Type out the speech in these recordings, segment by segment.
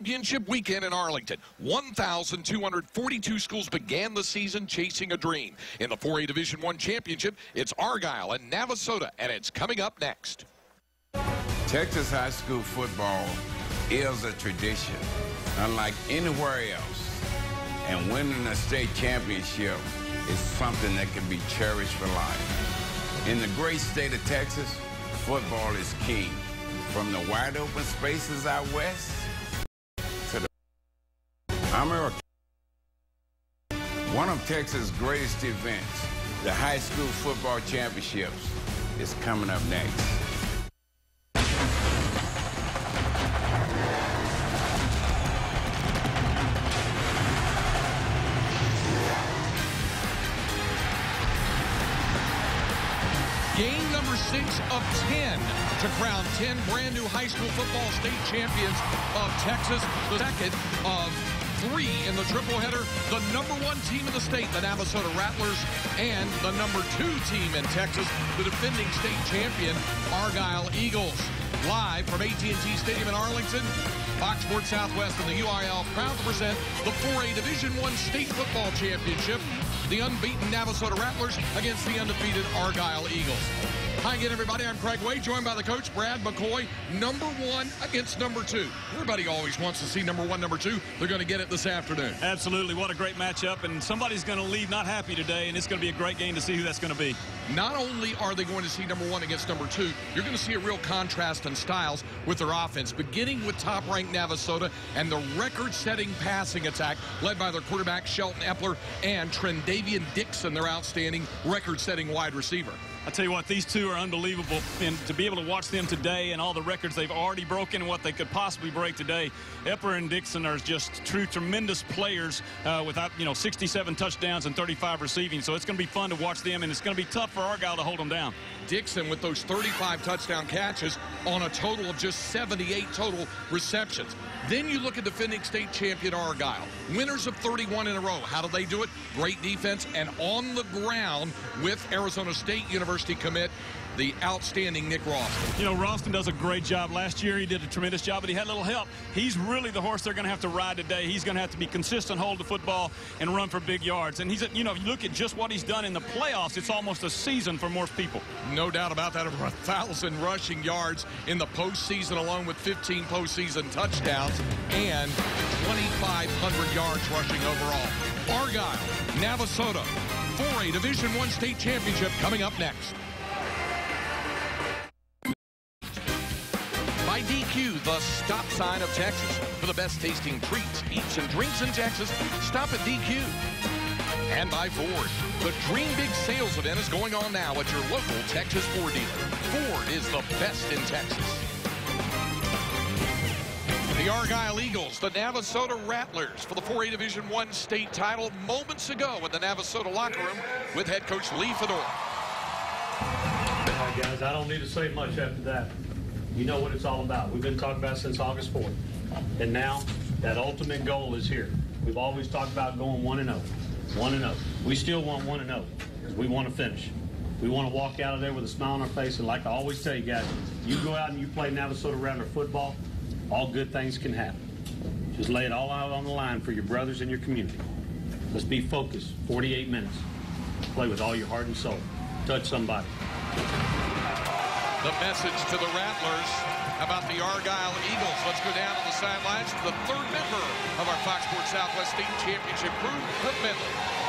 Championship weekend in Arlington. 1,242 schools began the season chasing a dream. In the 4A Division One championship, it's Argyle and Navasota, and it's coming up next. Texas high school football is a tradition, unlike anywhere else. And winning a state championship is something that can be cherished for life. In the great state of Texas, football is king. From the wide open spaces out west America. One of Texas' greatest events, the high school football championships, is coming up next. Game number six of 10 to crown 10 brand new high school football state champions of Texas, the second of three in the triple header. The number one team in the state, the Navasota Rattlers, and the number two team in Texas, the defending state champion, Argyle Eagles. Live from AT&T Stadium in Arlington, Fox Sports Southwest and the UIL proud to present the 4A Division One State Football Championship. The unbeaten Navasota Rattlers against the undefeated Argyle Eagles. Hi again, everybody. I'm Craig Way, joined by the coach, Brad McCoy. Number one against number two. Everybody always wants to see number one, number two. They're going to get it this afternoon. Absolutely. What a great matchup. And somebody's going to leave not happy today, and it's going to be a great game to see who that's going to be. Not only are they going to see number one against number two, you're going to see a real contrast in styles with their offense, beginning with top-ranked Navasota and the record-setting passing attack led by their quarterback, Shelton Epler, and Trendavian Dixon, their outstanding record-setting wide receiver. I tell you what, these two are unbelievable. And to be able to watch them today and all the records they've already broken and what they could possibly break today, Epler and Dixon are just true tremendous players uh, without, you know, 67 touchdowns and 35 receiving. So it's going to be fun to watch them, and it's going to be tough for Argyle to hold them down. Dixon with those 35 touchdown catches on a total of just 78 total receptions. Then you look at defending state champion Argyle, winners of 31 in a row. How do they do it? Great defense and on the ground with Arizona State University commit the outstanding Nick Ralston. You know, Ralston does a great job. Last year he did a tremendous job, but he had a little help. He's really the horse they're going to have to ride today. He's going to have to be consistent, hold the football, and run for big yards. And he's, you know, if you look at just what he's done in the playoffs, it's almost a season for most people. No doubt about that. Over a 1,000 rushing yards in the postseason, along with 15 postseason touchdowns and 2,500 yards rushing overall. Argyle, Navasota, 4A Division One state championship coming up next. DQ, the stop sign of Texas. For the best tasting treats, eats, and drinks in Texas, stop at DQ. And by Ford. The Dream Big sales event is going on now at your local Texas Ford dealer. Ford is the best in Texas. The Argyle Eagles, the Navasota Rattlers for the 4A Division One state title moments ago in the Navasota locker room with head coach Lee Fedora. All right, guys, I don't need to say much after that. You know what it's all about. We've been talking about it since August 4th. And now that ultimate goal is here. We've always talked about going 1 and 0. 1 and 0. We still want 1 and 0 because we want to finish. We want to walk out of there with a smile on our face. And like I always tell you guys, you go out and you play Navasota Rattler football, all good things can happen. Just lay it all out on the line for your brothers and your community. Let's be focused. 48 minutes. Play with all your heart and soul. Touch somebody. The message to the Rattlers about the Argyle Eagles. Let's go down to the sidelines to the third member of our Fox Sports Southwest State Championship crew, Cliff Medley.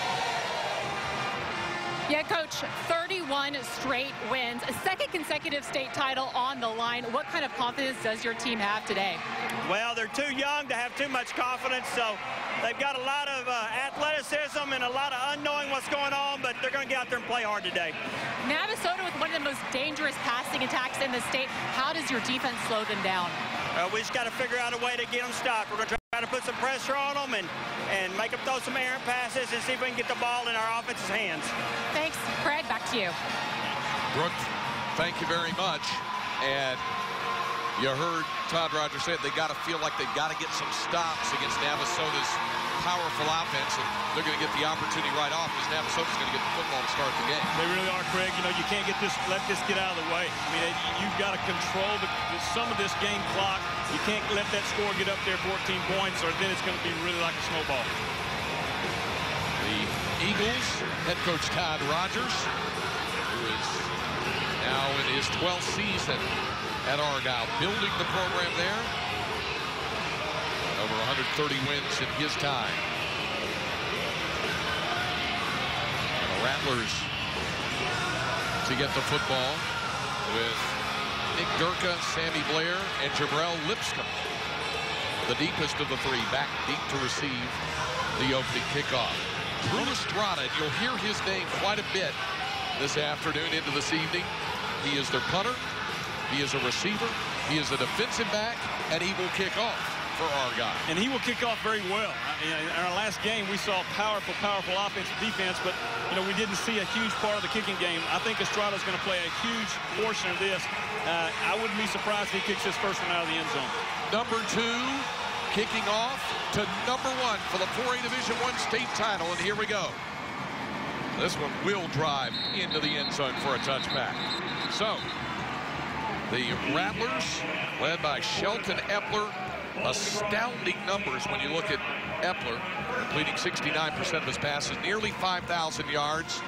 Yeah, Coach, 31 straight wins, a second consecutive state title on the line. What kind of confidence does your team have today? Well, they're too young to have too much confidence, so they've got a lot of uh, athleticism and a lot of unknowing what's going on, but they're going to get out there and play hard today. Navasota with one of the most dangerous passing attacks in the state. How does your defense slow them down? Uh, we just got to figure out a way to get them stopped. We're going to try to put some pressure on them and, and make them throw some errant passes and see if we can get the ball in our offense's hands. Thanks. Craig, back to you. Brooke, thank you very much. And You heard Todd Rogers say they got to feel like they've got to get some stops against Navasota's powerful offense, and they're going to get the opportunity right off because Navasota's going to get the football to start the game. They really are, Craig. You know, you can't get this, let this get out of the way. I mean, you've got to control the, some of this game clock. You can't let that score get up there 14 points, or then it's going to be really like a snowball. The Eagles, head coach Todd Rogers, who is now in his 12th season at Argyle, building the program there. Over 130 wins in his time. And the Rattlers to get the football with Nick Durka, Sammy Blair, and Jabrell Lipscomb. The deepest of the three, back deep to receive the opening kickoff. Drew Estrada, you'll hear his name quite a bit this afternoon into this evening. He is their punter, he is a receiver. He is a defensive back, and he will kick off for. And he will kick off very well. In our last game, we saw powerful, powerful offensive defense, but, you know, we didn't see a huge part of the kicking game. I think Estrada's going to play a huge portion of this. Uh, I wouldn't be surprised if he kicks his first one out of the end zone. Number two, kicking off to number one for the 4A Division One state title, and here we go. This one will drive into the end zone for a touchback. So, the Rattlers, led by Shelton Epler, astounding numbers when you look at Epler, completing 69% of his passes, nearly 5,000 yards,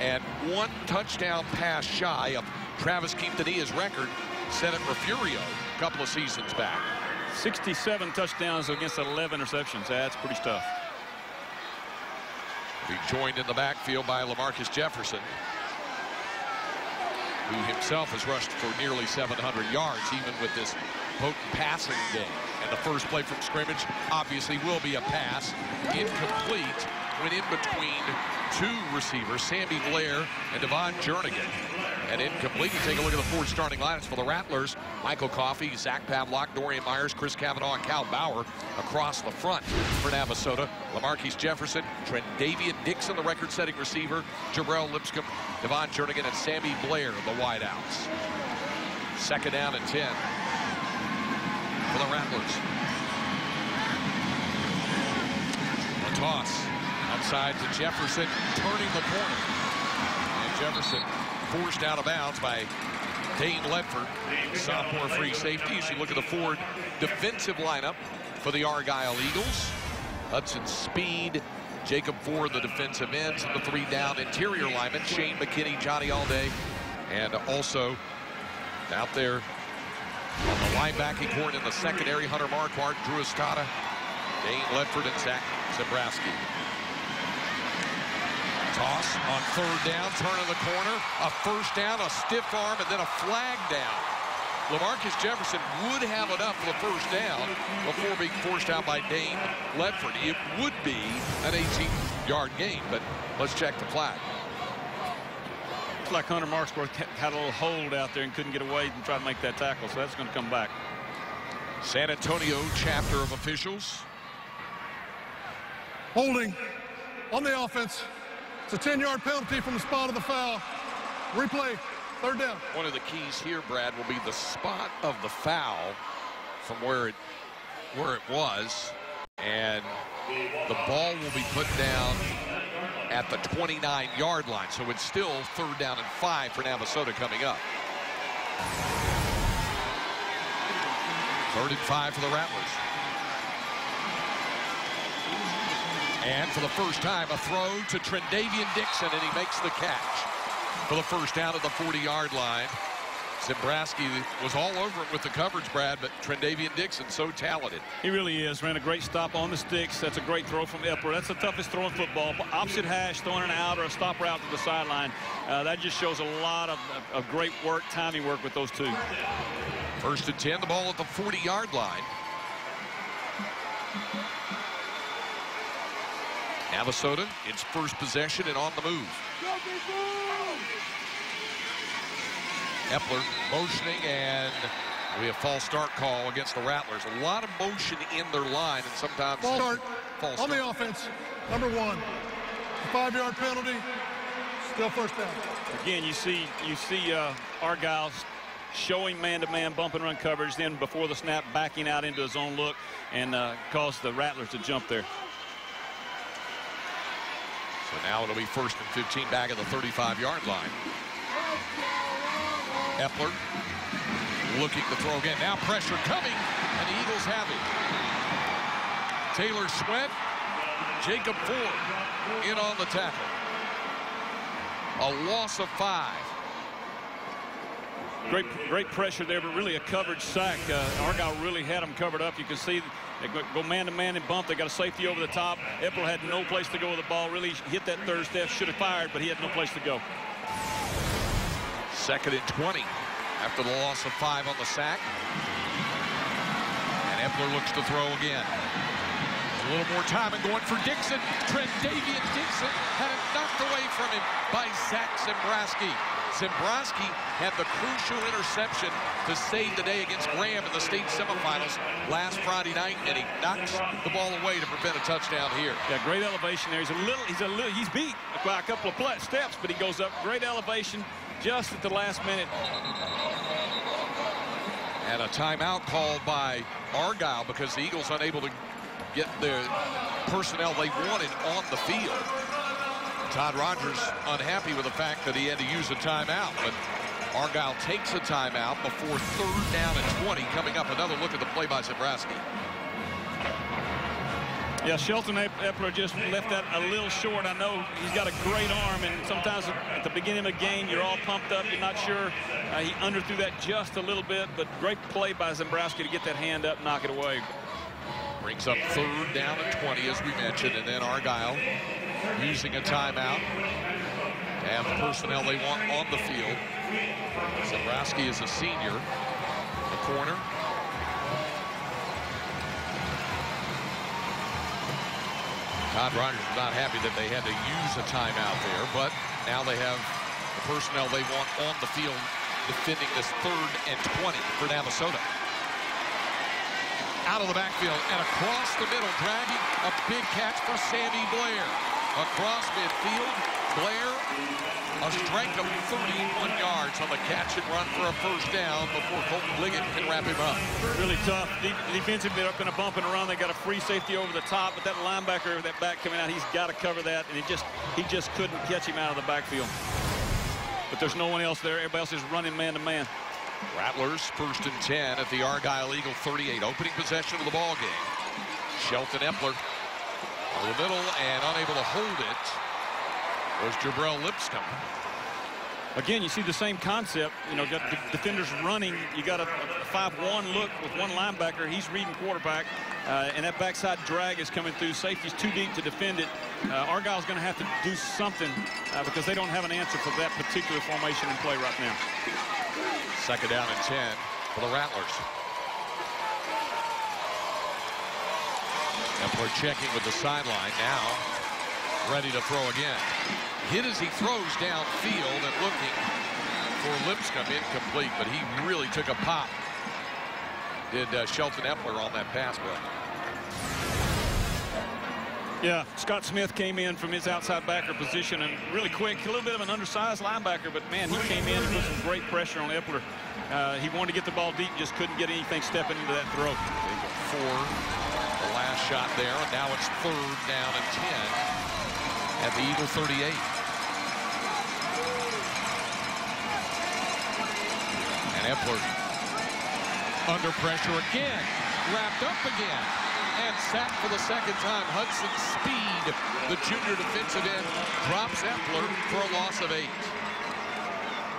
and one touchdown pass shy of Travis Quintanilla's record set at Refugio a couple of seasons back. 67 touchdowns against 11 interceptions. That's pretty tough. Be joined in the backfield by Lamarcus Jefferson who himself has rushed for nearly 700 yards, even with this potent passing game. And the first play from scrimmage obviously will be a pass. Incomplete when in between two receivers, Sammy Blair and Devon Jernigan. And incomplete. You take a look at the four starting lineups for the Rattlers. Michael Coffey, Zach Pavlock, Dorian Myers, Chris Kavanaugh, and Cal Bauer across the front for Navasota. Lamarcus Jefferson, Trent Davian Dixon, the record-setting receiver, Jabrell Lipscomb, Devon Jernigan, and Sammy Blair, the wideouts. Second down and 10 for the Rattlers. A toss outside to Jefferson, turning the corner. And Jefferson forced out of bounds by Dane Ledford, sophomore free safety. As you look at the Ford defensive lineup for the Argyle Eagles. Hudson Speed, Jacob Ford, the defensive ends, and the three down interior linemen, Shane McKinney, Johnny Alday, and also out there on the linebacking court in the secondary, Hunter Marquardt, Drew Estrada, Dane Ledford, and Zach Zabrowski. Toss on third down, turning the corner, a first down, a stiff arm, and then a flag down. Lamarcus Jefferson would have it up for the first down before being forced out by Dane Ledford. It would be an 18-yard gain, but let's check the flag. Looks like Hunter Marquardt had a little hold out there and couldn't get away and try to make that tackle, so that's going to come back. San Antonio chapter of officials. Holding on the offense. It's a 10-yard penalty from the spot of the foul. Replay, third down. One of the keys here, Brad, will be the spot of the foul from where it where it was. And the ball will be put down at the 29-yard line. So it's still third down and five for Navasota coming up. Third and five for the Rattlers. And for the first time, a throw to Trendavian Dixon, and he makes the catch for the first down at the 40-yard line. Zabrowski was all over it with the coverage, Brad, but Trendavian Dixon so talented. He really is. Ran a great stop on the sticks. That's a great throw from Epler. That's the toughest throw in football. Opposite hash, throwing an out or a stop route to the sideline. Uh, that just shows a lot of, of great work, timing work with those two. First and 10, the ball at the 40-yard line. Navasota, its first possession and on the move. Epler motioning and we have false start call against the Rattlers. A lot of motion in their line and sometimes false start false on start. the offense. Number one, five-yard penalty, still first down. Again, you see you see uh, Argyle's showing man-to-man bump and run coverage, then before the snap, backing out into his own look and uh, caused the Rattlers to jump there. So now it'll be first and 15 back at the 35-yard line. Epler looking to throw again. Now pressure coming, and the Eagles have it. Taylor Sweat, Jacob Ford in on the tackle. A loss of five. Great, great pressure there, but really a coverage sack. Uh, Argyle really had them covered up. You can see they go man-to-man -man and bump. They got a safety over the top. Epler had no place to go with the ball. Really hit that third step. Should have fired, but he had no place to go. Second and 20 after the loss of five on the sack. And Epler looks to throw again. A little more time and going for Dixon. Trendavian Dixon had it knocked away from him by Zach Zembrowski. Zembrowski had the crucial interception to save the day against Graham in the state semifinals last Friday night, and he knocks the ball away to prevent a touchdown here. Yeah, great elevation there. He's a little, he's a little, he's beat by a couple of steps, but he goes up. Great elevation just at the last minute. And a timeout called by Argyle because the Eagles unable to get the personnel they wanted on the field. Todd Rogers unhappy with the fact that he had to use a timeout, but Argyle takes a timeout before third down and 20. Coming up, another look at the play by Zembrowski. Yeah, Shelton Epler just left that a little short. I know he's got a great arm, and sometimes at the beginning of a game, you're all pumped up. You're not sure. Uh, he underthrew that just a little bit, but great play by Zembrowski to get that hand up, knock it away. Brings up third down at 20, as we mentioned, and then Argyle using a timeout to have the personnel they want on the field. Zembrowski is a senior. The corner. Todd Rogers is not happy that they had to use a timeout there, but now they have the personnel they want on the field defending this third and 20 for Navasota out of the backfield and across the middle, dragging a big catch for Sammy Blair. Across midfield, Blair, a strike of 31 yards on the catch and run for a first down before Colton Liggett can wrap him up. Really tough. De defensively, up in a bump and run. They got a free safety over the top, but that linebacker, that back coming out, he's got to cover that, and he just he just couldn't catch him out of the backfield. But there's no one else there. Everybody else is running man to man Rattlers first and 10 at the Argyle Eagle 38. Opening possession of the ball game. Shelton Epler over the middle and unable to hold it was Jabril Lipscomb. Again, you see the same concept. You know, got defenders running. You got a 5-1 look with one linebacker. He's reading quarterback. Uh, and that backside drag is coming through. Safety's too deep to defend it. Uh, Argyle's going to have to do something uh, because they don't have an answer for that particular formation in play right now. Second down and 10 for the Rattlers. Epler checking with the sideline now. Ready to throw again. Hit as he throws downfield and looking for Lipscomb incomplete, but he really took a pop. Did uh, Shelton Epler on that pass play. Yeah, Scott Smith came in from his outside backer position and really quick, a little bit of an undersized linebacker, but man, he came in and put some great pressure on Epler. Uh, he wanted to get the ball deep, just couldn't get anything stepping into that throw. Four, the last shot there, and now it's third down and 10 at the Eagle 38. Epler under pressure again, wrapped up again and sacked for the second time. Hudson Speed, the junior defensive end, drops Epler for a loss of eight.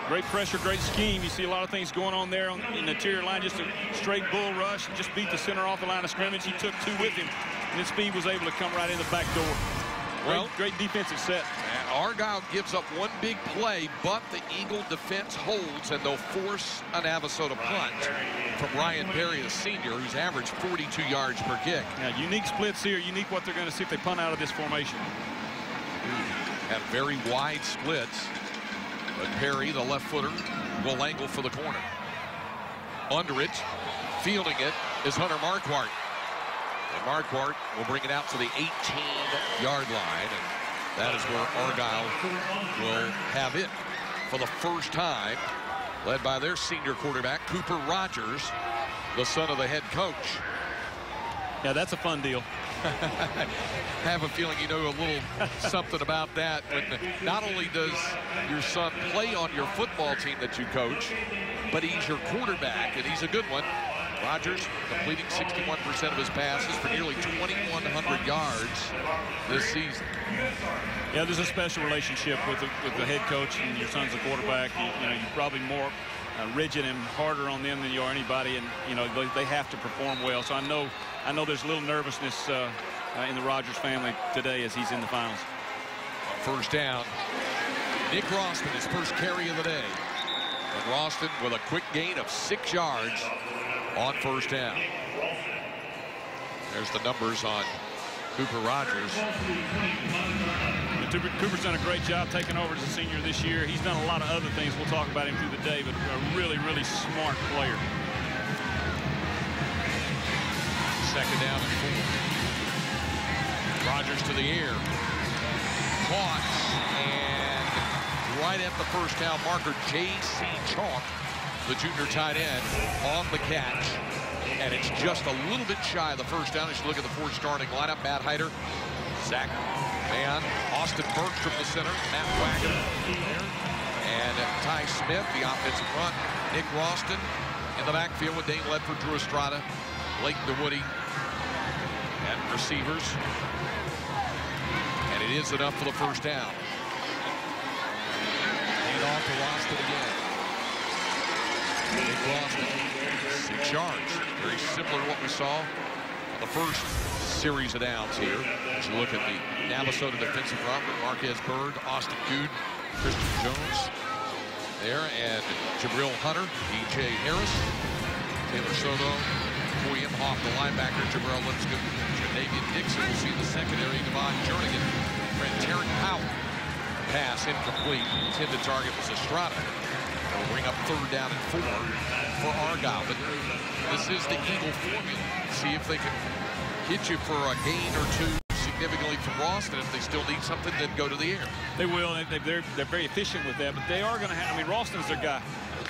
Great pressure, great scheme. You see a lot of things going on there on, in the interior line. Just a straight bull rush. Just beat the center off the line of scrimmage. He took two with him. And then Speed was able to come right in the back door. Well, great defensive set. And Argyle gives up one big play, but the Eagle defense holds, and they'll force an Navasota punt from Ryan Perry, the senior, who's averaged 42 yards per kick. Now, unique splits here. Unique what they're going to see if they punt out of this formation. Have very wide splits. But Perry, the left footer, will angle for the corner. Under it, fielding it, is Hunter Marquardt. And Marquardt will bring it out to the 18-yard line. And that is where Argyle will have it for the first time led by their senior quarterback, Cooper Rogers, the son of the head coach. Yeah, that's a fun deal. have a feeling you know a little something about that when not only does your son play on your football team that you coach, but he's your quarterback, and he's a good one. Rogers completing 61% of his passes for nearly 2,100 yards this season. Yeah, there's a special relationship with the, with the head coach and your son's a quarterback. You, you know, you're probably more uh, rigid and harder on them than you are anybody, and you know they, they have to perform well. So I know I know there's a little nervousness uh, uh, in the Rogers family today as he's in the finals. First down. Nick Ralston, his first carry of the day. And Ralston with a quick gain of six yards on first down. There's the numbers on Cooper Rogers. Cooper's done a great job taking over as a senior this year. He's done a lot of other things. We'll talk about him through the day, but a really, really smart player. Second down and four. Rogers to the air. Caught. And right at the first down marker, J.C. Chalk, the junior tight end, on the catch. And it's just a little bit shy of the first down as you look at the four starting lineup. Matt Hyder, Zach Mann, Austin Burke from the center, Matt Wagner and Ty Smith, the offensive front. Nick Ralston in the backfield with Dane Ledford, Drew Estrada, Leighton DeWoody, and receivers. And it is enough for the first down. Hand off to Ralston again. Nick Ralston, six yards. Very similar to what we saw on the first series of downs here. As you look at the Navasota defensive front Marquez Bird, Austin Good, Christian Jones there, and Jabril Hunter, DJ Harris, Taylor Soto, William Hoff, the linebacker, Jabril Lipscomb, Janavian Dixon. We'll see the secondary, Devon Jernigan, friend Taryn Powell. Pass incomplete. Intended target was Estrada. Will bring up third down and four for Argyle. But this is the Eagle formula. See if they can hit you for a gain or two significantly from Ralston. If they still need something, then go to the air. They will. They, are they're very efficient with that. But they are going to have, I mean, Ralston's their guy.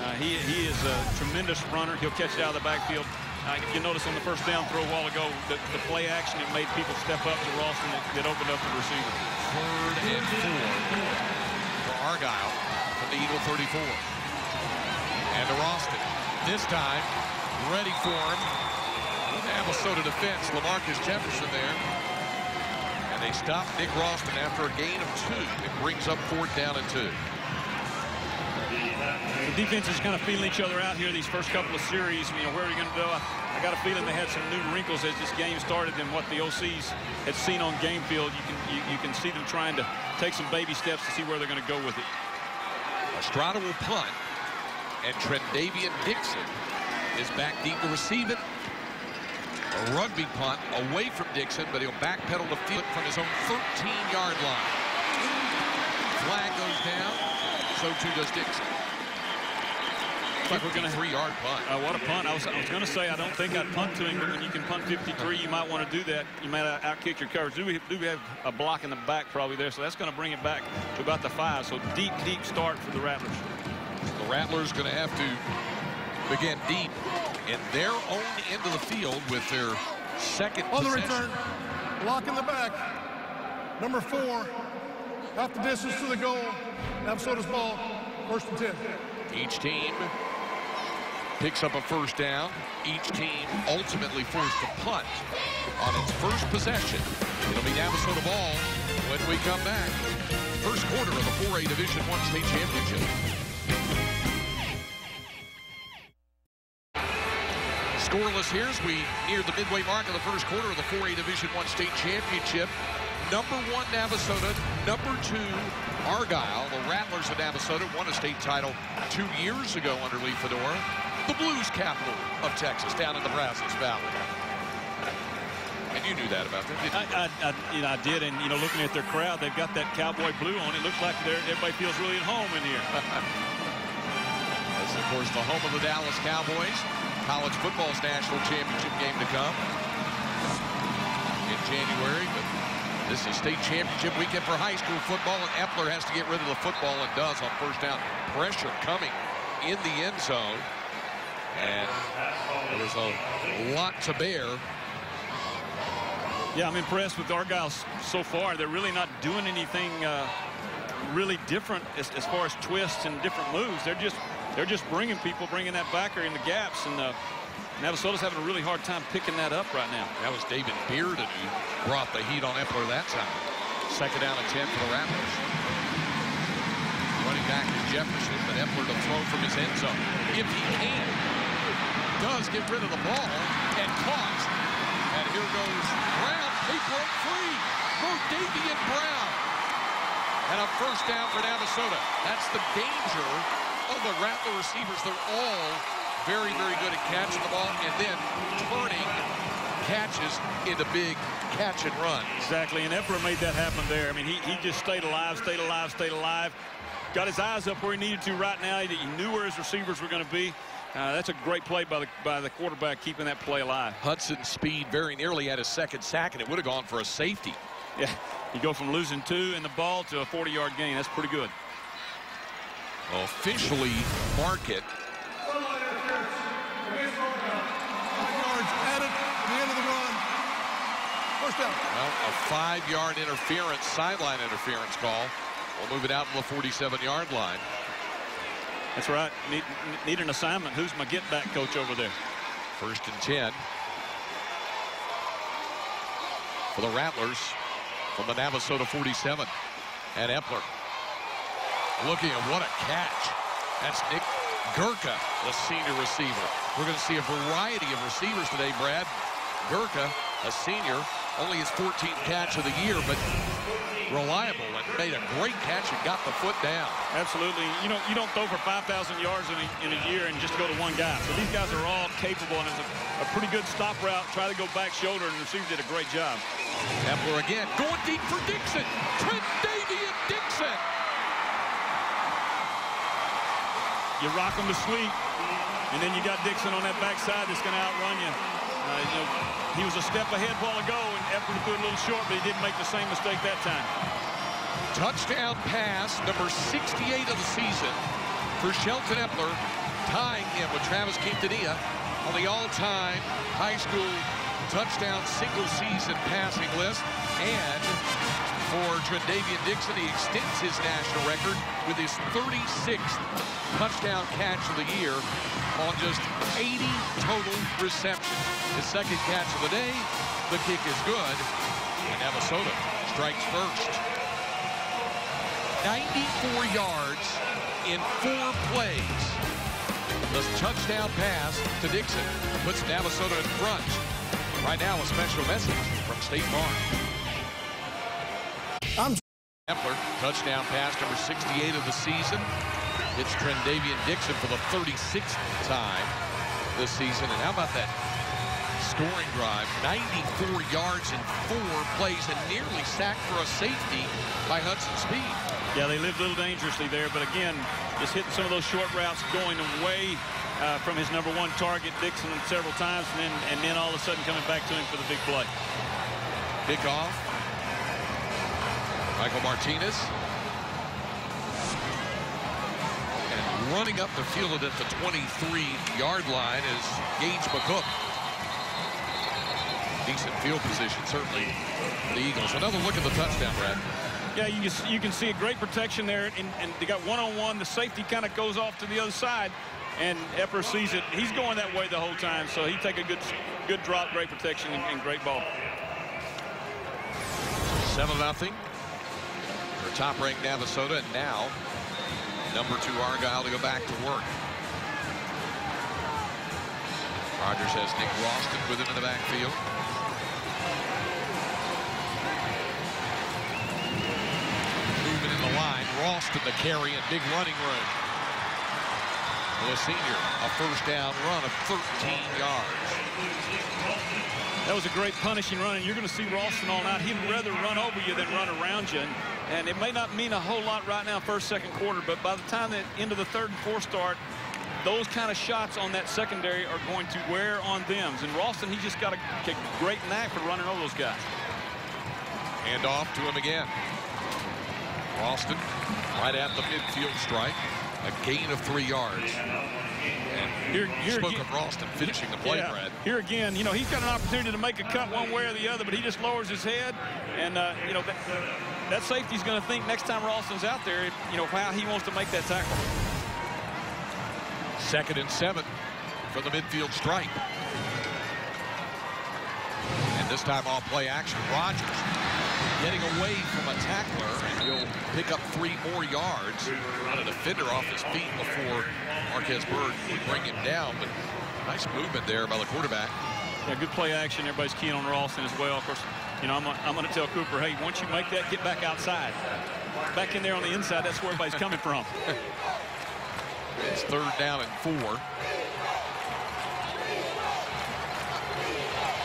Uh, he, he is a tremendous runner. He'll catch it out of the backfield. Uh, if you notice on the first down throw a while ago, the, the play action, it made people step up to Ralston that, that opened up the receiver. Third and four for Argyle from the Eagle 34. And to Ralston. This time, ready for him. Navasota defense, Lamarcus Jefferson there. And they stop Nick Ralston after a gain of two. It brings up fourth down and two. The defense is kind of feeling each other out here these first couple of series. You know, where are you going to go? I, I, got a feeling they had some new wrinkles as this game started than what the OCs had seen on game field. You can you, you can see them trying to take some baby steps to see where they're going to go with it. Estrada will punt, and Trendavian Dixon is back deep to receive it. A rugby punt away from Dixon, but he'll backpedal the field from his own 13-yard line. Flag goes down, so too does Dixon. Like we're going to three-yard punt. Uh, what a punt! I was, I was going to say I don't think I'd punt to him, but when you can punt 53, you might want to do that. You might outkick your coverage. Do we, do we have a block in the back probably there? So that's going to bring it back to about the five. So deep, deep start for the Rattlers. The Rattlers going to have to begin deep in their own end of the field with their second On the possession. return, block in the back. Number four, half the distance to the goal. Navasota's ball, first and 10. Each team picks up a first down. Each team ultimately forced to punt on its first possession. It'll be Navasota ball when we come back. First quarter of the 4A Division One state championship. Scoreless here as we near the midway mark of the first quarter of the 4A Division One state championship. Number one, Navasota. Number two, Argyle. The Rattlers of Navasota won a state title two years ago under Lee Fedora. The Blues capital of Texas down in the Brazos Valley. And you knew that about them, didn't you? I, I, I, you know, I did, and you know, looking at their crowd, they've got that cowboy blue on. It looks like everybody feels really at home in here. This of course, the home of the Dallas Cowboys. College football's national championship game to come in January. But this is state championship weekend for high school football, and Epler has to get rid of the football and does on first down. Pressure coming in the end zone. And there was a lot to bear. Yeah, I'm impressed with Argyle so far. They're really not doing anything uh, really different as, as, far as twists and different moves. They're just they're just bringing people, bringing that backer in the gaps, and uh, Navasota's having a really hard time picking that up right now. That was David Bearden who brought the heat on Epler that time. Second down and 10 for the Rattlers. Running back is Jefferson, but Epler to throw from his end zone. If he can, does get rid of the ball and caught. And here goes Brown. He broke free. Brown. And a first down for Navasota. That's the danger the Rattler receivers. They're all very, very good at catching the ball and then turning catches into big catch and run. Exactly, and Epler made that happen there. I mean, he, he just stayed alive, stayed alive, stayed alive. Got his eyes up where he needed to right now. He knew where his receivers were going to be. Uh, that's a great play by the by the quarterback, keeping that play alive. Hudson's speed very nearly had a second sack, and it would have gone for a safety. Yeah, you go from losing two in the ball to a 40-yard gain. That's pretty good. Officially mark it Well, a five-yard interference, sideline interference call. We'll move it out to the 47-yard line. That's right. Need, need an assignment. Who's my get-back coach over there? First and 10. For the Rattlers from the Navasota 47. And Epler looking at what a catch. That's Nick Gurka, the senior receiver. We're going to see a variety of receivers today, Brad. Gurka, a senior, only his 14th catch of the year, but reliable and made a great catch and got the foot down. Absolutely. You don't you don't throw for 5,000 yards in a, in a year and just go to one guy. So these guys are all capable, and it's a, a pretty good stop route. Try to go back shoulder, and the receiver did a great job. Epler again, going deep for Dixon. Trent Davian Dixon. You rock them to sleep, and then you got Dixon on that backside that's going to outrun you. Uh, you know, he was a step ahead while ago, and Epler threw a little short, but he didn't make the same mistake that time. Touchdown pass, number 68 of the season for Shelton Epler, tying him with Travis Quintanilla on the all-time high school touchdown single-season passing list. And for Trendavian Dixon, he extends his national record with his 36th touchdown catch of the year on just 80 total receptions. His second catch of the day, the kick is good, and Navasota strikes first. 94 yards in four plays. The touchdown pass to Dixon puts Navasota in front. Right now, a special message from State Farm. Epler, touchdown pass number 68 of the season. It's Trendavian Dixon for the 36th time this season. And how about that scoring drive? 94 yards in four plays and nearly sacked for a safety by Hudson Speed. Yeah, they lived a little dangerously there, but again, just hitting some of those short routes, going away uh, from his number one target, Dixon, several times, and then, and then all of a sudden coming back to him for the big play. Kick off. Michael Martinez And running up the field at the 23-yard line is Gage McCook. Decent field position, certainly, for the Eagles. Another look at the touchdown, Brad. Yeah, you can, you can see a great protection there, and, and they got one-on-one. -on -one. The safety kind of goes off to the other side, and Epler sees it. He's going that way the whole time, so he take a good good drop, great protection, and, and great ball. 7-0 for top-ranked Navasota, and now number two Argyle to go back to work. Rogers has Nick Ralston with him in the backfield. Moving in the line, Ralston the carry and big running room. The senior, a first down run of 13 yards. That was a great punishing run, and you're going to see Ralston all night. He'd rather run over you than run around you. And and it may not mean a whole lot right now, first, second quarter, but by the time that into the third and fourth start, those kind of shots on that secondary are going to wear on them. And Ralston, he just got a, a great knack for running over those guys. And off to him again. Ralston right at the midfield strike. A gain of three yards. And Here- here spoke again- of Ralston finishing the play, Yeah. Brad. Here again, you know, he's got an opportunity to make a cut one way or the other, but he just lowers his head. And, uh, you know, that, that safety's going to think next time Ralston's out there, you know, how he wants to make that tackle. Second and seven for the midfield stripe. And this time off play action. Rogers getting away from a tackler, and he'll pick up three more yards. Got a defender off his feet before Marquez Bird would bring him down, but nice movement there by the quarterback. Yeah, good play action. Everybody's keen on Ralston as well. Of course, you know, I'm, I'm going to tell Cooper, hey, once you make that, get back outside. Back in there on the inside, that's where everybody's coming from. It's third down and four.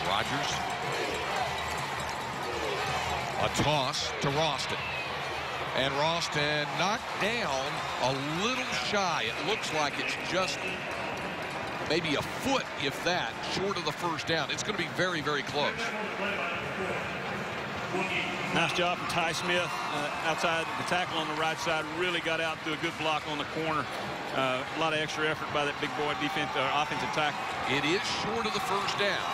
Rogers. A toss to Ralston. And Ralston knocked down a little shy. It looks like it's just maybe a foot, if that, short of the first down. It's going to be very, very close. Nice job from Ty Smith uh, outside the tackle on the right side. Really got out to a good block on the corner. Uh, a lot of extra effort by that big boy defense, uh, offensive tackle. It is short of the first down.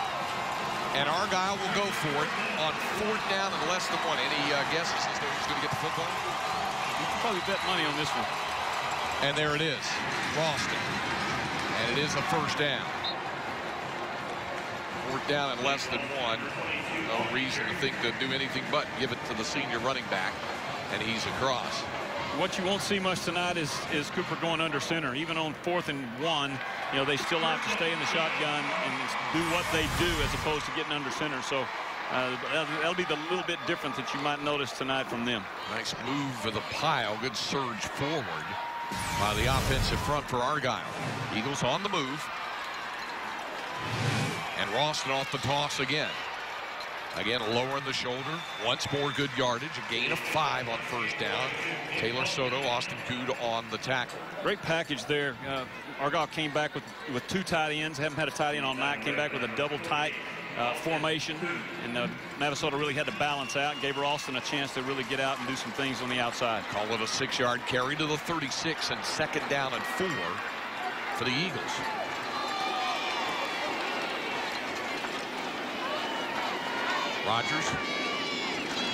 And Argyle will go for it on fourth down and less than one. Any uh, guesses as to who's going to get the football? You can probably bet money on this one. And there it is, Ralston. And it is a first down. Fourth down and less than one. No reason to think to do anything but give it to the senior running back. And he's across. What you won't see much tonight is is Cooper going under center. Even on fourth and one, you know, they still have to stay in the shotgun and do what they do as opposed to getting under center. So uh, that'll, that'll be the little bit different that you might notice tonight from them. Nice move for the pile. Good surge forward by the offensive front for Argyle. Eagles on the move. And Ralston off the toss again. Again, lowering the shoulder. Once more good yardage. A gain of five on first down. Taylor Soto, Austin Good on the tackle. Great package there. Uh, Argyle came back with, with two tight ends. Haven't had a tight end all night. Came back with a double tight uh, formation. And uh, Navasota really had to balance out and gave Ralston a chance to really get out and do some things on the outside. Call it a six-yard carry to the 36 and second down and four for the Eagles. Rogers.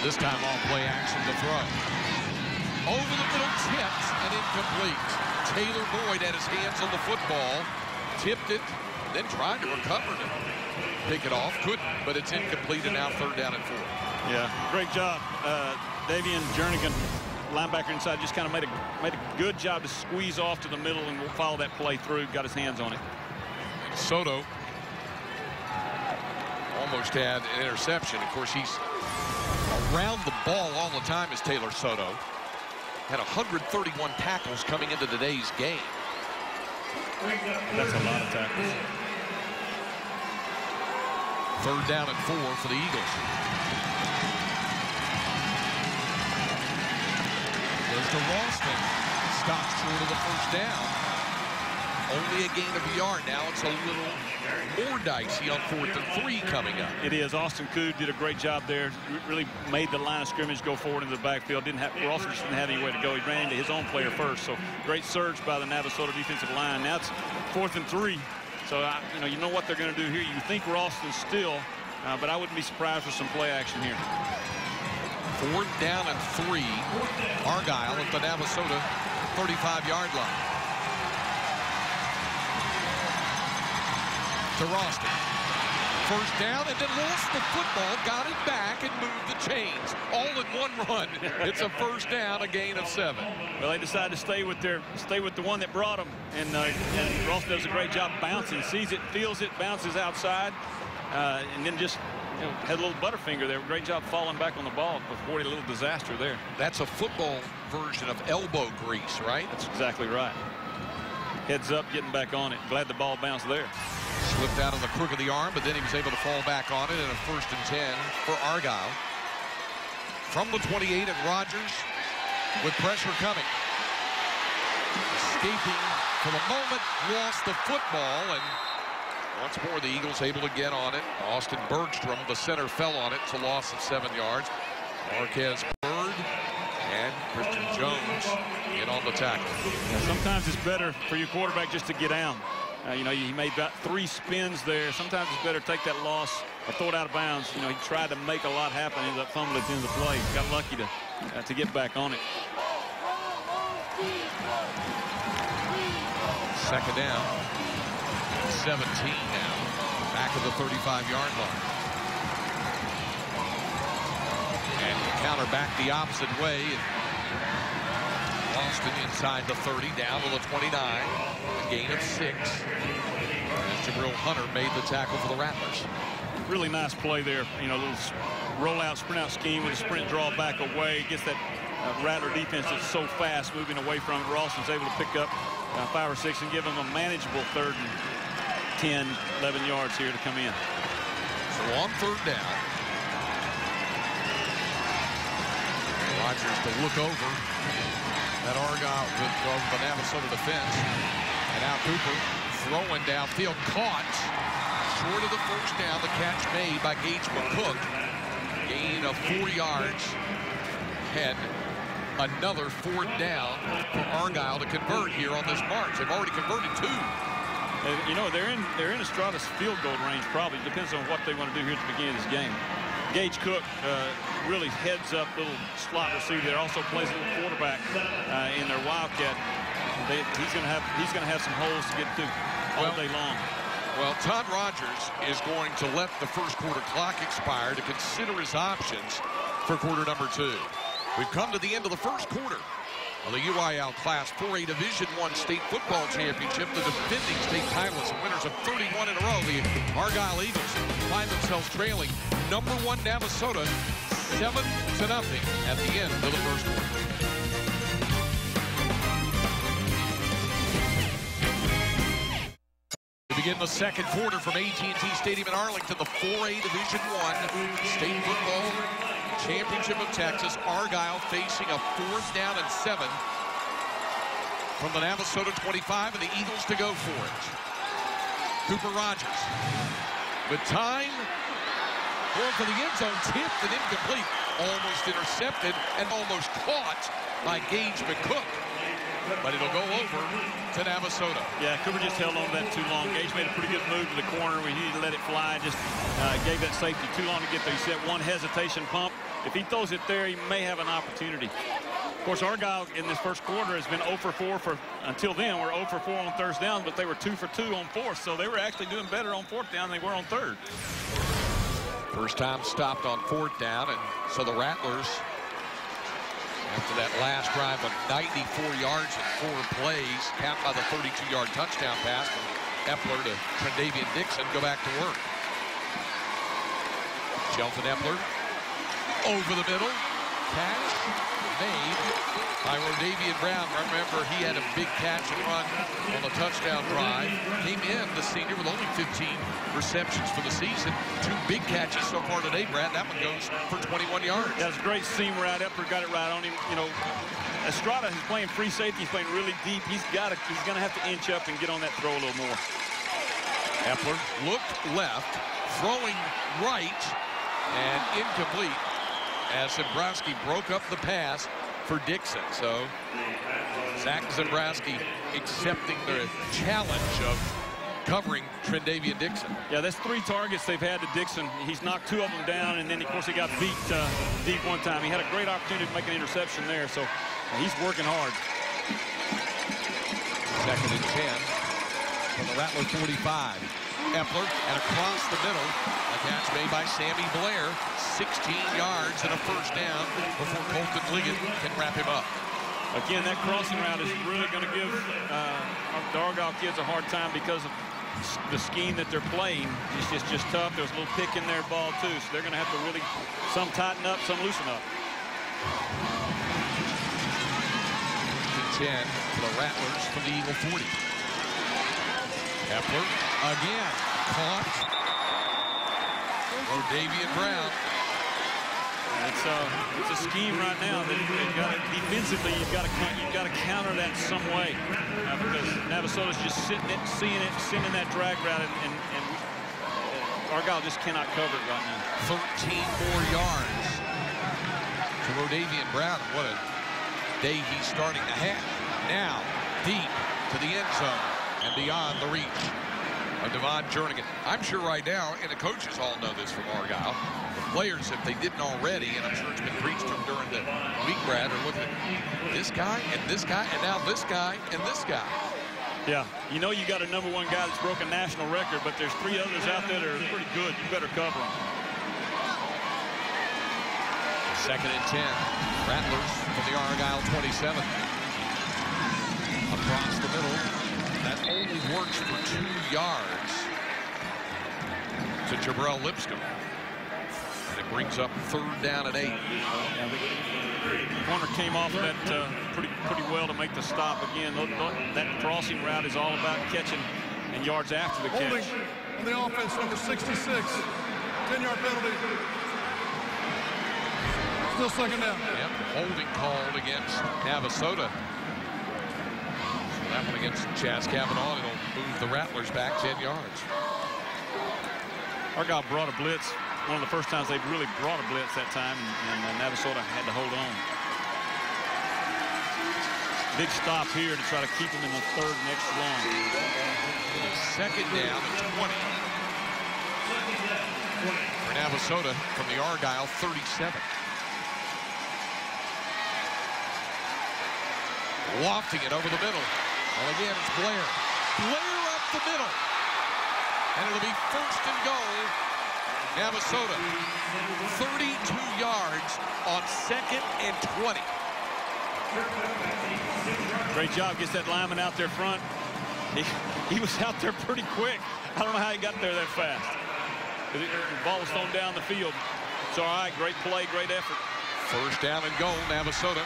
This time on play action to throw. Over the middle, tipped and incomplete. Taylor Boyd had his hands on the football, tipped it, then tried to recover it. Pick it off, couldn't, but it's incomplete and now third down and four. Yeah, great job. Uh, Davian Jernigan, linebacker inside, just kind of made a made a good job to squeeze off to the middle and follow that play through. Got his hands on it. Soto almost had an interception. Of course, he's around the ball all the time as Taylor Soto. Had 131 tackles coming into today's game. That's a lot of tackles. Third down and four for the Eagles. Goes to Ralston. Stops short of the first down. Only a gain of a yard. Now it's a little more dicey on fourth and three coming up. It is. Austin Good did a great job there. Really made the line of scrimmage go forward into the backfield. Didn't have just didn't have any way to go. He ran into his own player first. So great surge by the Navasota defensive line. Now it's fourth and three. So I, you know you know what they're going to do here. You think Ralston's still, uh, but I wouldn't be surprised with some play action here. Fourth down and three. Argyle at the Navasota 35-yard line. To Ralston. First down and then lost the football, got it back and moved the chains. All in one run. It's a first down, a gain of seven. Well, they decided to stay with their stay with the one that brought them, and, uh, and Ross does a great job bouncing, sees it, feels it, bounces outside, uh, and then just you know, had a little butterfinger there. Great job falling back on the ball before a little disaster there. That's a football version of elbow grease, right? That's exactly right. Heads up, getting back on it. Glad the ball bounced there. Slipped out of the crook of the arm, but then he was able to fall back on it in a first and 10 for Argyle. From the 28 at Rogers with pressure coming. Escaping for the moment, lost the football, and once more the Eagles able to get on it. Austin Bergstrom, the center, fell on it. It's a loss of seven yards. Marquez Bird and Christian Jones in on the tackle. Yeah, sometimes it's better for your quarterback just to get down. Uh, you know, he made about three spins there. Sometimes it's better to take that loss or throw it out of bounds. You know, he tried to make a lot happen. Ended up fumbling at the end of the play. Got lucky to uh, to get back on it. Second down. 17 now. Back of the 35-yard line. And counter back the opposite way. Austin inside the 30, down to the 29. A gain of six. As Jabril Hunter made the tackle for the Rattlers. Really nice play there. You know, little rollout, sprint out scheme with a sprint draw back away. Gets that uh, Rattler defense that's so fast moving away from it. Able to pick up uh, five or six and give them a manageable third and 10, 11 yards here to come in. So on third down, Rogers to look over that Argyle with the Navasota defense. And now Cooper throwing downfield, caught short of the first down. The catch made by Gage McCook. Gain of four yards. And another fourth down for Argyle to convert here on this march. They've already converted two. You know, they're in they're in Estrada's field goal range probably. Depends on what they want to do here at the beginning of this game. Gage Cook uh, really heads up little slot receiver there. Also plays a little quarterback uh, in their Wildcat. They, he's going to have he's going to have some holes to get to all Well, day long. Well, Todd Rogers is going to let the first quarter clock expire to consider his options for quarter number two. We've come to the end of the first quarter of the UIL Class 4A Division One State Football Championship. The defending state titleists and winners of 31 in a row, the Argyle Eagles, find themselves trailing number one Navasota 7 to nothing at the end of the first quarter. We begin the second quarter from AT&T Stadium in Arlington, the 4A Division One State Football Championship of Texas. Argyle facing a fourth down and seven from the Navasota 25, and the Eagles to go for it. Cooper Rogers. The time going for the end zone, tipped and incomplete. Almost intercepted and almost caught by Gage McCook. But it'll go over to Navasota. Yeah, Cooper just held on to that too long. Gage made a pretty good move to the corner. We needed to let it fly. Just uh, gave that safety too long to get there. He set one hesitation pump. If he throws it there, he may have an opportunity. Of course, Argyle in this first quarter has been 0 for 4 for until then. We're 0 for 4 on third down, but they were 2 for 2 on fourth, so they were actually doing better on fourth down than they were on third. First time stopped on fourth down, and so the Rattlers, after that last drive of 94 yards and four plays, capped by the 32-yard touchdown pass from Epler to Trendavian Dixon, go back to work. Shelton Epler over the middle. Catch made by Rodavian Brown. Remember, he had a big catch and run on the touchdown drive. Came in, the senior, with only 15 receptions for the season. Two big catches so far today, Brad. That one goes for 21 yards. That's a great seam route. Epler got it right on him. You know, Estrada is playing free safety. He's playing really deep. He's got to. He's going to have to inch up and get on that throw a little more. Epler looked left, throwing right, and incomplete as Zabrowski broke up the pass for Dixon. So Zach Zabrowski accepting the challenge of covering Trendavian Dixon. Yeah, that's three targets they've had to Dixon. He's knocked two of them down, and then, of course, he got beat uh, deep one time. He had a great opportunity to make an interception there, so he's working hard. Second and 10 from the Rattler 45. Epler and across the middle. A catch made by Sammy Blair. 16 yards and a first down before Colton Liggett can wrap him up. Again, that crossing route is really going to give uh, the Argyle kids a hard time because of the scheme that they're playing. It's just, just tough. There's a little pick in their ball, too, so they're going to have to really some tighten up, some loosen up. 10 for the Rattlers from the Eagle 40. Epler again caught. Davian Brown. It's a, it's a scheme right now that you've got to, defensively you've got to you've got to counter that some way uh, because Navasota's just sitting it, seeing it, sending that drag route, and, and, and uh, Argyle just cannot cover it right now. 13 more yards to Rodavian Brown. What a day he's starting to have. Now, deep to the end zone and beyond the reach of Devon Jernigan. I'm sure right now, and the coaches all know this from Argyle, the players, if they didn't already, and I'm sure it's been preached to them during the week, Brad, are looking at this guy and this guy and now this guy and this guy. Yeah, you know you got a number one guy that's broken national record, but there's three others out there that are pretty good. You better cover them. Second and 10. Rattlers from the Argyle 27. Across the middle. That only works for two yards to Jabril Lipscomb. And it brings up third down and eight. Corner came off of that uh, pretty pretty well to make the stop. Again, that crossing route is all about catching and yards after the catch. Holding on the offense, number 66. 10-yard penalty. Still second down. Yep, holding called against Navasota. That one against Chaz Kavanaugh. It'll move the Rattlers back 10 yards. Argyle brought a blitz. One of the first times they've really brought a blitz that time, and, and uh, Navasota had to hold on. Big stop here to try to keep them in the third next long. Second down and 20. For Navasota from the Argyle 37. Wafting it over the middle. Well, again, it's Blair. Blair up the middle. And it'll be first and goal. Navasota. 32 yards on second and 20. Great job. Gets that lineman out there front. He, he was out there pretty quick. I don't know how he got there that fast. The ball was thrown down the field. It's all right. Great play, great effort. First down and goal, Navasota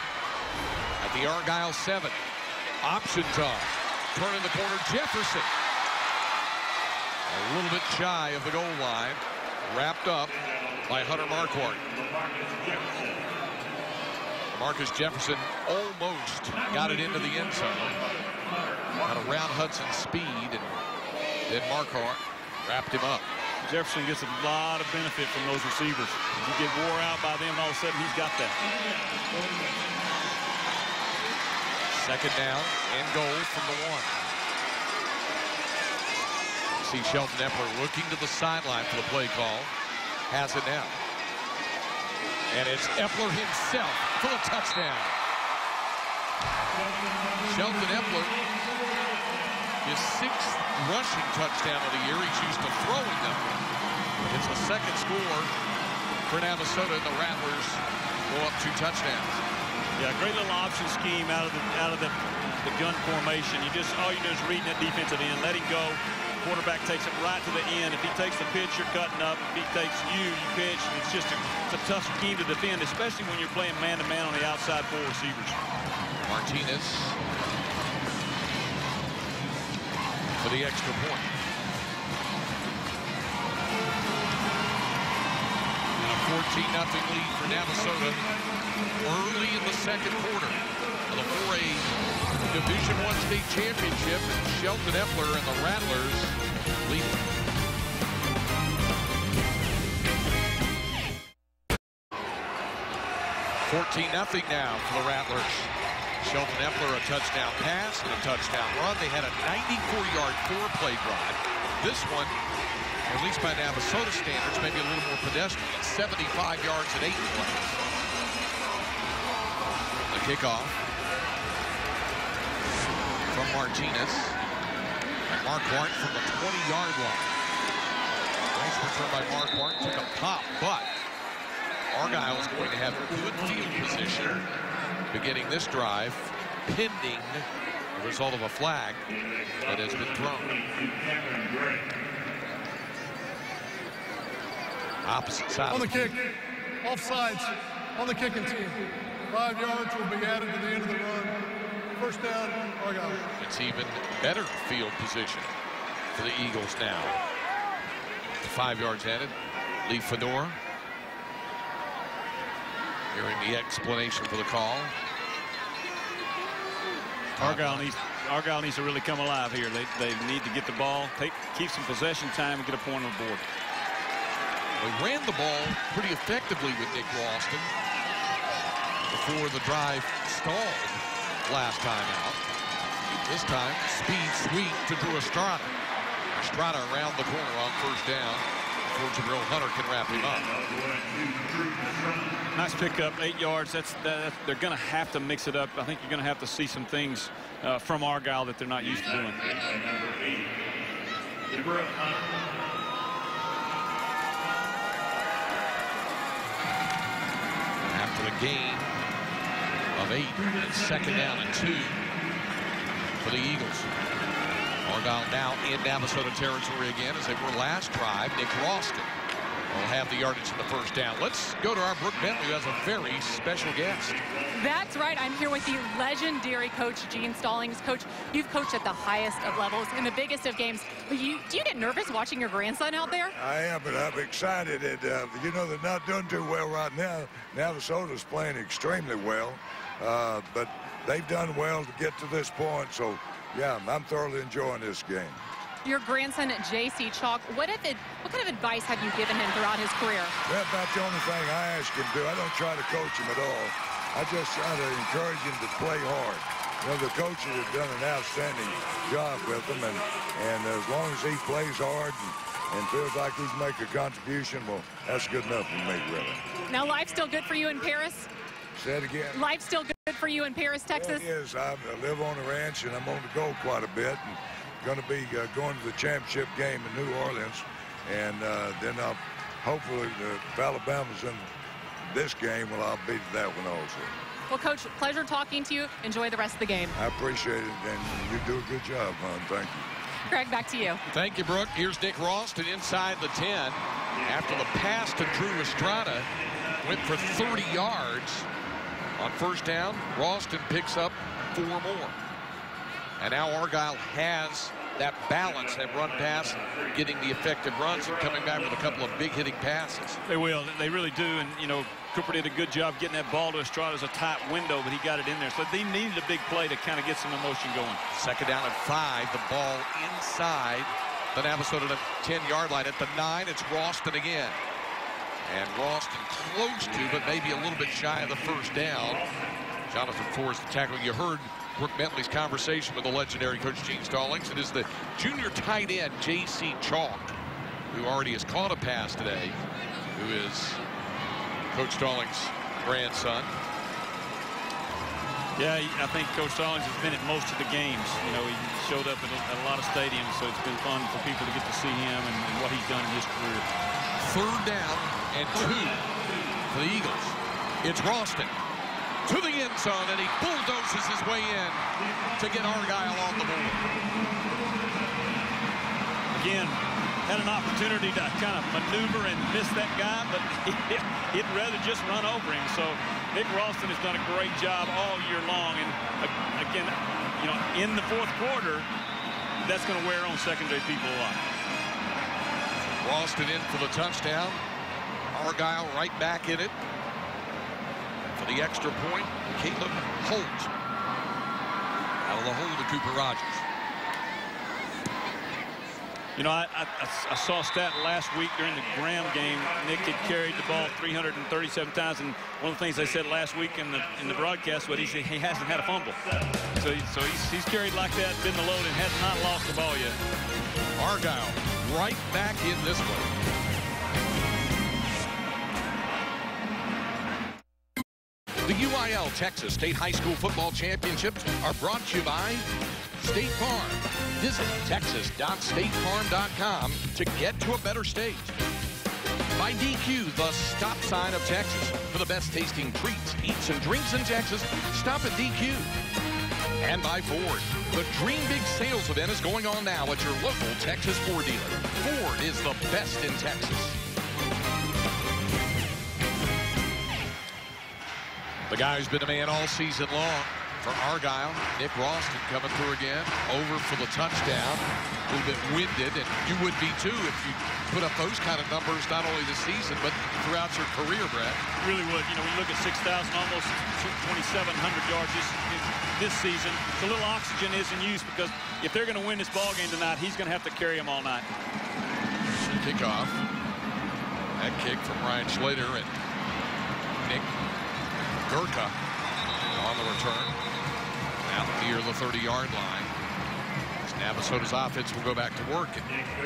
at the Argyle 7. Option toss. Turning the corner, Jefferson. A little bit shy of the goal line. Wrapped up by Hunter Marquardt. Marcus Jefferson almost got it into the end zone. Got around Hudson's speed, and then Marquardt wrapped him up. Jefferson gets a lot of benefit from those receivers. You get wore out by them, all of a sudden he's got that. Second down and goal from the one. See Shelton Epler looking to the sideline for the play call. Has it now. And it's Epler himself for the touchdown. Shelton Epler, his sixth rushing touchdown of the year. He's used to throwing them. It's the second score for Navasota, and the Rattlers go up two touchdowns. Yeah, great little option scheme out of the out of the, the gun formation. You just all you do is reading that defensive end, letting go. Quarterback takes it right to the end. If he takes the pitch, you're cutting up. If he takes you, you pitch. It's just a, it's a tough scheme to defend, especially when you're playing man-to-man -man on the outside four receivers. Martinez for the extra point. 14-0 lead for Navasota early in the second quarter of the 4A Division One state championship. And Shelton Epler and the Rattlers lead. Fourteen nothing now for the Rattlers. Shelton Epler a touchdown pass and a touchdown run. They had a 94-yard four-play drive. This one, at least by Navasota standards, maybe a little more pedestrian. 75 yards and eight plays. The kickoff from Martinez. And Marquardt from the 20-yard line. Nice return by Marquardt. Took a pop, but Argyle is going to have good field position beginning this drive, pending the result of a flag that has been thrown. Opposite side. On the kick, offsides, on the kicking team. Five yards will be added to the end of the run. First down, oh, Argyle. It's even better field position for the Eagles now. Five yards added. Lee Fedora. Hearing the explanation for the call. Argyle needs Argyle needs to really come alive here. They they need to get the ball, take keep some possession time, and get a point on the board. We ran the ball pretty effectively with Nick Ralston. before the drive stalled last time out. This time, speed sweep to Drew Estrada. Estrada around the corner on first down before Jabril Hunter can wrap him up. Nice pickup, eight yards. That's, that, they're going to have to mix it up. I think you're going to have to see some things uh, from Argyle that they're not used to doing. After the gain of eight, it's second down and two for the Eagles. Argyle now in Navasota territory again as they were last drive. Nick Ralston will have the yardage in the first down. Let's go to our Brooke Bentley, who has a very special guest. That's right. I'm here with the legendary coach, Gene Stallings. Coach, you've coached at the highest of levels in the biggest of games. You, do you get nervous watching your grandson out there? I am, but I'm excited. And, uh, you know, they're not doing too well right now. Navasota's playing extremely well, uh, but they've done well to get to this point. So, yeah, I'm thoroughly enjoying this game. Your grandson, J.C. Chalk, what, if it, what kind of advice have you given him throughout his career? That's about the only thing I ask him to do. I don't try to coach him at all. I just try to encourage him to play hard. You know, the coaches have done an outstanding job with him, and, and as long as he plays hard and, and feels like he's making a contribution, well, that's good enough for me, really. Now, life's still good for you in Paris? Say it again. Life's still good for you in Paris, Texas? Well, it is. I live on a ranch, and I'm on the go quite a bit. And going to be uh, going to the championship game in New Orleans, and uh, then I'll hopefully if Alabama's in this game, well, I'll be to that one also. Well, Coach, pleasure talking to you. Enjoy the rest of the game. I appreciate it, and you do a good job, hon. Thank you. Greg, back to you. Thank you, Brooke. Here's Nick Ralston inside the 10. After the pass to Drew Estrada, went for 30 yards on first down. Ralston picks up four more. And now Argyle has that balance, that run pass, getting the effective runs and coming back with a couple of big hitting passes. They will. They really do. And, you know, Cooper did a good job getting that ball to Estrada as a tight window, but he got it in there. So they needed a big play to kind of get some emotion going. Second down at five. The ball inside the Navasota 10-yard line. At the nine, it's Ralston again. And Ralston close to, but maybe a little bit shy of the first down. Jonathan Forrest the tackle. You heard Brooke Bentley's conversation with the legendary coach Gene Stallings. It is the junior tight end, J.C. Chalk, who already has caught a pass today, who is Coach Stallings' grandson. Yeah, I think Coach Stallings has been at most of the games. You know, he showed up at a, at a lot of stadiums, so it's been fun for people to get to see him and, and what he's done in his career. Third down and two for the Eagles. It's Ralston to the end zone, and he bulldozes his way in to get Argyle on the board. Again, had an opportunity to kind of maneuver and miss that guy, but he'd rather just run over him. So Nick Ralston has done a great job all year long. And uh, again, you know, in the fourth quarter, that's going to wear on secondary people a lot. Ralston in for the touchdown. Argyle right back in it for the extra point. Caleb Holt out of the hole to Cooper Rogers. You know, I, I, I, saw a stat last week during the Graham game. Nick had carried the ball 337 times, and one of the things they said last week in the in the broadcast was he said he hasn't had a fumble. So, so he's, he's carried like that, been the load, and has not lost the ball yet. Argyle right back in this one. The UIL Texas State High School Football Championships are brought to you by State Farm. Visit texas.statefarm.com to get to a better state. By DQ, the stop sign of Texas. For the best tasting treats, eats, and drinks in Texas, stop at DQ. And by Ford. The Dream Big sales event is going on now at your local Texas Ford dealer. Ford is the best in Texas. The guy who's been a man all season long for Argyle, Nick Ralston coming through again, over for the touchdown. A little bit winded, and you would be too if you put up those kind of numbers not only this season, but throughout your career, Brad. Really would. You know, we look at 6,000, almost 2,700 yards this, this season. A little oxygen is in use because if they're going to win this ball game tonight, he's going to have to carry them all night. Kickoff. That kick from Ryan Schlater and Nick Gurka on the return. Out near the 30-yard line. Navasota's offense will go back to work.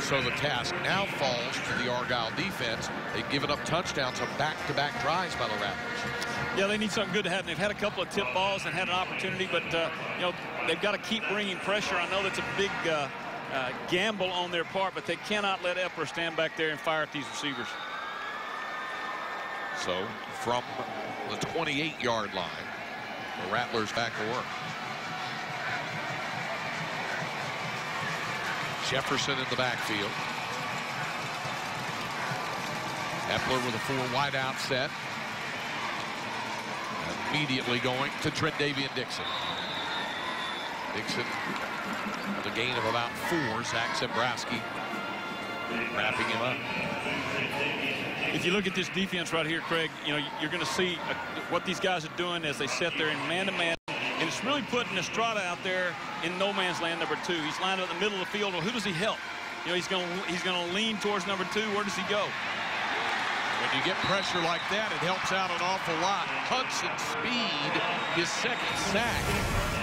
So the task now falls to the Argyle defense. They've given up touchdowns on back-to-back -back drives by the Rattlers. Yeah, they need something good to happen. They've had a couple of tip balls and had an opportunity, but, uh, you know, they've got to keep bringing pressure. I know that's a big uh, uh, gamble on their part, but they cannot let Epler stand back there and fire at these receivers. So from the 28-yard line, the Rattlers back to work. Jefferson in the backfield. Epler with a four wideout set. Immediately going to Trendavian Dixon. Dixon with a gain of about four. Zach Zembrowski wrapping him up. If you look at this defense right here, Craig, you know, you're going to see what these guys are doing as they sit there in man-to-man. -man, and it's really putting Estrada out there in no man's land number two. He's lined up in the middle of the field. Well, who does he help? You know, he's going to he's going to lean towards number two. Where does he go? When you get pressure like that, it helps out an awful lot. Hudson Speed, his second sack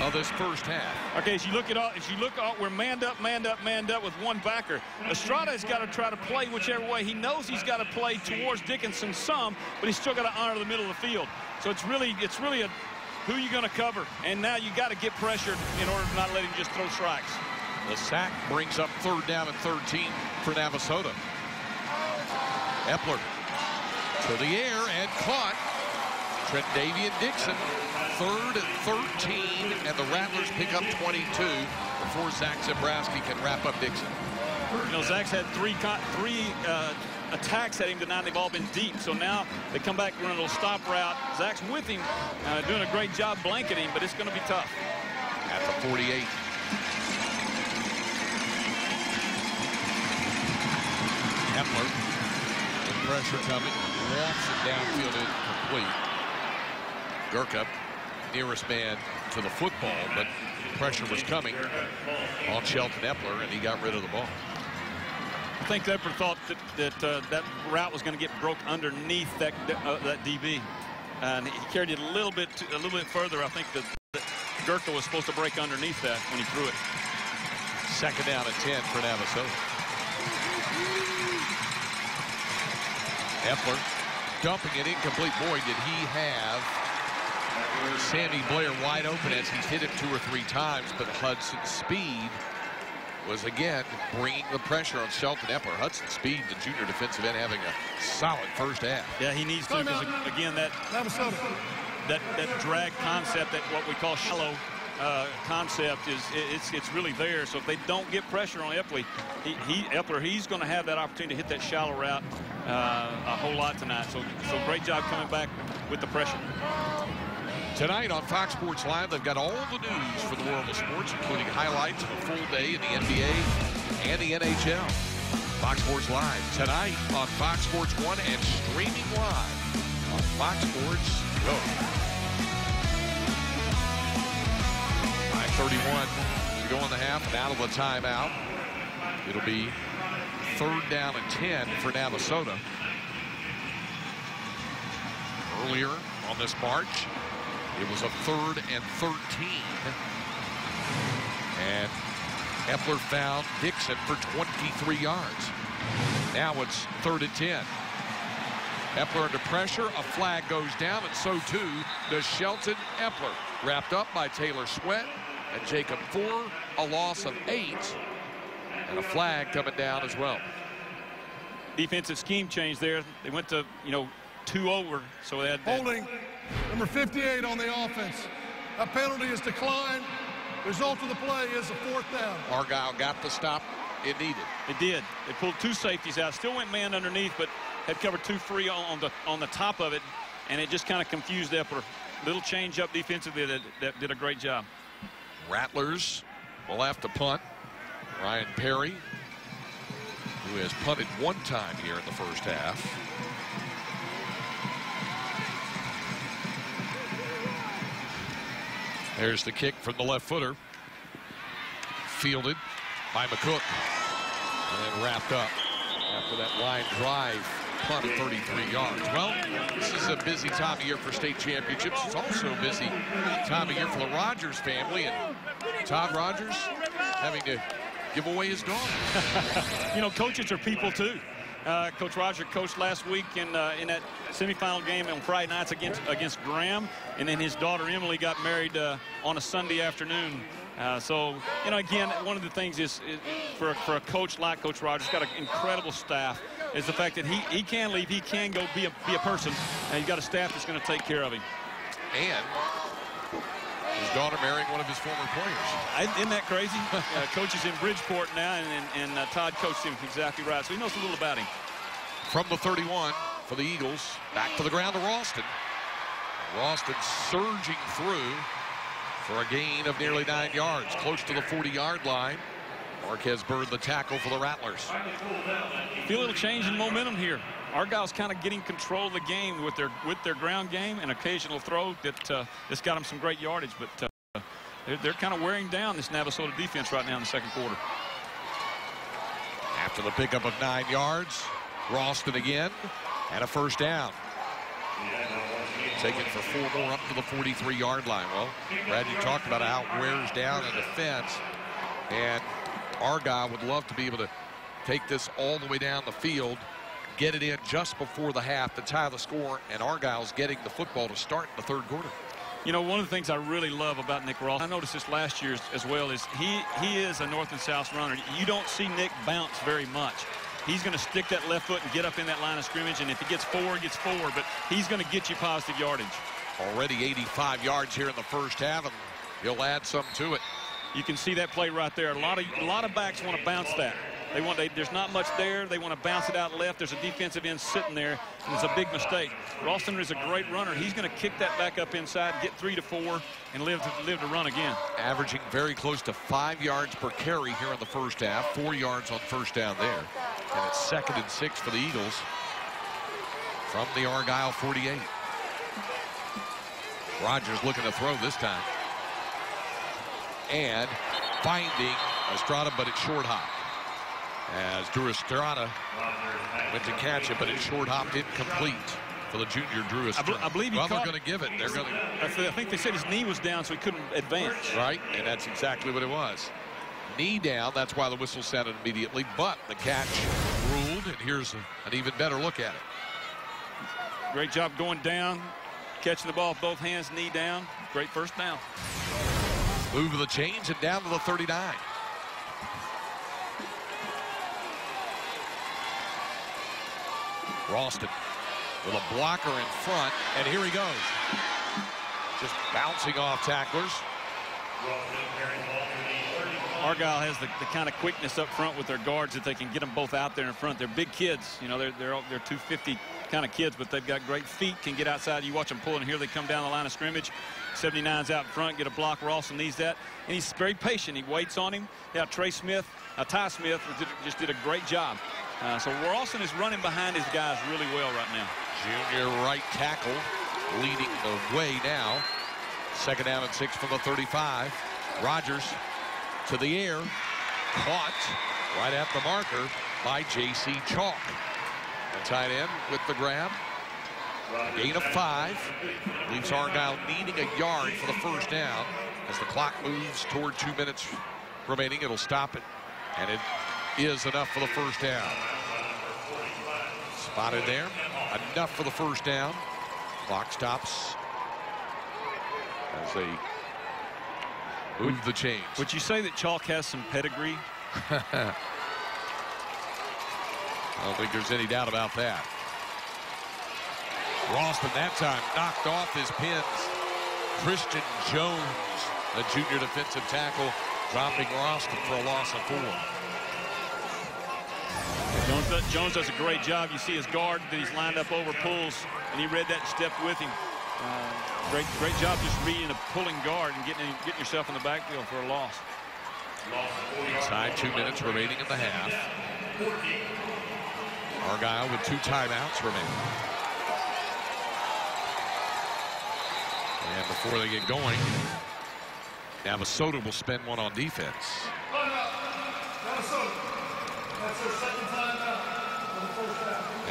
of this first half. Okay, as you look at all, as you look at, we're manned up, manned up, manned up with one backer. Estrada has got to try to play whichever way. He knows he's got to play towards Dickinson some, but he's still got to honor the middle of the field. So it's really, it's really a who are you going to cover? And now you got to get pressured in order to not let him just throw strikes. The sack brings up third down and 13 for Navasota. Epler to the air and caught. Trendavian Dixon, third and 13, and the Rattlers pick up 22 before Zach Zembrowski can wrap up Dixon. You know, Zach's had three three uh, attacks at him tonight. They've all been deep. So now they come back running a little stop route. Zach's with him, uh, doing a great job blanketing, but it's going to be tough. At the 48. Epler, with pressure coming, walks it downfield incomplete. Gurka, nearest man to the football, but pressure was coming on Shelton Epler, and he got rid of the ball. I think Epler thought that that, uh, that route was going to get broke underneath that uh, that DB, and he carried it a little bit to, a little bit further. I think that, that was supposed to break underneath that when he threw it. Second down at 10 for Navasota. Epler dumping it incomplete. Boy, did he have Sammy Blair wide open as he's hit it two or three times, but Hudson Speed was again bringing the pressure on Shelton Epler. Hudson Speed, the junior defensive end, having a solid first half. Yeah, he needs to because again that that that drag concept, that what we call shallow uh, concept is it's it's really there. So if they don't get pressure on Epler, he, he Epler, he's going to have that opportunity to hit that shallow route uh, a whole lot tonight. So so great job coming back with the pressure. Tonight on Fox Sports Live, they've got all the news for the world of sports, including highlights of a full day in the NBA and the NHL. Fox Sports Live tonight on Fox Sports 1 and streaming live on Fox Sports Go. 9.31 to go in the half and out of the timeout. It'll be third down and 10 for Navasota. Earlier on this march, it was a third and 13. And Epler found Dixon for 23 yards. Now it's third and 10. Epler under pressure. A flag goes down, and so too does Shelton Epler. Wrapped up by Taylor Sweat and Jacob Four. A loss of eight. And a flag coming down as well. Defensive scheme change there. They went to, you know, two over, so they had holding number 58 on the offense. A penalty is declined. Result of the play is a fourth down. Argyle got the stop it needed. It did. They pulled two safeties out. Still went man underneath, but had covered two free on the on the top of it, and it just kind of confused Epler. Little change up defensively that, that did a great job. Rattlers will have to punt. Ryan Perry, who has punted one time here in the first half. There's the kick from the left footer. Fielded by McCook. And then wrapped up after that line drive punt 33 yards. Well, this is a busy time of year for state championships. It's also a busy time of year for the Rogers family. And Todd Rogers having to give away his dog. you know, coaches are people, too. Uh, Coach Roger coached last week in uh, in that semifinal game on Friday nights against against Graham, and then his daughter Emily got married uh, on a Sunday afternoon. Uh, so, you know, again, one of the things is, is for, for a coach like Coach Rogers, got an incredible staff, is the fact that he, he can leave, he can go be a, be a person, and he's got a staff that's going to take care of him. And his daughter marrying one of his former players. Isn't that crazy? uh, coaches in Bridgeport now, and, and, and uh, Todd coached him exactly right, so he knows a little about him. From the 31 for the Eagles, back to the ground to Ralston. Ralston surging through for a gain of nearly nine yards, close to the 40-yard line. Marquez Bird the tackle for the Rattlers. Feel a little change in momentum here. Argyle's kind of getting control of the game with their with their ground game, an occasional throw that uh, that's got them some great yardage, but uh, they're, they're kind of wearing down this Navasota defense right now in the second quarter. After the pickup of nine yards, Ralston again, and a first down. Taken for four more up to the 43-yard line. Well, Brad, you talked about how it wears down a defense, and Argyle would love to be able to take this all the way down the field, get it in just before the half to tie the score, and Argyle's getting the football to start the third quarter. You know, one of the things I really love about Nick Ross, I noticed this last year as well, is he, he is a north and south runner. You don't see Nick bounce very much. He's going to stick that left foot and get up in that line of scrimmage, and if he gets four, he gets four, but he's going to get you positive yardage. Already 85 yards here in the first half, and he'll add some to it. You can see that play right there. A lot of a lot of backs want to bounce that. They want they, there's not much there. They want to bounce it out left. There's a defensive end sitting there, and it's a big mistake. Ralston is a great runner. He's going to kick that back up inside, get three to four, and live to live to run again. Averaging very close to five yards per carry here in the first half. Four yards on first down there. And it's second and six for the Eagles from the Argyle 48. Rogers looking to throw this time. And finding Estrada, but it's short hop. As Drew Estrada went to catch it, but it short hopped incomplete for the junior Drew Estrada. I, I believe he well, caught they're going to give it. They're going to. I think they said his knee was down, so he couldn't advance. Right, and that's exactly what it was. Knee down, that's why the whistle sounded immediately, but the catch ruled, and here's an even better look at it. Great job going down, catching the ball with both hands, knee down. Great first down. Move of the chains and down to the 39. Ralston with a blocker in front, and here he goes. Just bouncing off tacklers. Argyle has the, the kind of quickness up front with their guards that they can get them both out there in front. They're big kids. You know, they're, they're, they're 250 kind of kids, but they've got great feet, can get outside. You watch them pulling, and here they come down the line of scrimmage. 79's out in front, get a block. Ralston needs that. And he's very patient. He waits on him. Yeah, Trey Smith, uh, Ty Smith just did a great job. Uh, so Ralston is running behind his guys really well right now. Junior right tackle leading the way now. Second down and six from the 35. Rogers to the air. Caught right at the marker by J.C. Chalk. The tight end with the grab. Gain of five. Leaves Argyle needing a yard for the first down. As the clock moves toward two minutes remaining, it'll stop it. And it is enough for the first down. Spotted there. Enough for the first down. Clock stops as they move the chains. Would you say that Chalk has some pedigree? I don't think there's any doubt about that. Ralston that time knocked off his pins. Christian Jones, the junior defensive tackle, dropping Ralston for a loss of four. Jones, does- Jones does a great job. You see his guard that he's lined up over pulls, and he read that and stepped with him. Uh, great, great job just reading a pulling guard and getting getting yourself in the backfield for a loss. Inside two minutes remaining in the half. Argyle with two timeouts remaining. And before they get going, Navasota will spend one on defense.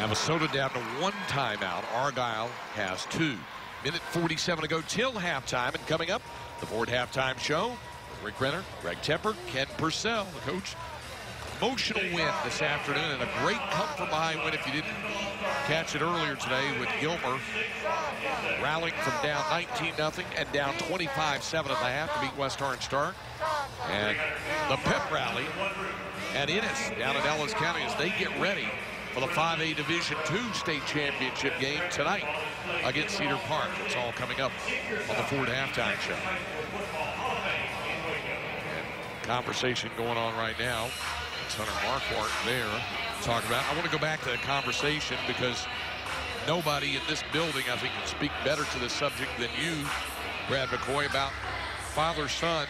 Navasota down to one timeout. Argyle has two. Minute 47 to go till halftime. And coming up, the Ford Halftime Show. Rick Renner, Greg Tepper, Ken Purcell, the coach. Emotional win this afternoon and a great come from behind win if you didn't catch it earlier today with Gilmer rallying from down 19-0 and down 25-7 at the half to beat West Orange-Stark. And the pep rally at Ennis down in Ellis County as they get ready for the 5A Division II state championship game tonight against Cedar Park. It's all coming up on the Ford Halftime Show. And conversation going on right now. It's Hunter Marquardt there talking about. I want to go back to the conversation because nobody in this building, I think, can speak better to the subject than you, Brad McCoy, about father-son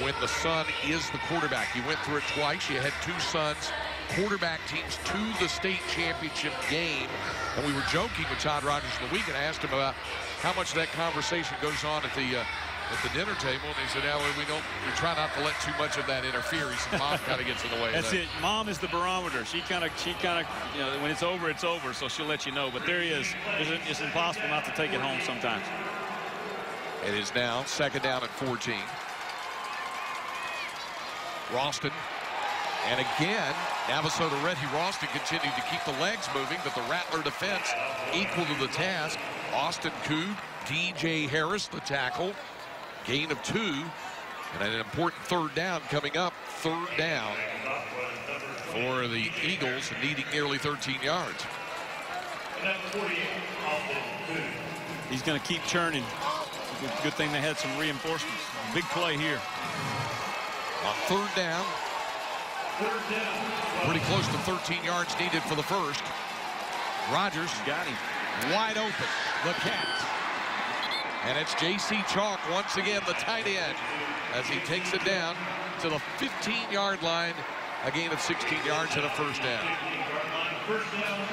when the son is the quarterback. You went through it twice. You had two sons quarterback teams to the state championship game. And we were joking with Todd Rogers in the week and I asked him about how much that conversation goes on at the uh, at the dinner table. And he said, yeah, we don't, we try not to let too much of that interfere. He said, mom kind of gets in the way That's it. Mom is the barometer. She kind of, she kind of, you know, when it's over, it's over. So she'll let you know. But there he is. It's, it's impossible not to take it home sometimes. It is now second down at 14. Ralston and again, Navasota Reggie Ralston continued to keep the legs moving, but the Rattler defense equal to the task. Austin Good, DJ Harris, the tackle. Gain of two. And an important third down coming up. Third down for the Eagles, needing nearly 13 yards. He's going to keep churning. Good thing they had some reinforcements. Big play here. On third down, Pretty close to 13 yards needed for the first. Rogers got him. Wide open. The cat. And it's J.C. Chalk once again, the tight end, as he takes it down to the 15-yard line. A gain of 16 yards and a first down.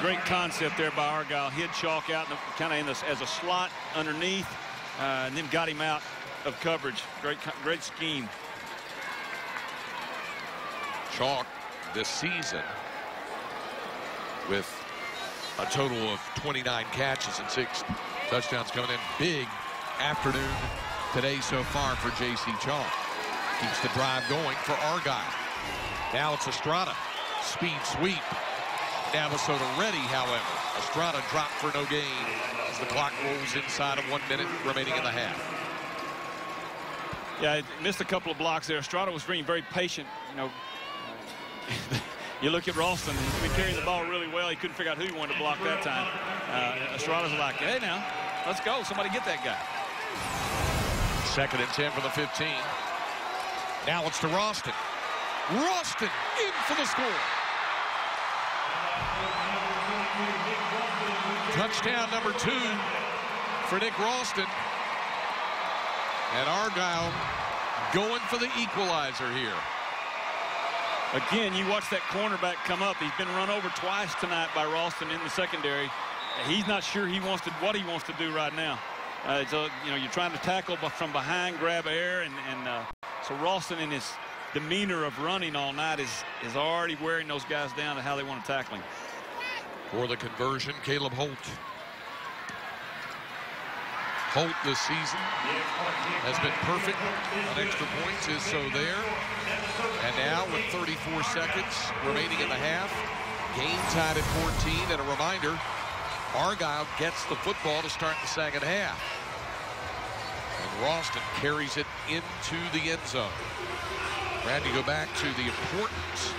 Great concept there by Argyle. Hid Chalk out kind of in this as a slot underneath, uh, and then got him out of coverage. Great, great scheme. Chalk this season with a total of 29 catches and six touchdowns coming in. Big afternoon today so far for J.C. Chalk. Keeps the drive going for Argyle. Now it's Estrada. Speed sweep. Navasota ready, however. Estrada dropped for no gain as the clock rolls inside of one minute remaining in the half. Yeah, missed a couple of blocks there. Estrada was being very patient, you know, you look at Ralston, he's been carrying the ball really well. He couldn't figure out who he wanted to block that time. Uh, Estrada's like, hey, now, let's go. Somebody get that guy. Second and 10 for the 15. Now it's to Ralston. Ralston in for the score. Touchdown number two for Nick Ralston. And Argyle going for the equalizer here. Again, you watch that cornerback come up. He's been run over twice tonight by Ralston in the secondary. He's not sure he wants to what he wants to do right now. Uh, so you know you're trying to tackle from behind, grab air, and, and uh, so Ralston in his demeanor of running all night is is already wearing those guys down to how they want to tackle him. For the conversion, Caleb Holt. Holt this season has been perfect on extra points, is so there. And now with 34 seconds remaining in the half, game tied at 14. And a reminder, Argyle gets the football to start the second half. And Ralston carries it into the end zone. Brad, you go back to the importance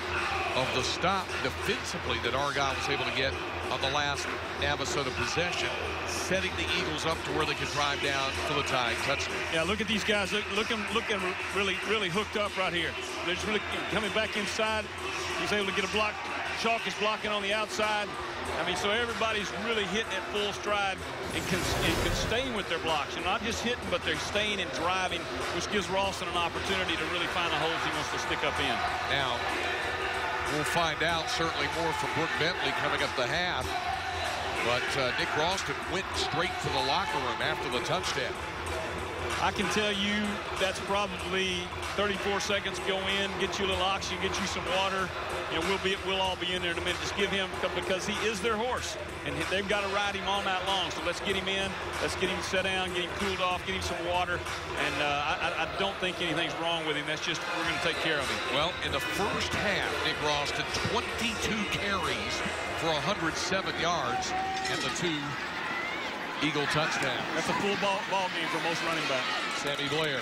of the stop defensively that Argyle was able to get on the last Navasota possession, setting the Eagles up to where they could drive down for the tie touchdown. Yeah, look at these guys. Look, look, look at really, really hooked up right here. They're just really coming back inside. He's able to get a block. Chalk is blocking on the outside. I mean, so everybody's really hitting at full stride and can, and can staying with their blocks. And not just hitting, but they're staying and driving, which gives Ralston an opportunity to really find the holes he wants to stick up in. Now, we'll find out certainly more from Brooke Bentley coming up the half. But uh, Nick Ralston went straight to the locker room after the touchdown. I can tell you that's probably 34 seconds go in, get you a little oxygen, get you some water, and we'll be we'll all be in there in a minute. Just give him because he is their horse, and they've got to ride him all night long. So let's get him in, let's get him set down, get him cooled off, get him some water, and uh, I, I, don't think anything's wrong with him. That's just we're going to take care of him. Well, in the first half, Nick Ralston 22 carries for 107 yards and the two Eagle touchdown. That's a full ball, ball game for most running backs. Sammy Blair.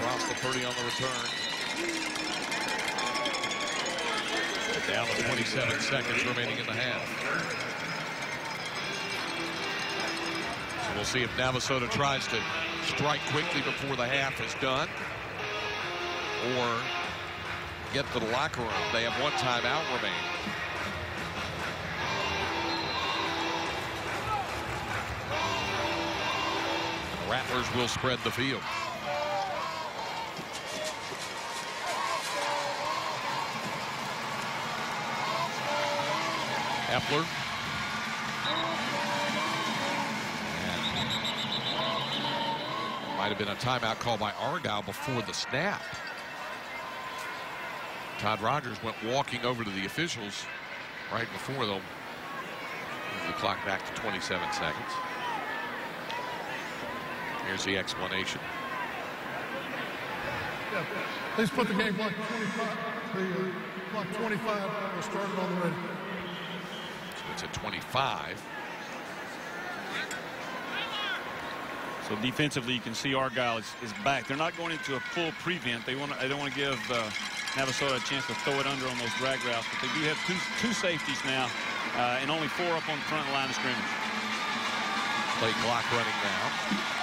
Across the 30 on the return. Down to 27 seconds remaining in the half. So we'll see if Navasota tries to strike quickly before the half is done. Or get to the locker room. They have one timeout remaining. Rattlers will spread the field. Epler. Might have been a timeout call by Argyle before the snap. Todd Rogers went walking over to the officials right before them. The clock back to 27 seconds. Here's the explanation. Yeah, please put the game clock 25. The uh, clock 25 will start it on the ready. So it's at 25. So defensively, you can see Argyle is, is back. They're not going into a full prevent. They want. They don't want to give uh, Navasota a chance to throw it under on those drag routes. But they do have two two safeties now, uh, and only four up on the front line of scrimmage. Play clock running now.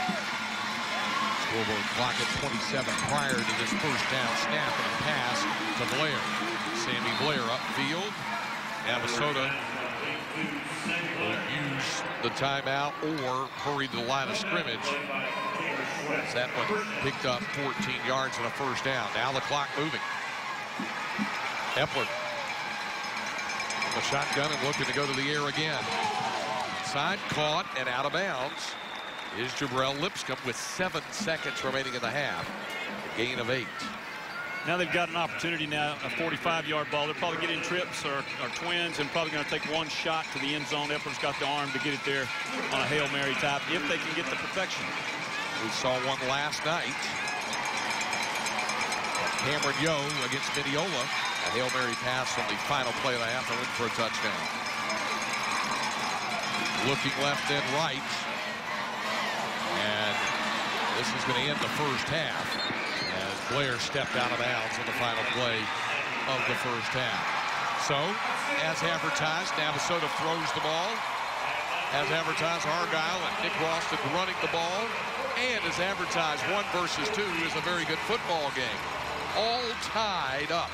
Scoreboard clock at 27 prior to this first down snap and pass to Blair. Sammy Blair upfield. Navasota will use the timeout or hurry to the line of scrimmage. That one picked up 14 yards and a first down. Now the clock moving. Epler. The shotgun and looking to go to the air again. Side caught and out of bounds is Jabrell Lipscomb with seven seconds remaining in the half. A gain of eight. Now they've got an opportunity now, a 45-yard ball. They're probably getting trips or, or twins and probably going to take one shot to the end zone. Epler's got the arm to get it there on a Hail Mary type if they can get the protection. We saw one last night. Cameron Yo against Mineola. A Hail Mary pass on the final play of the half and in for a touchdown. Looking left and right. And this is going to end the first half as Blair stepped out of bounds on the final play of the first half. So, as advertised, Navasota throws the ball. As advertised, Argyle and Nick Ralston running the ball. And as advertised, one versus two is a very good football game. All tied up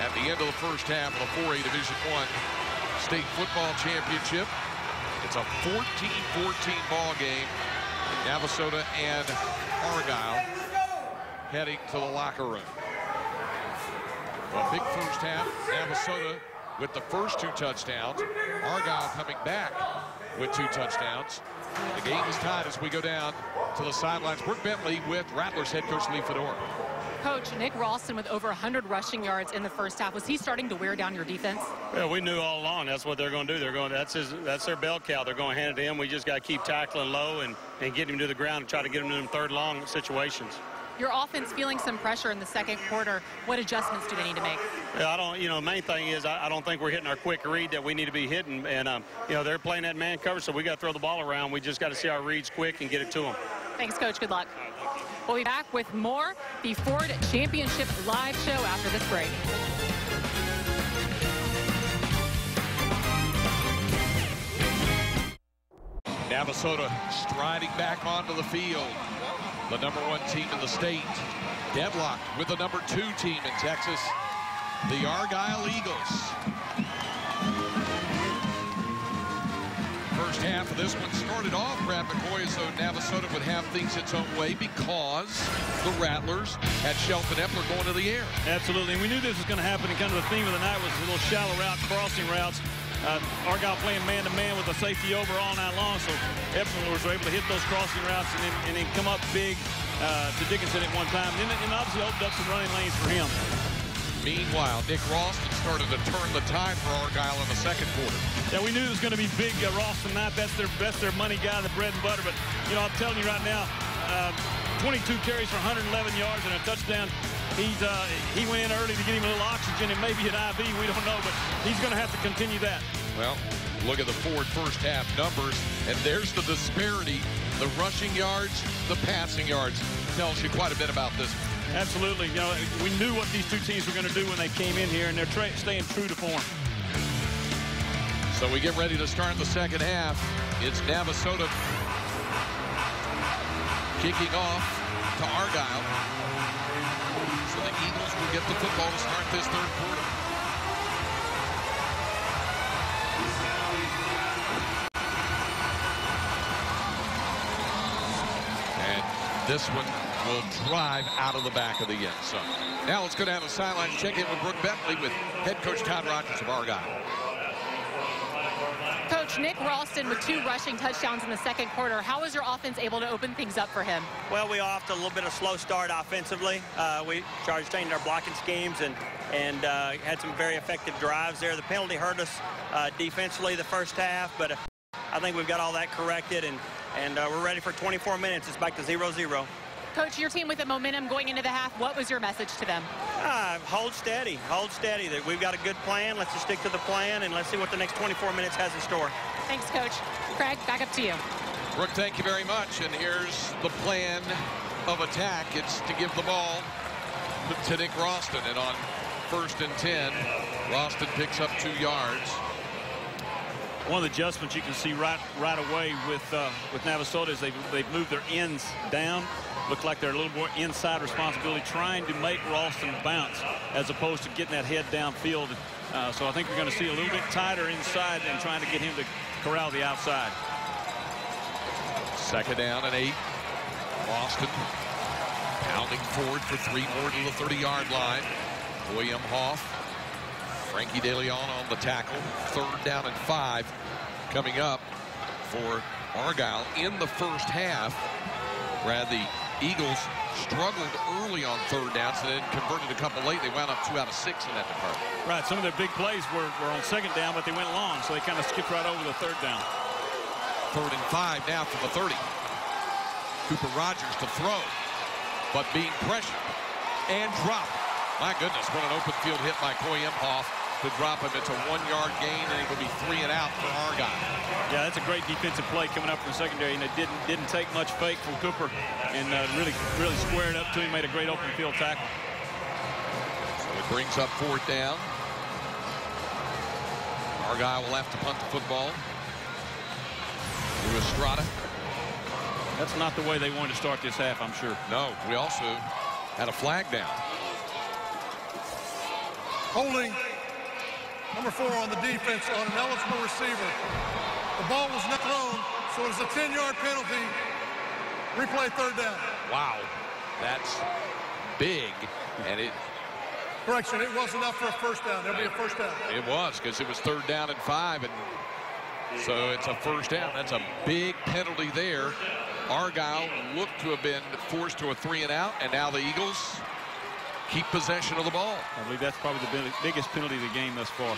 at the end of the first half of the 4A Division One State Football Championship. It's a 14-14 ball game Navasota and Argyle heading to the locker room. A big first half. Navasota with the first two touchdowns. Argyle coming back with two touchdowns. The game is tied as we go down to the sidelines. Brooke Bentley with Rattlers head coach Lee Fedora. Coach, Nick Ralston with over 100 rushing yards in the first half. Was he starting to wear down your defense? Yeah, we knew all along that's what they're going to do. They're going. That's his. That's their bell cow. They're going to hand it to him. We just got to keep tackling low and and get him to the ground and try to get him to them third long situations. Your offense feeling some pressure in the second quarter. What adjustments do they need to make? Yeah, I don't. You know, the main thing is I, I don't think we're hitting our quick read that we need to be hitting. And um, you know, they're playing that man cover, so we got to throw the ball around. We just got to see our reads quick and get it to them. Thanks, Coach. Good luck. We'll be back with more the Ford Championship live show after this break. Navasota striding back onto the field. The number one team in the state. Deadlocked with the number two team in Texas, the Argyle Eagles. First half of this one started off, Brad McCoy, though Navasota would have things its own way because the Rattlers had Shelton Epler going to the air. Absolutely, and we knew this was going to happen, and kind of the theme of the night was a little shallow route, crossing routes. uh, Argyle playing man-to-man with a safety over all night long, so Eplerson was able to hit those crossing routes and then, and then come up big uh, to Dickinson at one time. And, and obviously opened up some running lanes for him. Meanwhile, Nick Ralston started to turn the tide for Argyle in the second quarter. Yeah, we knew it was going to be big uh, Ralston night. That's their, that's their money guy, the bread and butter. But, you know, I'm telling you right now, uh, 22 carries for 111 yards and a touchdown. He's uh, He went in early to get him a little oxygen and maybe an IV. We don't know, but he's going to have to continue that. Well, look at the Ford first half numbers, and there's the disparity. The rushing yards, the passing yards tells you quite a bit about this Absolutely. You know, we knew what these two teams were going to do when they came in here, and they're staying true to form. So we get ready to start the second half. It's Navasota kicking off to Argyle. So the Eagles will get the football to start this third quarter. And this one will drive out of the back of the end zone. Now let's go down the sideline and check in with Brooke Bentley with head coach Todd Rogers of Argyle. Coach Nick Ralston with two rushing touchdowns in the second quarter. How was your offense able to open things up for him? Well, we off to a little bit of slow start offensively. Uh, we charged changed our blocking schemes and and uh, had some very effective drives there. The penalty hurt us uh, defensively the first half, but I think we've got all that corrected and and uh, we're ready for 24 minutes. It's back to 0-0. Coach, your team with the momentum going into the half, what was your message to them? Uh, hold steady, hold steady. We've got a good plan. Let's just stick to the plan, and let's see what the next 24 minutes has in store. Thanks, Coach. Craig, back up to you. Brooke, thank you very much. And here's the plan of attack. It's to give the ball to Nick Ralston. And on first and 10, Ralston picks up two yards. One of the adjustments you can see right right away with uh, with Navasota is they've, they've moved their ends down look like they're a little more inside responsibility, trying to make Ralston bounce as opposed to getting that head downfield. Uh, so I think we're going to see a little bit tighter inside and trying to get him to corral the outside. Second down and eight. Ralston pounding forward for three more to the 30-yard line. William Hoff, Frankie DeLeon on the tackle. Third down and five coming up for Argyle in the first half. Brad, the Eagles struggled early on third downs and then converted a couple late. They wound up two out of six in that department. Right. Some of their big plays were, were on second down, but they went long, so they kind of skipped right over the third down. Third and five now from the 30. Cooper Rogers to throw, but being pressured and dropped. My goodness, what an open field hit by Koy Imhoff to drop him. It's a one-yard gain, and it will be three and out for Argyle. Yeah, that's a great defensive play coming up from the secondary, and it didn't didn't take much fake from Cooper, and uh, really really squared up to him, made a great open field tackle. So it brings up fourth down. Argyle will have to punt the football. To Estrada. That's not the way they wanted to start this half, I'm sure. No, we also had a flag down. Holding number four on the defense on an eligible receiver. The ball was not thrown, so it's a 10-yard penalty. Replay third down. Wow, that's big, and it. Correction, it was enough for a first down. There'll be a first down. It was because it was third down and five, and so it's a first down. That's a big penalty there. Argyle looked to have been forced to a three and out, and now the Eagles keep possession of the ball. I believe that's probably the biggest penalty of the game thus far.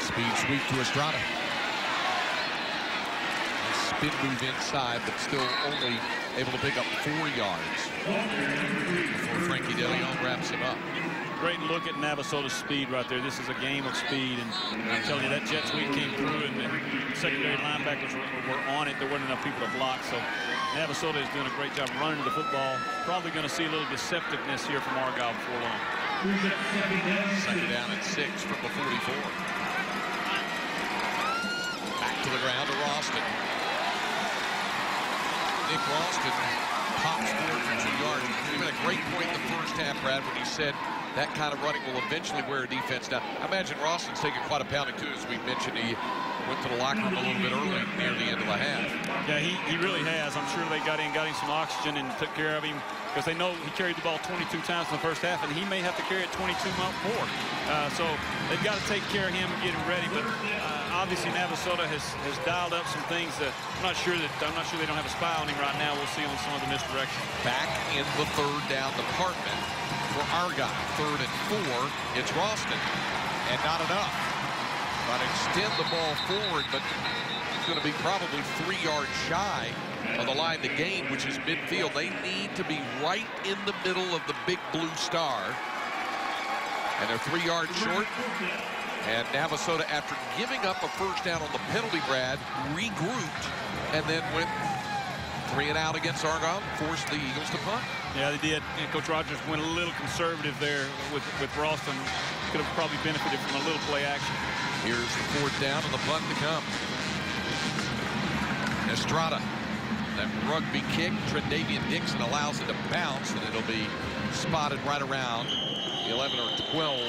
Speed sweep to Estrada. A Spin move inside, but still only able to pick up four yards before Frankie DeLeon wraps him up. Great look at Navasota's speed right there. This is a game of speed, and I'm telling you, that jet sweep came through, and the secondary linebackers were, were on it. There weren't enough people to block, so Navasota is doing a great job running the football. Probably going to see a little deceptiveness here from Argyle before long. Second down at six from the 44. Back to the ground to Ralston. Nick Ralston pops forward for two yards. He made a great point in the first half, Brad, when he said that kind of running will eventually wear a defense down. I imagine Ralston's taking quite a pounding too, as we mentioned. He went to the locker room a little bit early near the end of the half. Yeah, he, he really has. I'm sure they got in, got him some oxygen and took care of him because they know he carried the ball 22 times in the first half, and he may have to carry it 22 more. Uh, so they've got to take care of him and get him ready. But uh, obviously, Navasota has, has dialed up some things. That I'm not sure that I'm not sure they don't have a spy on him right now. We'll see on some of the misdirection. Back in the third down department for Argyle. Third and four. It's Ralston, and not enough. To extend the ball forward, but it's going to be probably three yards shy of the line to gain, which is midfield. They need to be right in the middle of the big blue star. And they're three yards short. And Navasota, after giving up a first down on the penalty, Brad, regrouped and then went three and out against Argyle, forced the Eagles to punt. Yeah, they did. And Coach Rogers went a little conservative there with, with Ralston. Could have probably benefited from a little play action. Here's the fourth down and the punt to come. Estrada that rugby kick, Trendavian Dixon allows it to bounce, and it'll be spotted right around the 11 or 12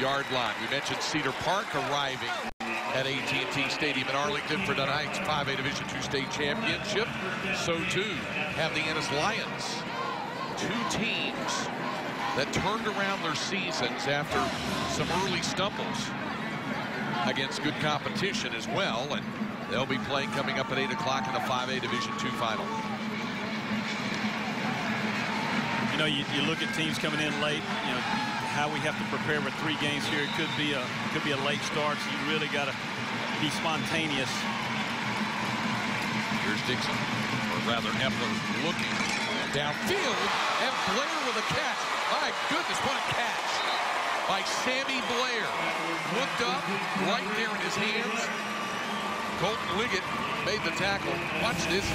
yard line. We mentioned Cedar Park arriving at AT&T Stadium in Arlington for tonight's 5A Division II state championship. So too have the Ennis Lions. Two teams that turned around their seasons after some early stumbles against good competition as well. And They'll be playing coming up at 8 o'clock in the 5A Division II final. You know, you, you, look at teams coming in late, you know, how we have to prepare for three games here. It could be a could be a late start, so you really got to be spontaneous. Here's Dixon, or rather Epler looking downfield, and Blair with a catch. My goodness, what a catch by Sammy Blair. Looked up, right there in his hands, Colton Liggett made the tackle. Watch this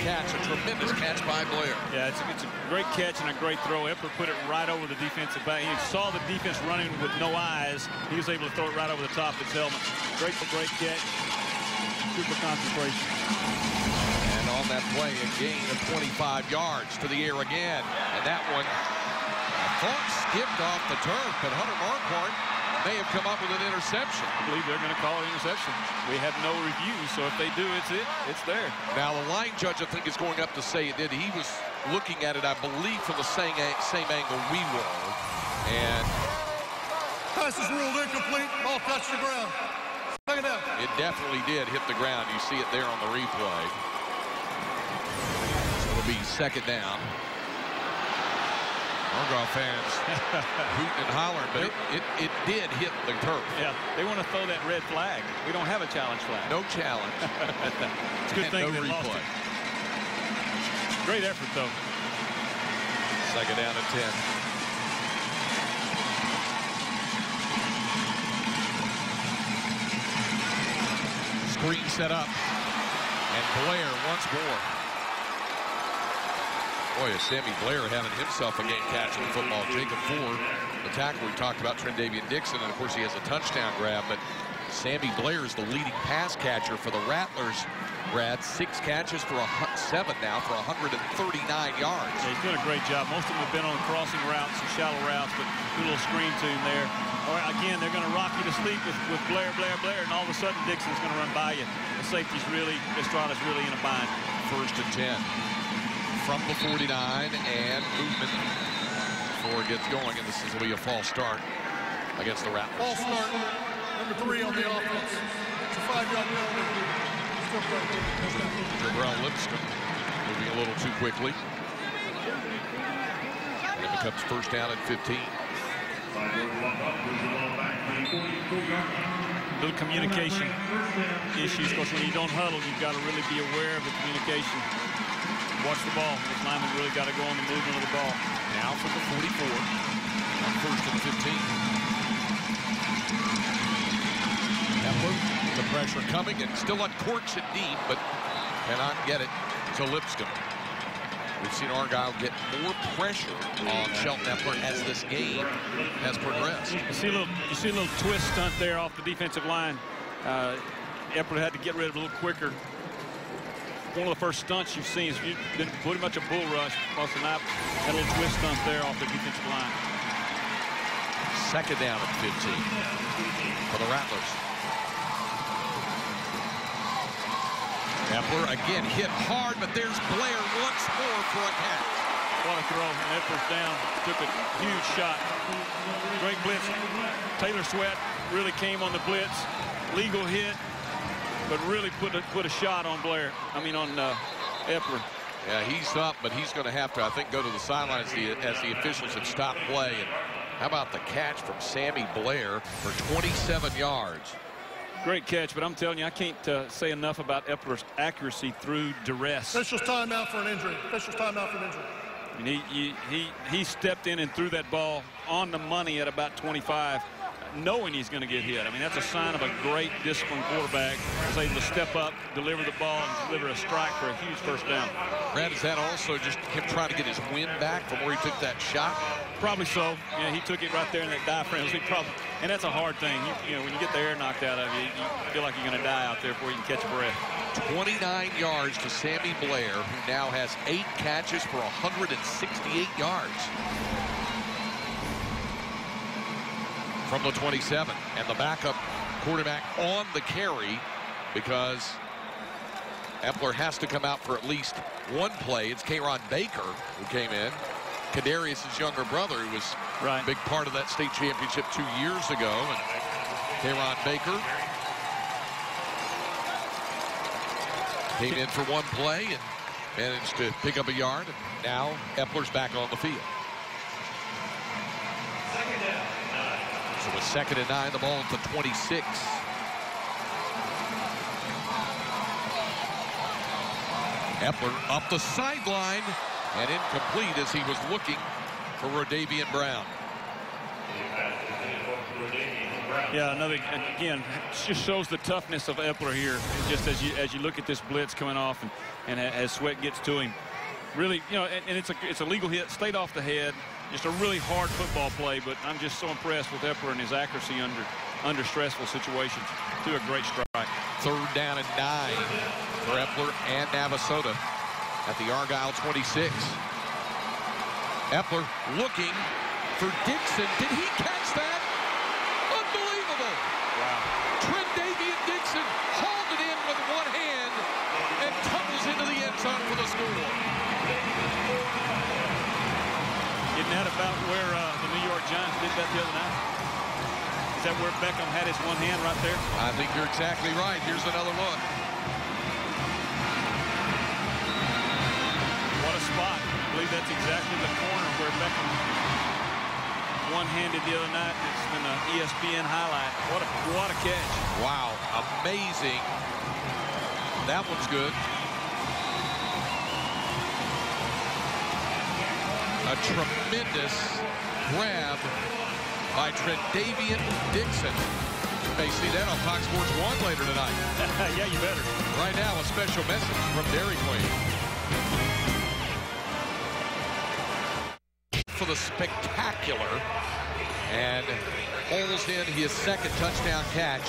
catch, a tremendous catch by Blair. Yeah, it's a, it's a great catch and a great throw. Epler put it right over the defensive back. He saw the defense running with no eyes. He was able to throw it right over the top of his helmet. Great, great catch. Super concentration. And on that play, a gain of 25 yards to the air again. And that one, I thought skipped off the turf, but Hunter Marquardt may have come up with an interception. I believe they're going to call an interception. We have no review, so if they do, it's it. It's there. Now, the line judge, I think, is going up to say it did. He was looking at it, I believe, from the same, same angle we were. And... Pass is ruled incomplete. Ball touched the ground. Second down. It definitely did hit the ground. You see it there on the replay. So it'll be second down. Argyle fans hooting and hollering, but it, it, it, did hit the turf. Yeah, they want to throw that red flag. We don't have a challenge flag. No challenge. it's a good thing no they replay. lost it. Great effort, though. Second down at 10. Screen set up. And Blair once more Boy, is Sammy Blair having himself a game catching the football. Jacob Ford, the tackle we talked about, Trendavian Dixon, and of course he has a touchdown grab, but Sammy Blair is the leading pass catcher for the Rattlers. Brad, six catches for a seven now for 139 yards. Yeah, he's doing a great job. Most of them have been on crossing routes and shallow routes, but a little screen to him there. All right, again, they're going to rock you to sleep with, with Blair, Blair, Blair, and all of a sudden Dixon's going to run by you. The safety's really, Estrada's really in a bind. First and 10 from the 49 and movement before it gets going. And this is will be a false start against the Rattlers. False start, number three on the offense. It's a five-yard penalty. Jabrell Lipscomb moving a little too quickly. And it becomes first down at 15. Little communication issues, because when you don't huddle, you've got to really be aware of the communication watch the ball. This lineman really got to go on the movement of the ball. Now from the 44 on first and 15. Epler, the pressure coming and still uncorks it deep, but cannot get it to Lipscomb. We've seen Argyle get more pressure on Shelton Epler as this game has progressed. You see a little, you see a little twist stunt there off the defensive line. Uh, Epler had to get rid of it a little quicker one of the first stunts you've seen. It's been pretty much a bull rush across the map. Had a little twist stunt there off the defensive line. Second down at 15 for the Rattlers. Epler again hit hard, but there's Blair once more for a catch. What a throw. Epler's down. Took a huge shot. Great blitz. Taylor Sweat really came on the blitz. Legal hit, but really put a, put a shot on Blair. I mean, on uh, Epler. Yeah, he's up, but he's going to have to, I think, go to the sidelines as the, as the officials have stopped play. And how about the catch from Sammy Blair for 27 yards? Great catch, but I'm telling you, I can't uh, say enough about Epler's accuracy through duress. Officials timeout for an injury. Officials timeout for an injury. And he, he, he, he stepped in and threw that ball on the money at about 25 knowing he's going to get hit. I mean, that's a sign of a great disciplined quarterback. Was able to step up, deliver the ball, and deliver a strike for a huge first down. Brad, is that also just him trying to get his wind back from where he took that shot? Probably so. Yeah, he took it right there in that diaphragm. He probably, and that's a hard thing. You, you know, when you get the air knocked out of you, you feel like you're going to die out there before you can catch a breath. 29 yards to Sammy Blair, who now has eight catches for 168 yards. From the 27. And the backup quarterback on the carry because Epler has to come out for at least one play. It's Kayron Baker who came in. Kadarius' younger brother, who was right. a big part of that state championship two years ago. And Kayron Baker came in for one play and managed to pick up a yard. And now Epler's back on the field. So with second and nine, the ball the 26. Epler up the sideline and incomplete as he was looking for Rodavian Brown. Yeah, another again just shows the toughness of Epler here. Just as you as you look at this blitz coming off and and as Sweat gets to him, really you know and, and it's a it's a legal hit, stayed off the head. Just a really hard football play, but I'm just so impressed with Epler and his accuracy under under stressful situations. Do a great strike. Third down and nine for Epler and Navasota at the Argyle 26. Epler looking for Dixon. Did he catch that the other night? Is that where Beckham had his one hand right there? I think you're exactly right. Here's another look. What a spot. I believe that's exactly the corner where Beckham one-handed the other night. It's in an ESPN highlight. What a, what a catch. Wow, amazing. That one's good. A tremendous grab by Trendavian Dixon. You may see that on Fox Sports 1 later tonight. yeah, you better. Right now, a special message from Dairy Queen. For the spectacular and holds in his second touchdown catch.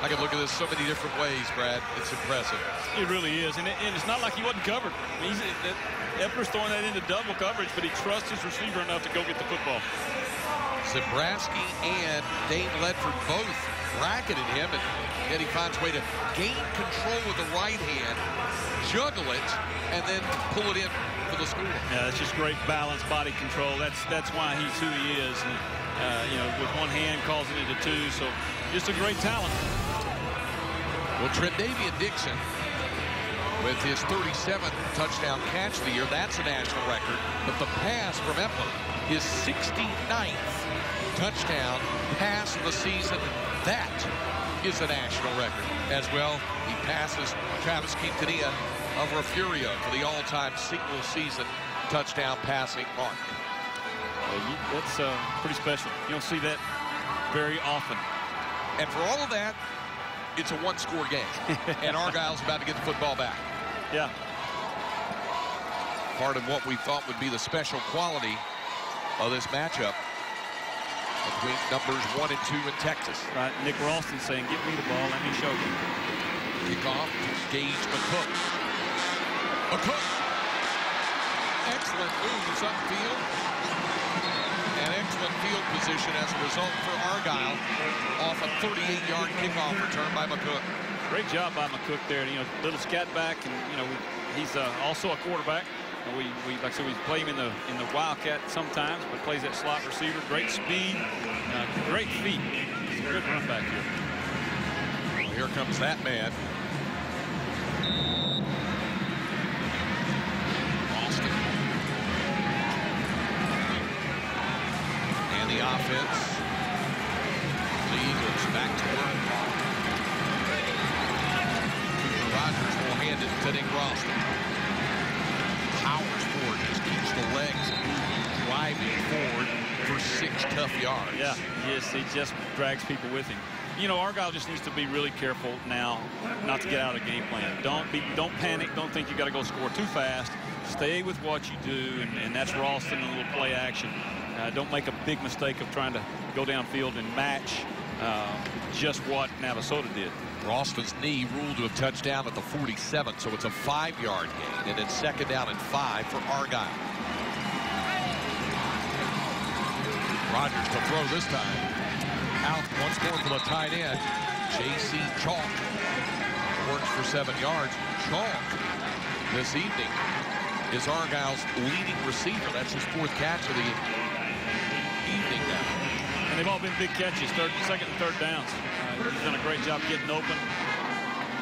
I can look at this so many different ways, Brad. It's impressive. It really is. And, it, and it's not like he wasn't covered. He's, it, Epler's throwing that into double coverage, but he trusts his receiver enough to go get the football. Zabraski and Dane Ledford both bracketed him, and yet he finds a way to gain control with the right hand, juggle it, and then pull it in for the score. Yeah, that's just great balance, body control. That's that's why he's who he is. And, uh, you know, with one hand calls it into two. So just a great talent. Well, Trendavian Dixon, with his 37th touchdown catch of the year, that's a national record. But the pass from Epler, his 69th touchdown pass of the season, that is a national record as well. He passes Travis Quintanilla of Refugio for the all-time single-season touchdown passing mark. That's uh, pretty special. You don't see that very often. And for all of that, it's a one-score game. and Argyle's about to get the football back. Yeah. Part of what we thought would be the special quality of this matchup between numbers one and two in Texas. Right, Nick Ralston saying, get me the ball, let me show you. Kickoff, Gage McCook. McCook. Excellent moves upfield. And excellent field position as a result for Argyle off a 38-yard kickoff return by McCook. Great job by McCook there. You know, little scat back, and you know, he's uh, also a quarterback. We, we, like I said, we play him in the in the wildcat sometimes, but plays that slot receiver. Great speed, uh, great feet. Good run back here. Here comes that man. Austin. And the offense. Eagles back to work. Cooper Rogers will hand it to Nick Ralston. Legs driving forward for six tough yards. Yeah, yes, he just drags people with him. You know, Argyle just needs to be really careful now not to get out of the game plan. Don't be, don't panic. Don't think you got to go score too fast. Stay with what you do, and, and that's Ralston and a little play action. Uh, don't make a big mistake of trying to go downfield and match uh, just what Navasota did. Ralston's knee ruled to a touchdown at the 47, so it's a five-yard gain, and it's second down and five for Argyle. Rogers to throw this time. Out once more from a tight end. J.C. Chalk works for seven yards. Chalk this evening is Argyle's leading receiver. That's his fourth catch of the evening now. And they've all been big catches, third, second and third downs. Uh, he's done a great job getting open.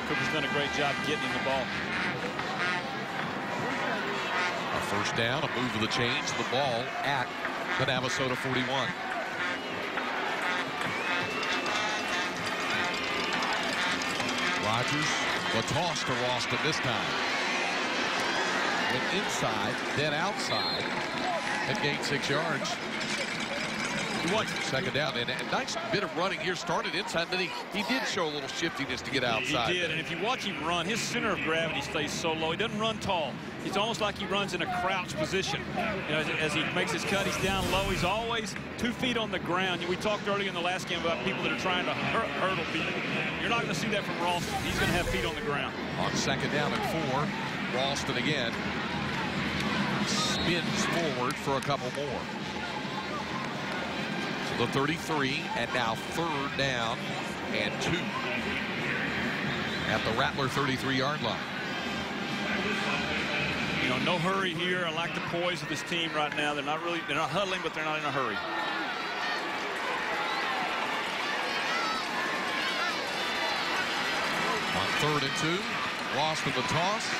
Cooper's done a great job getting him the ball. A first down, a move of the chains, the ball at the Navasota 41. Rogers, the toss to Ralston this time. Went inside, then outside, and gained six yards. Second down, and a nice bit of running here. Started inside, then he, he did show a little shiftiness to get outside. He did, and if you watch him run, his center of gravity stays so low. He doesn't run tall. It's almost like he runs in a crouch position. You know, as, as, he makes his cut, he's down low. He's always two feet on the ground. We talked earlier in the last game about people that are trying to hur hurdle people. You're not going to see that from Ralston. He's going to have feet on the ground. On second down and four, Ralston again spins forward for a couple more. The 33, and now third down and two at the Rattler 33-yard line. You know, no hurry here. I like the poise of this team right now. They're not really, they're not huddling, but they're not in a hurry. On third and two, Ralston the toss,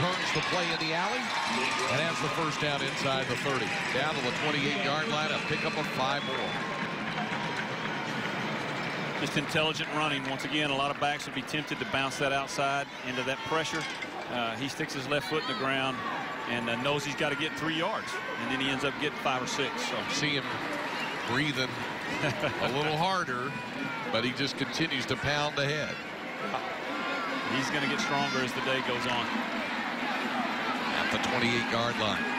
turns the play in the alley, and has the first down inside the 30. Down to the 28-yard line, a pickup of five more. Just intelligent running. Once again, a lot of backs would be tempted to bounce that outside into that pressure. Uh, he sticks his left foot in the ground and uh, knows he's got to get three yards. And then he ends up getting five or six. So see him breathing a little harder, but he just continues to pound ahead. He's going to get stronger as the day goes on. At the 28-yard line.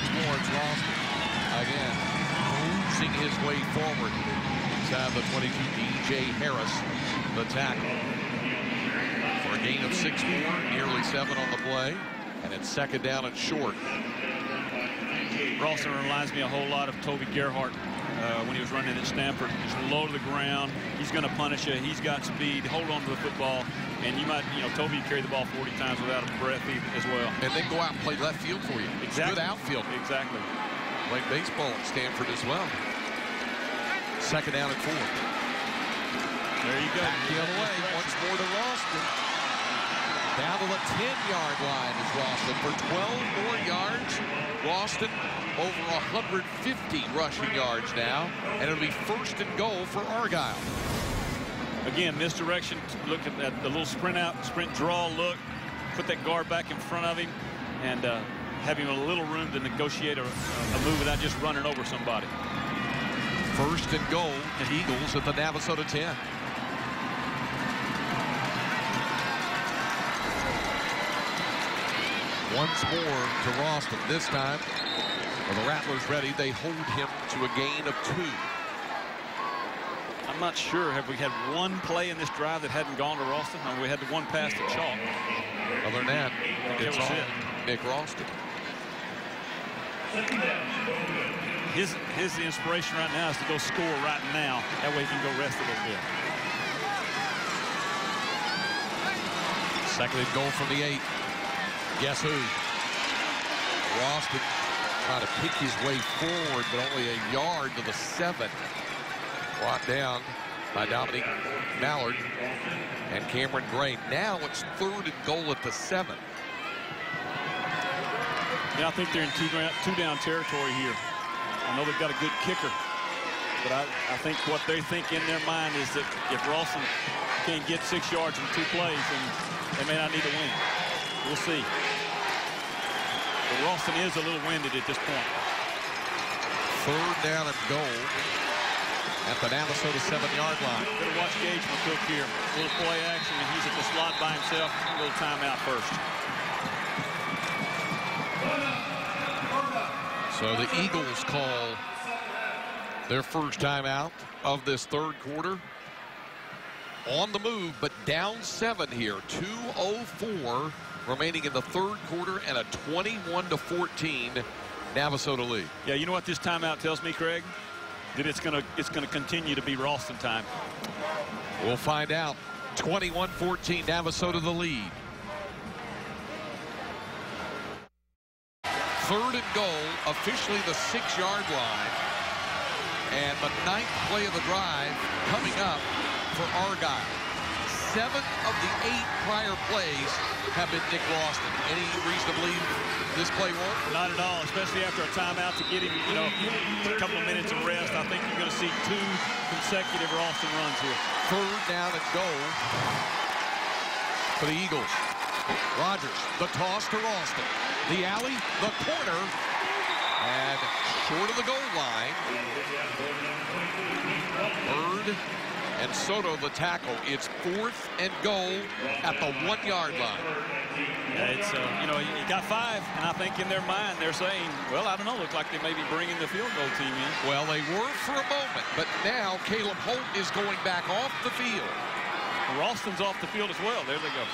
Once more, it's Ralston. Again, oozing his way forward. Inside the 22, D.J. Harris, the tackle. For a gain of six more, nearly seven on the play. And it's second down and short. Ralston reminds me a whole lot of Toby Gerhart uh, when he was running at Stanford. He's low to the ground. He's going to punish you. He's got speed. Hold on to the football. And you might, you know, Toby carry the ball 40 times without a breath even as well. And then go out and play left field for you. Exactly. Good outfield. Exactly. Played baseball at Stanford as well. Second down and four. There you go. Back the other way. Once more to Ralston. Down to the 10-yard line is Ralston for 12 more yards. Ralston over 150 rushing yards now, and it'll be first and goal for Argyle. Again, misdirection. Look at that, the little sprint out, sprint draw look. Put that guard back in front of him, and uh, have him a little room to negotiate a, a move without just running over somebody. First and goal, the Eagles at the Navasota 10. Once more to Ralston. This time, when the Rattlers ready, they hold him to a gain of two. I'm not sure. Have we had one play in this drive that hadn't gone to Ralston? Or we had the one pass to Chalk. Other than that, it's all it. Nick Ralston. his his inspiration right now is to go score right now. That way he can go rest a little bit. Second and goal from the eight. Guess who? Ralston trying to pick his way forward, but only a yard to the seven. Brought down by Dominic Mallard and Cameron Gray. Now it's third and goal at the seven. Yeah, I think they're in two, two down territory here. I know they've got a good kicker, but I, I think what they think in their mind is that if Ralston can't get six yards in two plays, then they may not need to win. We'll see. But Ralston is a little winded at this point. Third down and goal at the Navasota seven-yard line. Better watch Gage McCook here. A little play action, and he's at the slot by himself. A little timeout first. So the Eagles call their first timeout of this third quarter. On the move, but down seven here. 2.04 remaining in the third quarter and a 21 to 14 Navasota lead. Yeah, you know what this timeout tells me, Craig? That it's gonna it's gonna continue to be Ralston time. We'll find out. 21-14 Navasota the lead. Third and goal, officially the six-yard line. And the ninth play of the drive coming up for Argyle. Seven of the eight prior plays have been Nick Ralston. Any reason to believe this play won't? Not at all, especially after a timeout to get him, you know, a couple of minutes of rest. I think you're going to see two consecutive Ralston runs here. Third down and goal for the Eagles. Rogers, the toss to Ralston. The alley, the corner, and short of the goal line. Bird and Soto the tackle. It's fourth and goal at the one-yard line. Yeah, it's, uh, you know, you got five, and I think in their mind they're saying, well, I don't know, look like they may be bringing the field goal team in. Well, they were for a moment, but now Caleb Holt is going back off the field. Ralston's off the field as well. There they go.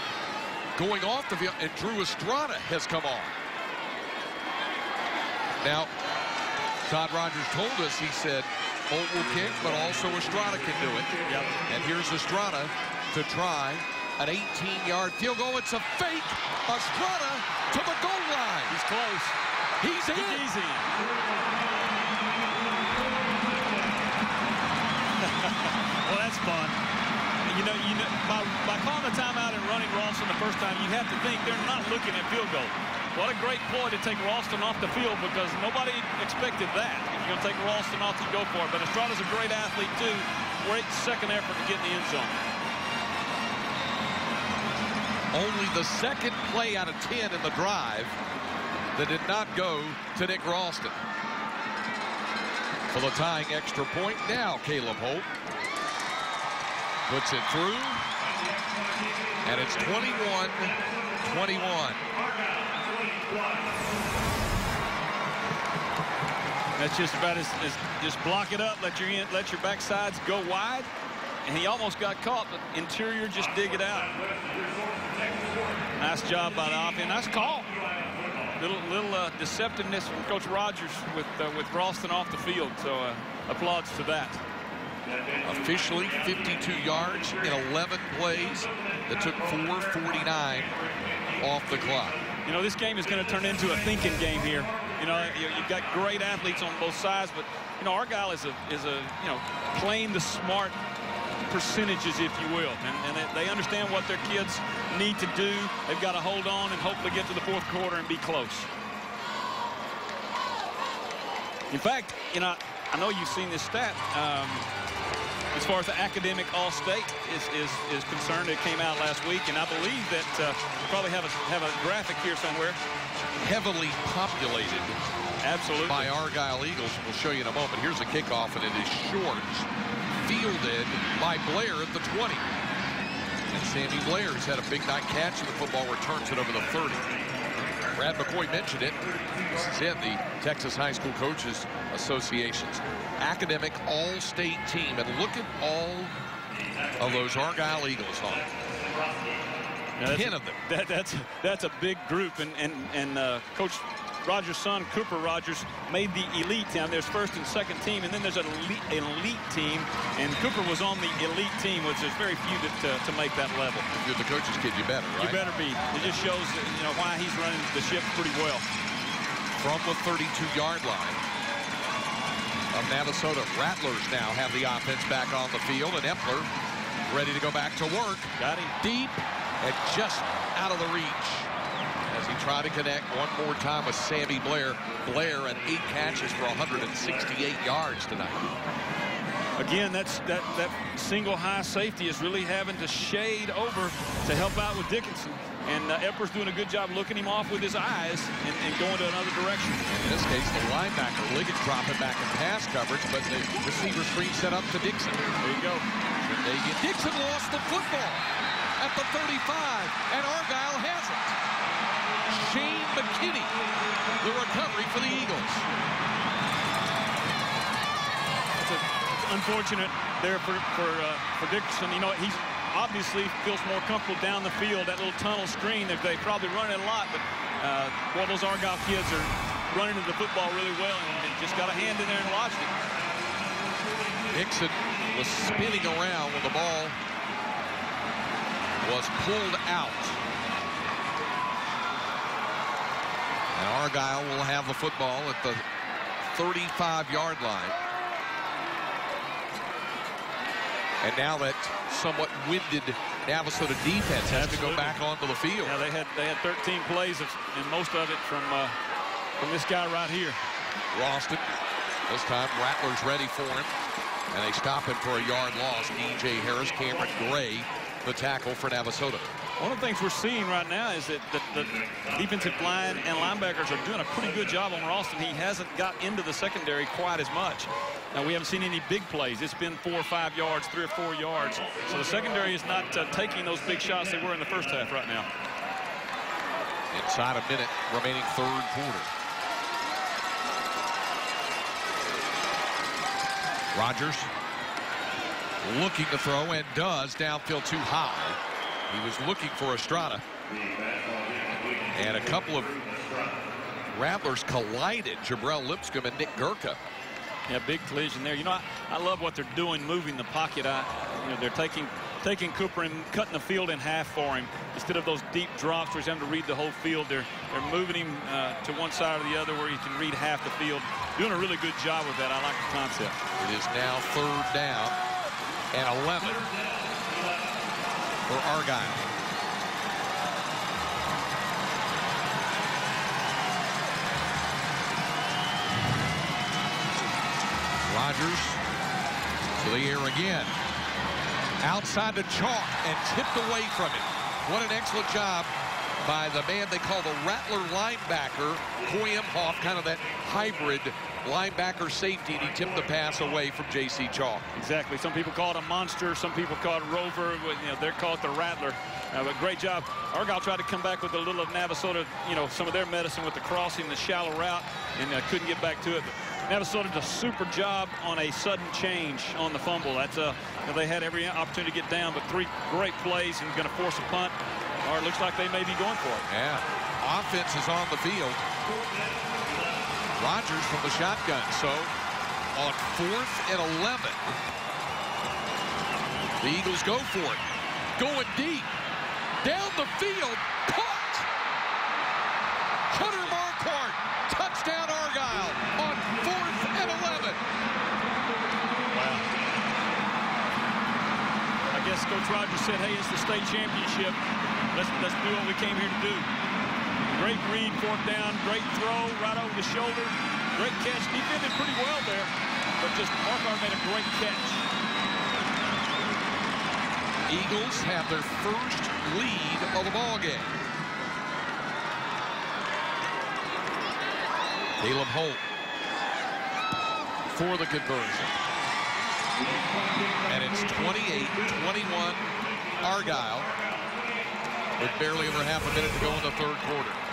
Going off the field, and Drew Estrada has come on. Now, Todd Rogers told us, he said, Holt will kick, but also Estrada can do it. Yep. And here's Estrada to try an 18-yard field goal. It's a fake. Estrada to the goal line. He's close. He's in. He's in. well, that's fun. You know, you know, by, by calling the timeout and running Ralston the first time, you have to think they're not looking at field goal. What a great ploy to take Ralston off the field because nobody expected that. If you're going to take Ralston off, you go for it. But Estrada's a great athlete, too. Great second effort to get in the end zone. Only the second play out of 10 in the drive that did not go to Nick Ralston. For the tying extra point, now Caleb Holt puts it through, and it's 21-21. That's just about as, as just block it up, let your in, let your backsides go wide, and he almost got caught, but interior just dig it out. Nice job by the offense. Nice call. Little little uh, deceptiveness from Coach Rogers with uh, with Ralston off the field. So uh, applauds to that. Officially 52 yards in 11 plays that took 4.49 off the clock. You know, this game is going to turn into a thinking game here. You know, you, have got great athletes on both sides, but, you know, Argyle is a, is a you know, playing the smart percentages, if you will. And, and they understand what their kids need to do. They've got to hold on and hopefully get to the fourth quarter and be close. In fact, you know, I know you've seen this stat. Um, as far as the academic all-state is, is, is concerned, it came out last week, and I believe that uh, we probably have a, have a graphic here somewhere. Heavily populated Absolutely. by Argyle Eagles. We'll show you in a moment. Here's a kickoff, and it is short, fielded by Blair at the 20. And Sammy Blair has had a big night catch, and the football returns it over the 30. Brad McCoy mentioned it. This is it, the Texas High School Coaches Association's academic all-state team. And look at all of those Argyle Eagles on it. Ten of them. That, that's that's a big group, and and and uh, Coach Rogers' son, Cooper Rogers, made the elite team. There's first and second team, and then there's an elite, elite team. And Cooper was on the elite team, which there's very few that, uh, to make that level. If you're the coach's kid, you better, right? You better be. It just shows you know why he's running the ship pretty well. From the 32-yard line Uh, of Navasota, Rattlers now have the offense back on the field, and Epler ready to go back to work. Got him. Deep and just out of the reach as he tried to connect one more time with Sammy Blair. Blair at eight catches for 168 yards tonight. Again, that's that that single high safety is really having to shade over to help out with Dickinson. And uh, Epler's doing a good job looking him off with his eyes and, and going to another direction. In this case, the linebacker, Liggett, dropping back in pass coverage, but the receiver screen set up to Dixon. There you go. They get, Dixon lost the football at the 35, and Argyle has it. Shane McKinney, the recovery for the Eagles. It's, a, it's unfortunate there for for uh, for Dixon. You know, he's obviously feels more comfortable down the field. That little tunnel screen, if they probably run it a lot, but uh, those Argyle kids are running to the football really well and just got a hand in there and watched it. Dixon was spinning around when the ball was pulled out. And Argyle will have the football at the 35-yard line. And now that somewhat winded Navasota defense has Absolutely. to go back onto the field. Yeah, they had they had 13 plays of, and most of it from uh, from this guy right here. Ralston, this time Rattlers ready for him. And they stop him for a yard loss. E.J. Harris, Cameron Gray, the tackle for Navasota. One of the things we're seeing right now is that the, the defensive line and linebackers are doing a pretty good job on Ralston. He hasn't got into the secondary quite as much. Now, we haven't seen any big plays. It's been four or five yards, three or four yards. So the secondary is not uh, taking those big shots they were in the first half right now. Inside a minute remaining third quarter. Rogers looking to throw and does downfield too high. He was looking for Estrada. And a couple of Rattlers collided, Jabrell Lipscomb and Nick Gurka. Yeah, big collision there. You know, I, I love what they're doing, moving the pocket. I, you know, they're taking taking Cooper and cutting the field in half for him instead of those deep drops where he's having to read the whole field. They're they're moving him uh, to one side or the other where he can read half the field. Doing a really good job with that. I like the concept. It is now third down and 11 for Argyle. Rogers to the air again. Outside to Chalk and tipped away from it. What an excellent job by the man they call the Rattler linebacker, Coy Imhoff, kind of that hybrid linebacker safety, and he tipped the pass away from J.C. Chalk. Exactly. Some people call it a monster. Some people call it a rover. You know, they're called the Rattler. Uh, but great job. Argyle tried to come back with a little of Navasota, you know, some of their medicine with the crossing, the shallow route, and uh, couldn't get back to it. But Navasota did a super job on a sudden change on the fumble. That's uh, they had every opportunity to get down, but three great plays and going to force a punt. Or it looks like they may be going for it. Yeah. Offense is on the field. Rogers from the shotgun. So on fourth and 11, the Eagles go for it. Going deep. Down the field. Caught. Hunter Marquardt. Touchdown Argyle on fourth and 11. Wow. I guess Coach Rogers said, hey, it's the state championship. Let's, let's do what we came here to do. Great read, fourth down, great throw right over the shoulder. Great catch. Defended pretty well there, but just Marquardt made a great catch. Eagles have their first lead of the ball game. Caleb Holt for the conversion. And it's 28-21 Argyle with barely over half a minute to go in the third quarter.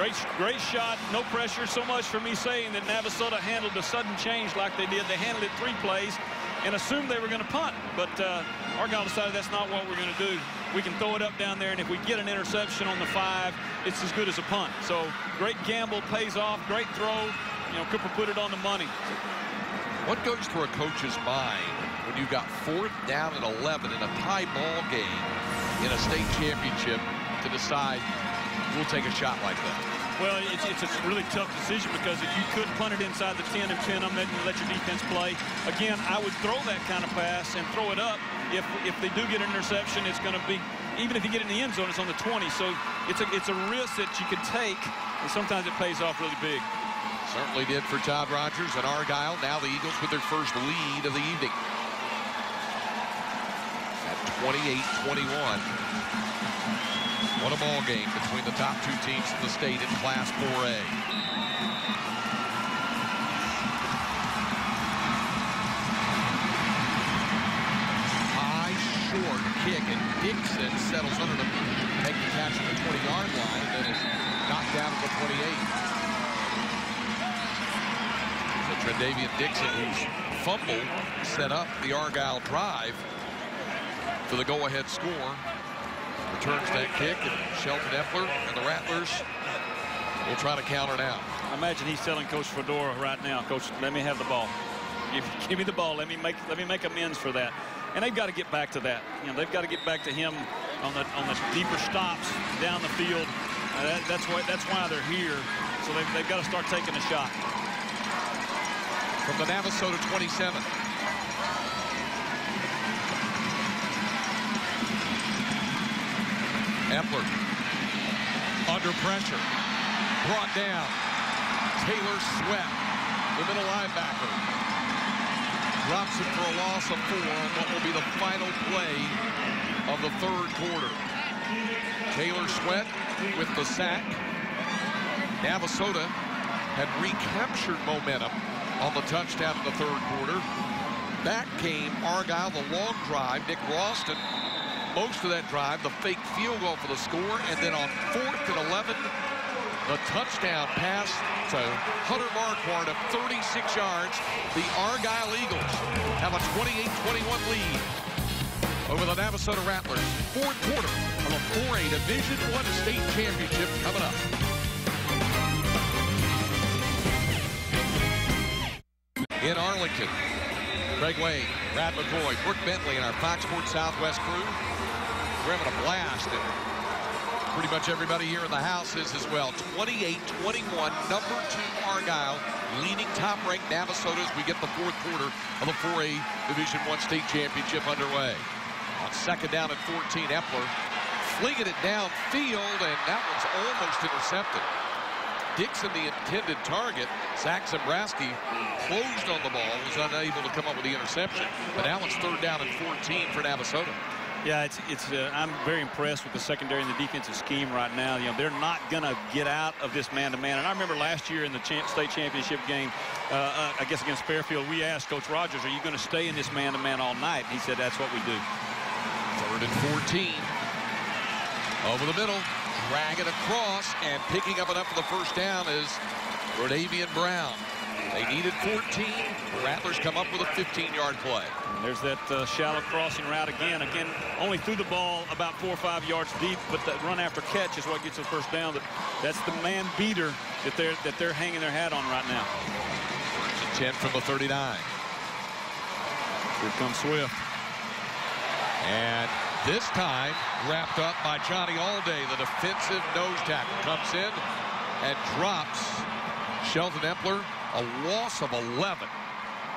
Great, great shot. No pressure so much for me saying that Navasota handled a sudden change like they did. They handled it three plays and assumed they were going to punt. But uh, Argyle decided that's not what we're going to do. we can throw it up down there, and if we get an interception on the five, it's as good as a punt. So great gamble, pays off, great throw. You know, Cooper put it on the money. What goes through a coach's mind when you've got fourth down and 11 in a tie ball game in a state championship to decide we'll take a shot like that? Well, it's, it's a really tough decision because if you could punt it inside the 10 and 10 them, then you let your defense play. Again, I would throw that kind of pass and throw it up. If if they do get an interception, it's going to be, even if you get in the end zone, it's on the 20. So it's a, it's a risk that you can take, and sometimes it pays off really big. Certainly did for Todd Rogers and Argyle. Now the Eagles with their first lead of the evening. At 28-21. What a ball game between the top two teams in the state in Class 4A. High, short kick, and Dixon settles under the make the catch at the 20-yard line, and then is knocked down at the 28. So Trendavian Dixon, whose fumble set up the Argyle drive for the go-ahead score, returns that kick, and Shelton Epler and the Rattlers will try to counter now. I imagine he's telling Coach Fedora right now, Coach, let me have the ball. Give, give me the ball. Let me make let me make amends for that. And they've got to get back to that. You know, they've got to get back to him on the on the deeper stops down the field. Uh, that, that's why that's why they're here. So they've, they've got to start taking a shot. From the Navasota 27. Epler under pressure. Brought down. Taylor Sweat, the middle linebacker. Drops it for a loss of four on what will be the final play of the third quarter. Taylor Sweat with the sack. Navasota had recaptured momentum on the touchdown in the third quarter. Back came Argyle, the long drive. Nick Ralston most of that drive, the fake field goal for the score, and then on fourth and 11, the touchdown pass to Hunter Marquardt of 36 yards. The Argyle Eagles have a 28-21 lead over the Navasota Rattlers. Fourth quarter of a 4A Division One state championship coming up. In Arlington, Craig Wayne, Brad McCoy, Brooke Bentley, and our Fox Sports Southwest crew we're having a blast. And pretty much everybody here in the house is as well. 28-21, number two Argyle, leading top-ranked Navasota as we get the fourth quarter of the 4A Division One state championship underway. On second down at 14, Epler flinging it downfield, and that one's almost intercepted. Dixon, the intended target. Zach Zambrowski closed on the ball, was unable to come up with the interception. But now it's third down and 14 for Navasota. Yeah, it's it's. Uh, I'm very impressed with the secondary and the defensive scheme right now. You know, they're not going to get out of this man-to-man. -man. And I remember last year in the champ, state championship game, uh, uh, I guess against Fairfield, we asked Coach Rogers, "Are you going to stay in this man-to-man -man all night?" And he said, "That's what we do." Third and 14. Over the middle, dragging across, and picking up enough for the first down is Rodavian Brown. They needed 14. The Rattlers come up with a 15-yard play. And there's that uh, shallow crossing route again. Again, only threw the ball about four or five yards deep, but that run after catch is what gets the first down. That's the man beater that they're that they're hanging their hat on right now. First and 10 from the 39. Here comes Swift. And this time wrapped up by Johnny Allday, the defensive nose tackle. Comes in and drops Shelton Epler a loss of 11.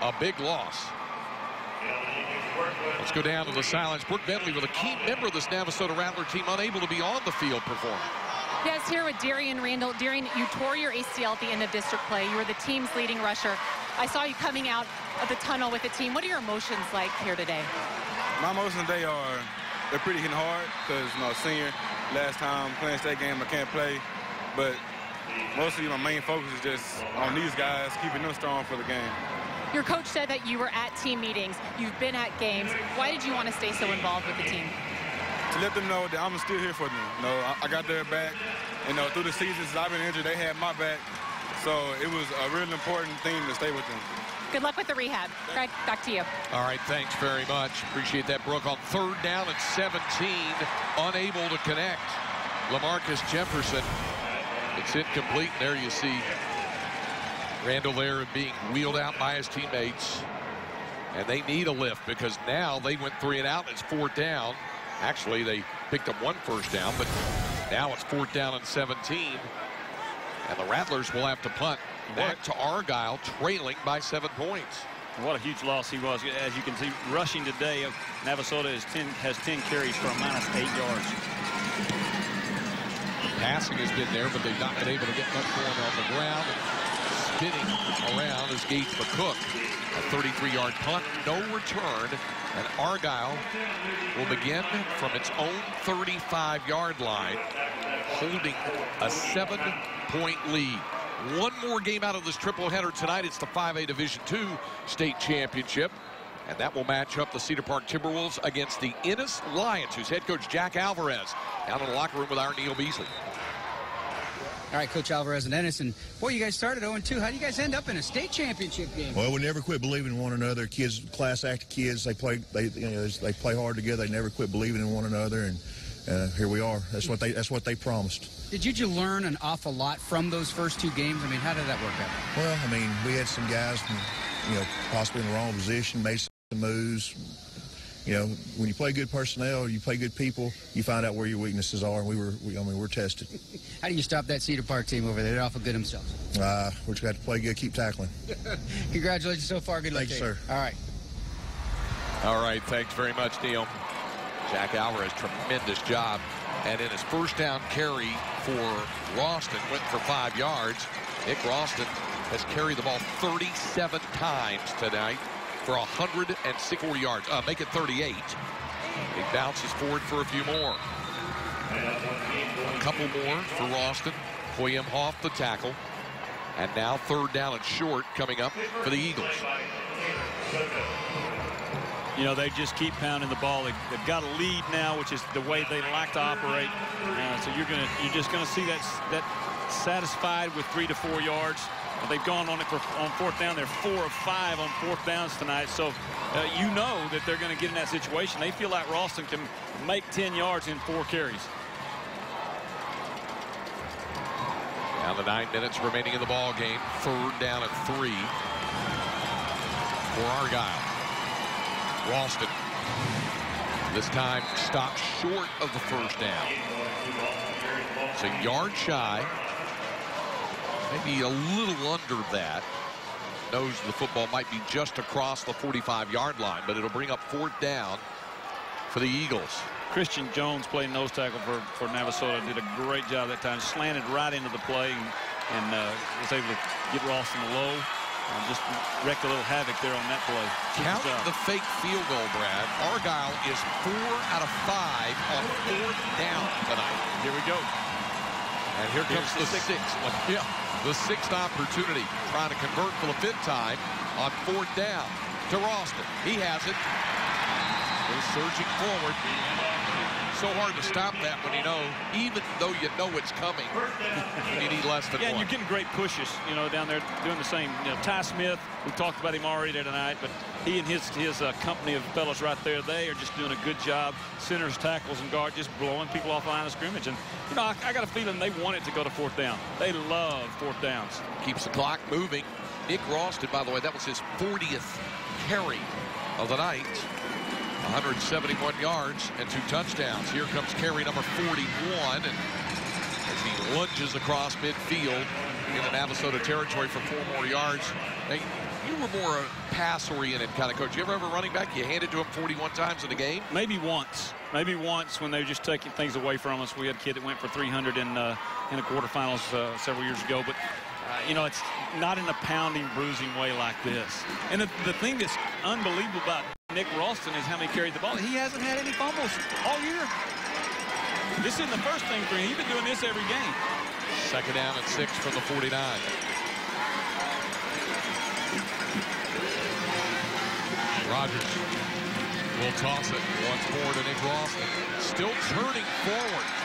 A big loss. Let's go down to the silence. Brooke Bentley with a key member of this Navasota Rattler team unable to be on the field performing. Yes, here with Darian Randall. Darian, you tore your ACL at the end of district play. You were the team's leading rusher. I saw you coming out of the tunnel with the team. What are your emotions like here today? My emotions today are, they're pretty hitting hard because, you know, senior, last time playing state game, I can't play. But mostly my main focus is just on these guys, keeping them strong for the game. Your coach said that you were at team meetings. You've been at games. Why did you want to stay so involved with the team? To let them know that I'm still here for them. You know, I, I got their back. You know, through the seasons I've been injured, they had my back. So it was a really important thing to stay with them. Good luck with the rehab. Greg, back to you. All right, thanks very much. Appreciate that, Brooke. On third down at 17, unable to connect. Lamarcus Jefferson. It's incomplete. There you see Randall there being wheeled out by his teammates. And they need a lift because now they went three and out. It's fourth down. Actually, they picked up one first down, but now it's fourth down and 17. And the Rattlers will have to punt back to Argyle, trailing by seven points. What a huge loss he was. As you can see, rushing today, Navasota has 10, has 10 carries for a minus eight yards. Passing has been there, but they've not been able to get much going on the ground. Spinning around is Gates McCook. A 33-yard punt, no return, and Argyle will begin from its own 35-yard line, holding a seven-point lead. One more game out of this triple header tonight. It's the 5A Division II state championship. And that will match up the Cedar Park Timberwolves against the Ennis Lions, whose head coach Jack Alvarez down in the locker room with our Neil Beasley. All right, Coach Alvarez and Ennis, and boy, you guys started 0-2. How do you guys end up in a state championship game? Well, we never quit believing in one another. Kids, class act kids, they play, they, you know, they play hard together. They never quit believing in one another, and uh, here we are. That's what they, that's what they promised. Did you learn an awful lot from those first two games? I mean, how did that work out? Well, I mean, we had some guys, you know, possibly in the wrong position, made some moves. You know, when you play good personnel, you play good people, you find out where your weaknesses are, and we were, we, I mean, we're tested. How do you stop that Cedar Park team over there? They're awful good themselves. Uh, we just got to play good, keep tackling. Congratulations so far. Good luck, Thanks, sir. All right. All right, thanks very much, Neil. Jack Alvarez, tremendous job. And in his first down carry for Ralston, went for five yards. Nick Ralston has carried the ball 37 times tonight for 164 yards. Uh, make it 38. He bounces forward for a few more. A couple more for Ralston. William Hoff the tackle. And now third down and short coming up for the Eagles. You know, they just keep pounding the ball. They've, they've got a lead now, which is the way they like to operate. Uh, so you're gonna, you're just gonna see that that satisfied with three to four yards. They've gone on it for on fourth down. They're four of five on fourth downs tonight. So uh, you know that they're going to get in that situation. They feel like Ralston can make 10 yards in four carries. Now the nine minutes remaining in the ball game. Third down at three for Argyle. Ralston this time stopped short of the first down. It's a yard shy. Maybe a little under that. Knows the football might be just across the 45-yard line, but it'll bring up fourth down for the Eagles. Christian Jones playing nose tackle for, for Navasota did a great job that time. Slanted right into the play and, and uh, was able to get Ralston low. And just wrecked a little havoc there on that play. Count the fake field goal, Brad. Argyle is four out of five on fourth down tonight. Here we go. And here comes the, the sixth one. Yeah, the sixth opportunity. Trying to convert for the fifth time on fourth down to Ralston. He has it. He's surging forward. So hard to stop that when you know, even though you know it's coming, you need less than yeah, one. and you're getting great pushes, you know, down there doing the same. You know, Ty Smith, we talked about him already there tonight, but he and his his uh, company of fellows right there, they are just doing a good job. Centers, tackles, and guard just blowing people off the line of scrimmage. And, you know, I, I got a feeling they want it to go to fourth down. They love fourth downs. Keeps the clock moving. Nick Ralston, by the way, that was his 40th carry of the night. 171 yards and two touchdowns. Here comes carry number 41. And as he lunges across midfield in the Navasota territory for four more yards. You were more a pass-oriented kind of coach. You ever have a running back you handed to him 41 times in a game? Maybe once. Maybe once when they were just taking things away from us. We had a kid that went for 300 in, uh, in the quarterfinals uh, several years ago. But Uh, you know, it's not in a pounding, bruising way like this. And the, the thing that's unbelievable about Nick Ralston is how many carried the ball. He hasn't had any fumbles all year. This isn't the first thing for him. He's been doing this every game. Second down and six from the 49. Rogers will toss it once more to Nick Ralston. Still turning forward.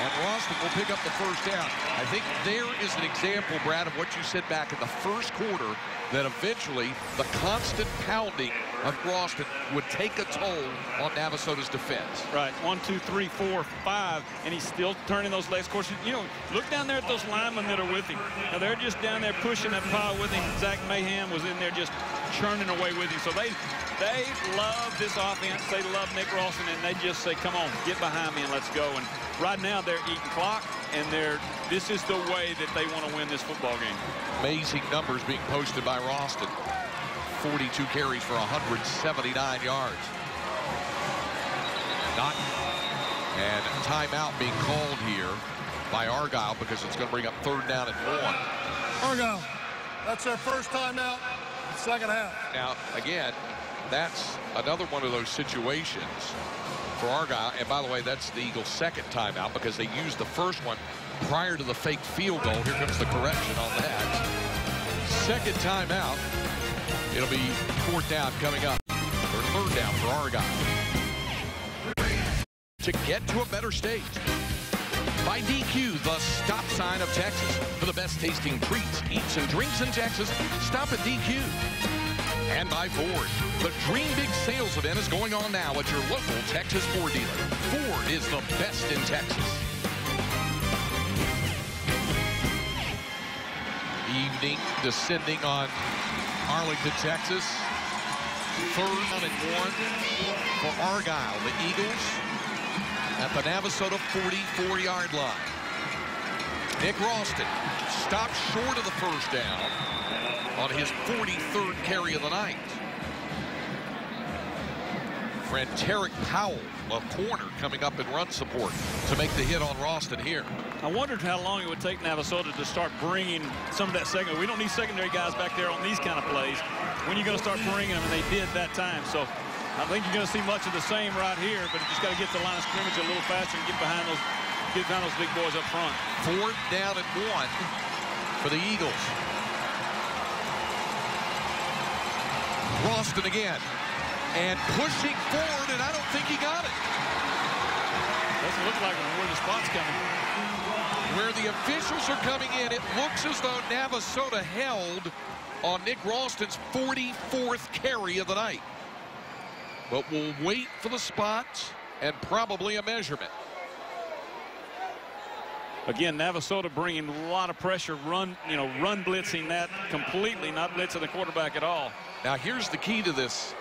And Ralston will pick up the first down. I think there is an example, Brad, of what you said back in the first quarter, that eventually the constant pounding of Ralston would take a toll on Navasota's defense. Right, one, two, three, four, five, and he's still turning those legs. Of course, you know, look down there at those linemen that are with him. Now, they're just down there pushing that pile with him. Zach Mahan was in there just churning away with him. So they they love this offense. They love Nick Ralston, and they just say, come on, get behind me and let's go. And right now they're eating clock, and they're this is the way that they want to win this football game. Amazing numbers being posted by Ralston. 42 carries for 179 yards. Not and timeout being called here by Argyle because it's going to bring up third down and one. Argyle, that's their first timeout, second half. Now, again, that's another one of those situations for Argyle. And by the way, that's the Eagles' second timeout because they used the first one prior to the fake field goal. Here comes the correction on that. Second timeout. It'll be fourth down coming up. Or third down for Argyle. To get to a better state. By DQ, the stop sign of Texas. For the best tasting treats, eats, and drinks in Texas, stop at DQ and by Ford. The Dream Big sales event is going on now at your local Texas Ford dealer. Ford is the best in Texas. Evening descending on Arlington, Texas. Third and one for Argyle. The Eagles at the Navasota 44-yard line. Nick Ralston stopped short of the first down on his 43rd carry of the night. Friend Tarek Powell, a corner, coming up in run support to make the hit on Ralston here. I wondered how long it would take Navasota to start bringing some of that second. We don't need secondary guys back there on these kind of plays. When you going to start bringing them, and they did that time. So I think you're going to see much of the same right here, but you just got to get the line of scrimmage a little faster and get behind those those big boys up front. Fourth down and one for the Eagles. Ralston again. And pushing forward, and I don't think he got it. Doesn't look like where the spot's coming. Where the officials are coming in, it looks as though Navasota held on Nick Ralston's 44th carry of the night. But we'll wait for the spots and probably a measurement. Again, Navasota bringing a lot of pressure, run, you know, run blitzing that completely, not blitzing the quarterback at all. Now, here's the key to this.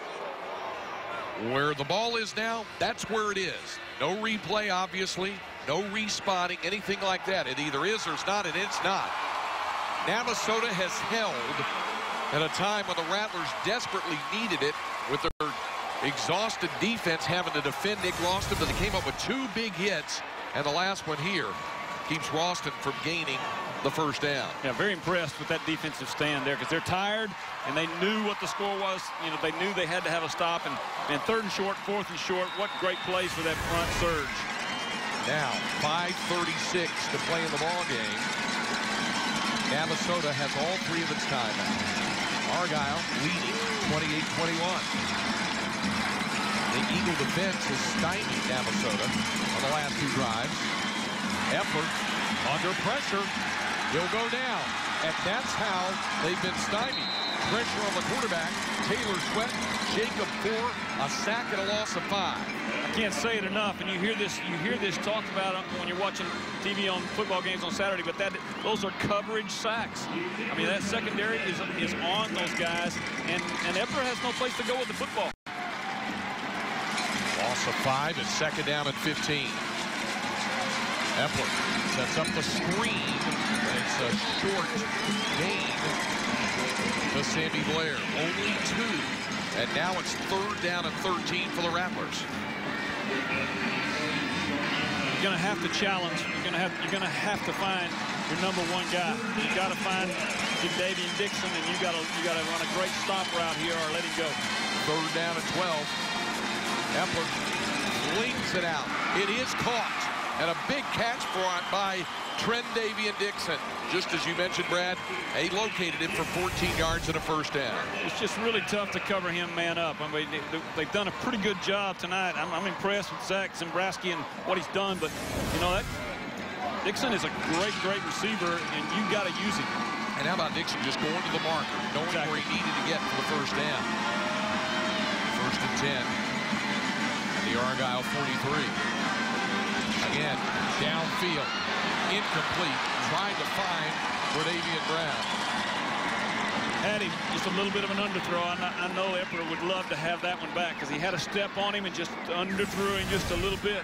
Where the ball is now, that's where it is. No replay, obviously. No respotting, anything like that. It either is or it's not, and it's not. Navasota has held at a time when the Rattlers desperately needed it with their exhausted defense having to defend Nick Ralston, but they came up with two big hits, and the last one here keeps Ralston from gaining the first down. Yeah, very impressed with that defensive stand there because they're tired and they knew what the score was. You know, they knew they had to have a stop. And, and third and short, fourth and short, what great plays for that front surge. Now, 5.36 to play in the ball game. Navasota has all three of its timeouts. Argyle leading 28-21. The Eagle defense has stymied Navasota on the last two drives. Epler under pressure He'll go down. And that's how they've been stymied. Pressure on the quarterback. Taylor Sweat, Jacob Four, a sack and a loss of five. I can't say it enough, and you hear this you hear this talked about when you're watching TV on football games on Saturday, but that those are coverage sacks. I mean, that secondary is, is on those guys, and, and Epler has no place to go with the football. Loss of five, and second down at 15. Epler sets up the screen. It's a short gain to Sammy Blair. Only two. And now it's third down and 13 for the Rattlers. You're going to have to challenge. You're going to have you're going to have to find your number one guy. You got to find Davian Dixon, and you got to you got to run a great stop route here or let him go. Third down and 12. Epler flings it out. It is caught. And a big catch brought by Trendavian Dixon. Just as you mentioned, Brad, he located him for 14 yards and a first down. It's just really tough to cover him man up. I mean, they, have done a pretty good job tonight. I'm, I'm impressed with Zach Zembrowski and what he's done, but, you know, that Dixon is a great, great receiver, and you've got to use him. And how about Dixon just going to the marker, knowing exactly. where he needed to get for the first down. First and 10. And the Argyle 43. Again, downfield, incomplete, trying to find Bradavian Brown. Had him just a little bit of an underthrow. I know Epler would love to have that one back because he had a step on him and just underthrew him just a little bit.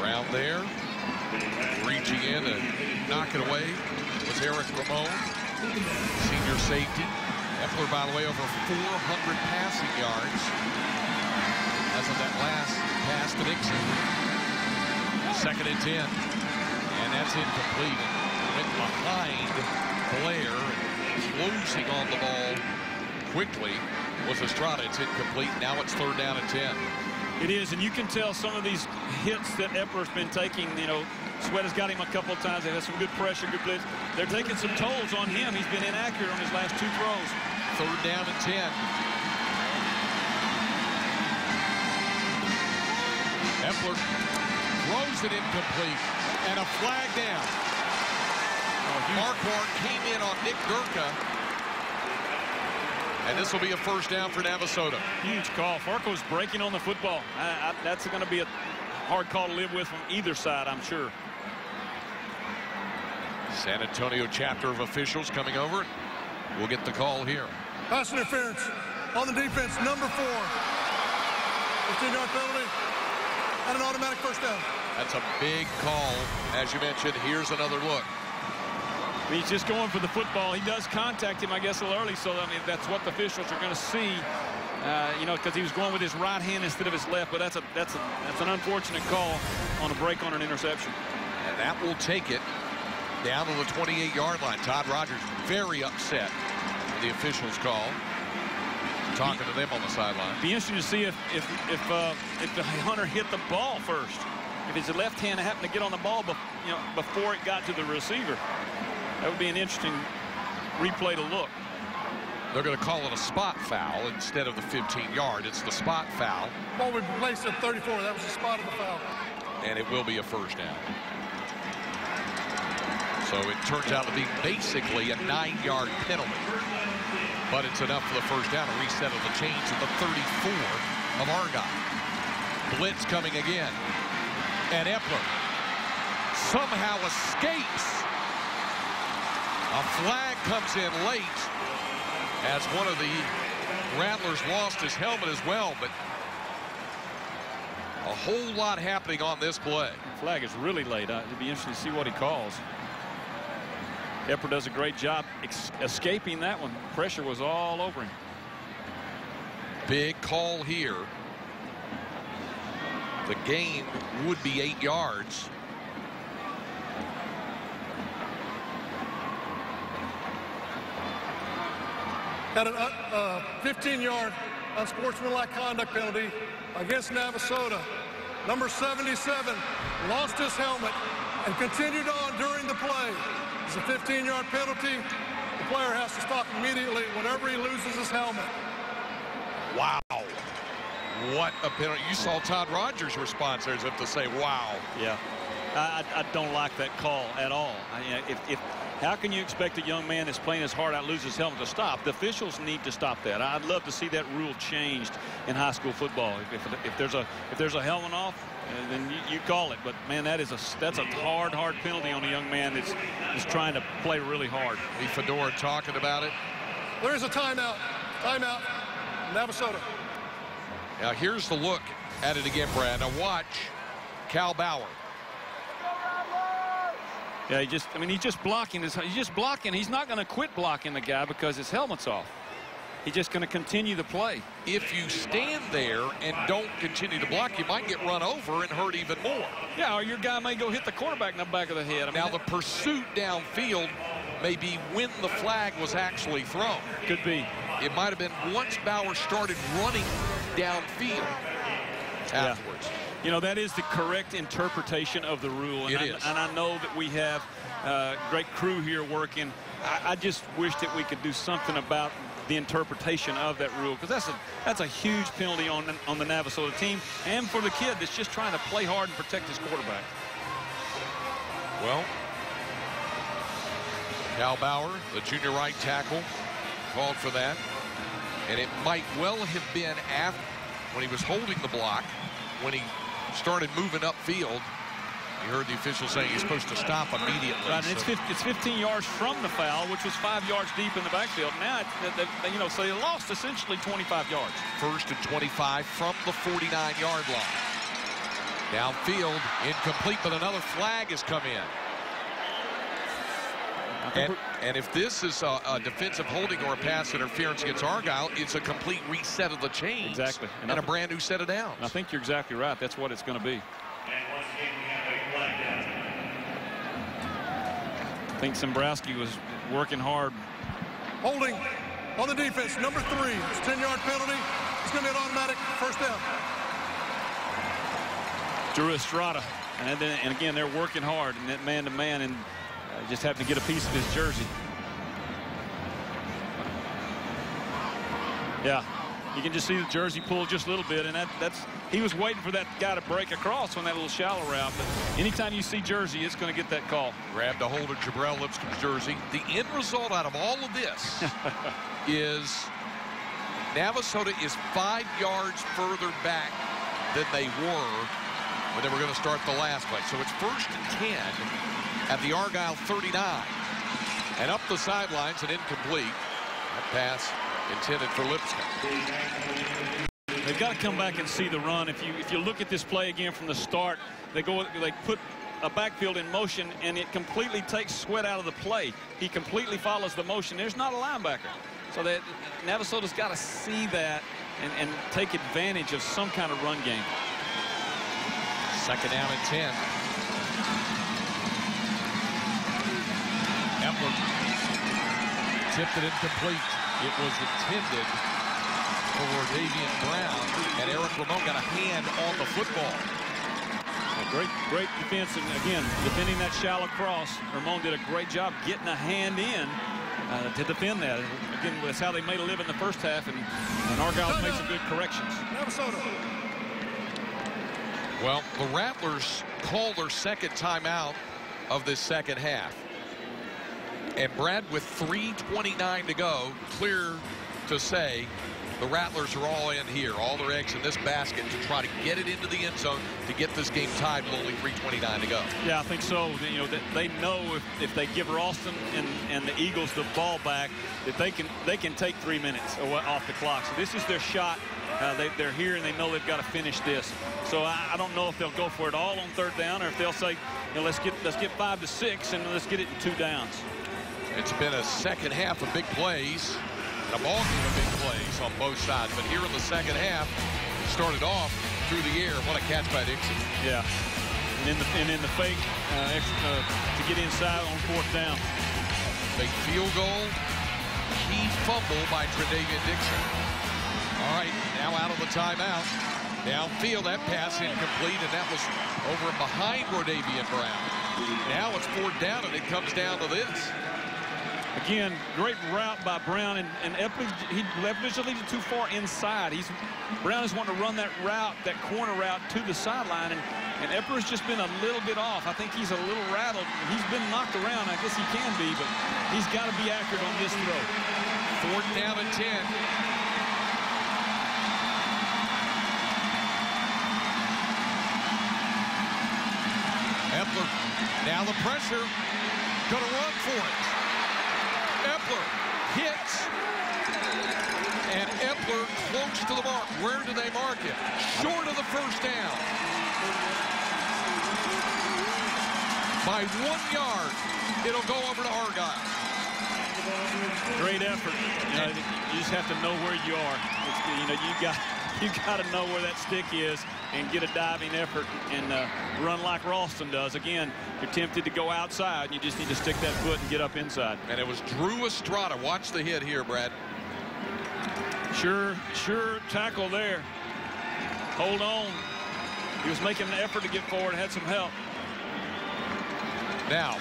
Brown there, reaching in and knocking it away was Eric Ramon, senior safety. Epler, by the way, over 400 passing yards as of that last pass to Dixon. Second and 10. And that's incomplete. Went behind Blair, losing on the ball quickly was Estrada. It's incomplete. Now it's third down and 10. It is, and you can tell some of these hits that Epler's been taking, you know, Sweat has got him a couple of times. They've had some good pressure, good blitz. They're taking some tolls on him. He's been inaccurate on his last two throws. Third down and 10. Epler throws it incomplete and a flag down. Oh, Marquardt came in on Nick Gurka and this will be a first down for Navasota. Huge call. Farco's breaking on the football. I, I, that's going to be a hard call to live with from either side, I'm sure. San Antonio chapter of officials coming over. We'll get the call here. Pass interference on the defense, number four. 15-yard penalty and an automatic first down. That's a big call. As you mentioned, here's another look. He's just going for the football. He does contact him, I guess, a little early, so I mean, that's what the officials are going to see. Uh, you know, because he was going with his right hand instead of his left, but that's a that's a that's an unfortunate call on a break on an interception. And that will take it down to the 28-yard line. Todd Rogers very upset with the officials' call. Talking to them on the sideline. Be interesting to see if if if uh, if the hunter hit the ball first. If his left hand happened to get on the ball, you know, before it got to the receiver. That would be an interesting replay to look. They're going to call it a spot foul instead of the 15-yard. It's the spot foul. Ball we placed at 34. That was the spot of the foul. And it will be a first down. So it turns out to be basically a nine-yard penalty. But it's enough for the first down to reset of the chains at the 34 of Argyle. Blitz coming again. And Epler somehow escapes a flag comes in late as one of the Rattlers lost his helmet as well, but a whole lot happening on this play. Flag is really late. Uh, it'd be interesting to see what he calls. Epler does a great job escaping that one. Pressure was all over him. Big call here. The game would be eight yards. had a 15-yard unsportsmanlike conduct penalty against Navasota. Number 77 lost his helmet and continued on during the play. It's a 15-yard penalty. The player has to stop immediately whenever he loses his helmet. Wow. What a penalty. You saw Todd Rogers' response there as if to say, wow. Yeah. I, I don't like that call at all. I, if, if how can you expect a young man that's playing his heart out lose his helmet to stop? The officials need to stop that. I'd love to see that rule changed in high school football. If, if, if there's a if there's a helmet off, uh, then you, you, call it. But man, that is a that's a hard, hard penalty on a young man that's is trying to play really hard. Lee Fedora talking about it. There is a timeout. Timeout. Navasota. Now here's the look at it again, Brad. Now watch Cal Bauer. Yeah, he just, I mean, he's just blocking. His, he's just blocking. He's not going to quit blocking the guy because his helmet's off. He's just going to continue the play. If you stand there and don't continue to block, you might get run over and hurt even more. Yeah, or your guy may go hit the quarterback in the back of the head. I mean, now, the pursuit downfield may be when the flag was actually thrown. Could be. It might have been once Bauer started running downfield afterwards. Yeah you know, that is the correct interpretation of the rule. And, it I, is. and I know that we have a uh, great crew here working. I, I just wish that we could do something about the interpretation of that rule because that's a that's a huge penalty on on the Navasota team and for the kid that's just trying to play hard and protect his quarterback. Well, Cal Bauer, the junior right tackle, called for that. And it might well have been after when he was holding the block, when he started moving upfield. You heard the official saying he's supposed to stop immediately. Right, and it's, 50, it's 15 yards from the foul, which was five yards deep in the backfield. Now, they, they, you know, so they lost essentially 25 yards. First and 25 from the 49-yard line. Downfield, incomplete, but another flag has come in. And, and, if this is a, a, defensive holding or a pass interference against Argyle, it's a complete reset of the chains. Exactly. And, and a brand new set of downs. I think you're exactly right. That's what it's going to be. I think Zembrowski was working hard. Holding on the defense, number three. It's 10-yard penalty. It's going to be an automatic first down. Drew Estrada. And, then, and again, they're working hard and that man-to-man and uh, just having to get a piece of his jersey. Yeah, you can just see the jersey pull just a little bit, and that, that's he was waiting for that guy to break across on that little shallow route. But anytime you see jersey, it's going to get that call. Grabbed a hold of Jabrell Lipscomb's jersey. The end result out of all of this is Navasota is five yards further back than they were when they were going to start the last play. So it's first and 10 at the Argyle 39. And up the sidelines and incomplete. That pass intended for Lipscomb. They've got to come back and see the run. If you if you look at this play again from the start, they go they put a backfield in motion and it completely takes Sweat out of the play. He completely follows the motion. There's not a linebacker. So that Navasota's got to see that and, and take advantage of some kind of run game. Second down and 10. Epler tipped it incomplete. It was intended for Davian Brown, and Eric Ramon got a hand on the football. A great, great defense, and again, defending that shallow cross. Ramon did a great job getting a hand in uh, to defend that. Again, that's how they made a live in the first half, and, and Argyle's made some good corrections. Well, the Rattlers called their second timeout of this second half. And Brad, with 3.29 to go, clear to say the Rattlers are all in here, all their eggs in this basket to try to get it into the end zone to get this game tied with only 3.29 to go. Yeah, I think so. You know, they know if, if they give Ralston and, and the Eagles the ball back, that they can they can take three minutes off the clock. So this is their shot. Uh, they, are here and they know they've got to finish this. So I, I, don't know if they'll go for it all on third down or if they'll say, you know, let's get let's get five to six and let's get it in two downs. It's been a second half of big plays and a ball game of big plays on both sides. But here in the second half, started off through the air. What a catch by Dixon. Yeah. And in the, and in the fake uh, extra, uh, to get inside on fourth down. Big field goal. Key fumble by Trendavian Dixon. All right, now out of the timeout. Downfield, that pass incomplete, and that was over behind Rodavian Brown. Now it's fourth down, and it comes down to this. Again, great route by Brown, and, and Epler, he leads it too far inside. He's Brown is wanting to run that route, that corner route to the sideline, and, and Epler's just been a little bit off. I think he's a little rattled. He's been knocked around. I guess he can be, but he's got to be accurate on this throw. Fourth down and 10. Epler, now the pressure, gonna run for it. Epler hits. And Epler close to the mark. Where do they mark it? Short of the first down. By one yard, it'll go over to Argyle. Great effort. You, know, you just have to know where you are. It's, you know, you got you got to know where that stick is and get a diving effort and uh, run like Ralston does. Again, you're tempted to go outside. And you just need to stick that foot and get up inside. And it was Drew Estrada. Watch the hit here, Brad. Sure, sure tackle there. Hold on. He was making an effort to get forward, had some help. Now,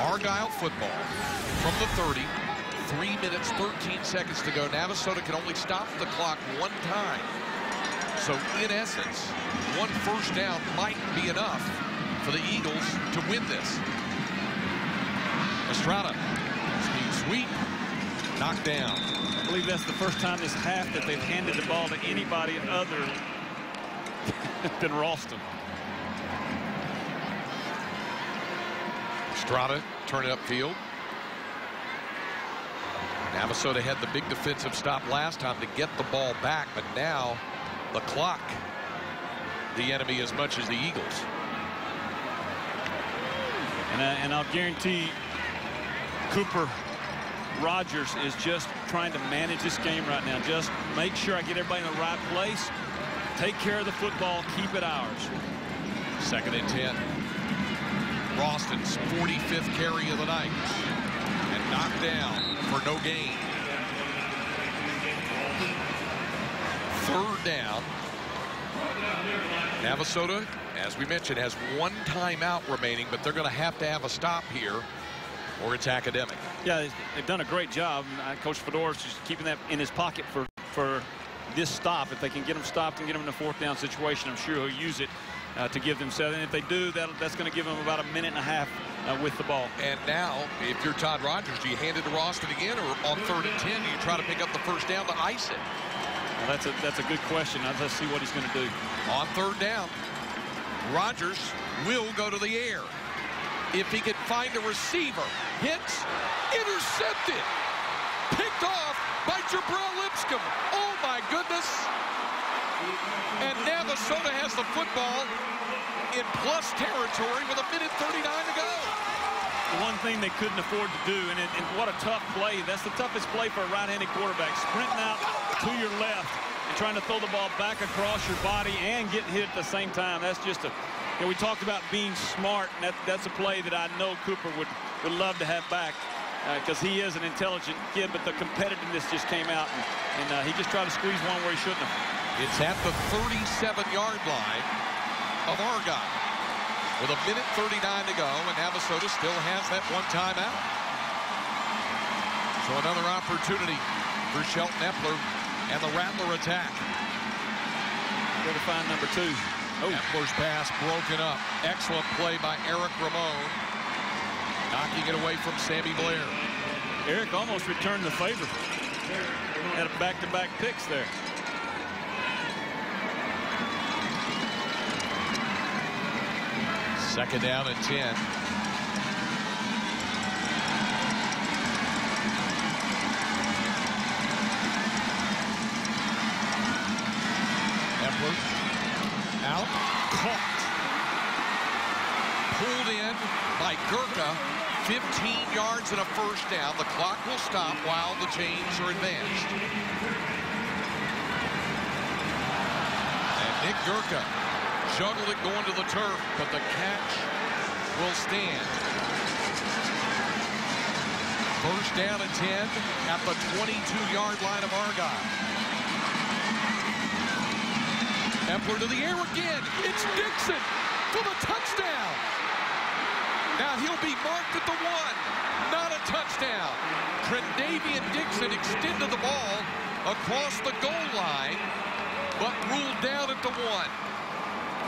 Argyle football from the 30. Three minutes, 13 seconds to go. Navasota can only stop the clock one time. So in essence, one first down might be enough for the Eagles to win this. Estrada, speed sweep, knocked down. I believe that's the first time this half that they've handed the ball to anybody other than Ralston. Estrada turning upfield. Navasota had the big defensive stop last time to get the ball back, but now the clock, the enemy as much as the Eagles. And, I, and I'll guarantee Cooper Rogers is just trying to manage this game right now. Just make sure I get everybody in the right place. Take care of the football. Keep it ours. Second and 10. Ralston's 45th carry of the night. Knocked down for no gain. Third down. Navasota, as we mentioned, has one timeout remaining, but they're going to have to have a stop here or it's academic. Yeah, they've done a great job. Uh, Coach Fedora's just keeping that in his pocket for, for this stop. If they can get them stopped and get them in a fourth down situation, I'm sure he'll use it uh, to give them seven. And if they do, that, that's going to give them about a minute and a half uh, with the ball. And now, if you're Todd Rogers, do you hand it to Ralston again, or on third and 10, do you try to pick up the first down to ice it? Well, that's a that's a good question. Let's see what he's going to do. On third down, Rogers will go to the air. If he can find a receiver, hits, intercepted, picked off by Jabril Lipscomb. Oh my goodness. And Navasota has the football in plus territory with a minute 39 to go. The one thing they couldn't afford to do, and, it, and what a tough play. That's the toughest play for a right-handed quarterback. Sprinting out to your left and trying to throw the ball back across your body and getting hit at the same time. That's just a, you know, we talked about being smart, and that, that's a play that I know Cooper would, would love to have back because uh, he is an intelligent kid, but the competitiveness just came out, and, and uh, he just tried to squeeze one where he shouldn't have. It's at the 37-yard line of Argyle with a minute 39 to go, and Navasota still has that one timeout. So another opportunity for Shelton Epler and the Rattler attack. Go to find number two. Oh. Epler's pass broken up. Excellent play by Eric Ramon. Knocking it away from Sammy Blair. Eric almost returned the favor. Had a back-to-back -back picks there. Second down and 10. Epler out. Caught. Pulled in by Gurka. 15 yards and a first down. The clock will stop while the chains are advanced. And Nick Gurka juggled it going to the turf, but the catch will stand. First down and 10 at the 22-yard line of Argyle. Epler to the air again. It's Dixon for the touchdown. Now he'll be marked at the one. Not a touchdown. Trendavian Dixon extended the ball across the goal line, but ruled down at the one.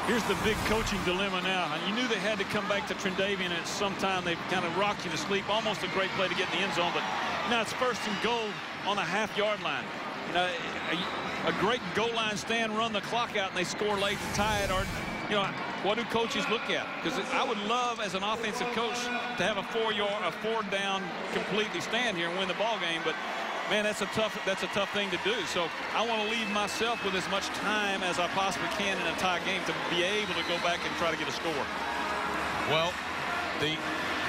Here's the big coaching dilemma now. You knew they had to come back to Trendavian at some time. They kind of rocked you to sleep. Almost a great play to get in the end zone, but now it's first and goal on a half-yard line. You know, a, a, great goal line stand, run the clock out, and they score late to tie it. Or, you know, what do coaches look at? Because I would love, as an offensive coach, to have a four-yard, a four-down completely stand here and win the ball game, but man, that's a tough that's a tough thing to do. So I want to leave myself with as much time as I possibly can in a tie game to be able to go back and try to get a score. Well, the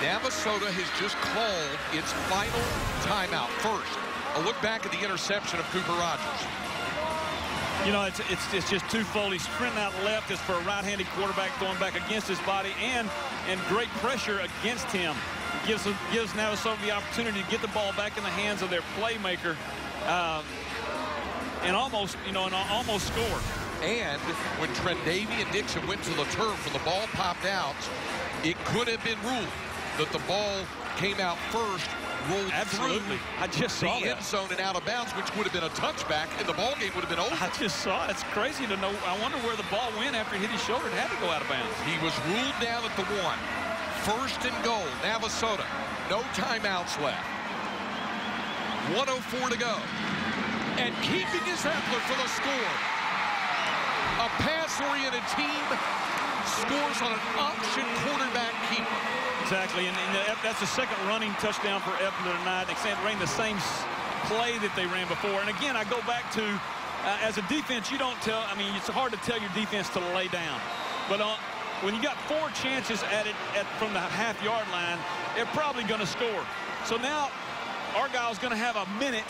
Navasota has just called its final timeout. First, a look back at the interception of Cooper Rogers. You know, it's, it's, it's just twofold. He's sprinting out left is for a right-handed quarterback throwing back against his body and, and great pressure against him gives gives Navasota the opportunity to get the ball back in the hands of their playmaker um, and almost, you know, and almost score. And when Trendavian Dixon went to the turf and the ball popped out, it could have been ruled that the ball came out first rolled Absolutely. through I just saw the that. end zone and out of bounds, which would have been a touchback, and the ball game would have been over. I just saw it. It's crazy to know. I wonder where the ball went after it hit his shoulder. It had to go out of bounds. He was ruled down at the one. First and goal, Navasota. No timeouts left. 104 to go. And keeping his Epler for the score. A pass-oriented team scores on an option quarterback keeper. Exactly, and, and that's the second running touchdown for Epler tonight. They ran the same play that they ran before. And again, I go back to, uh, as a defense, you don't tell, I mean, it's hard to tell your defense to lay down. But uh, when you got four chances at it at, from the half-yard line, they're probably going to score. So now Argyle's going to have a minute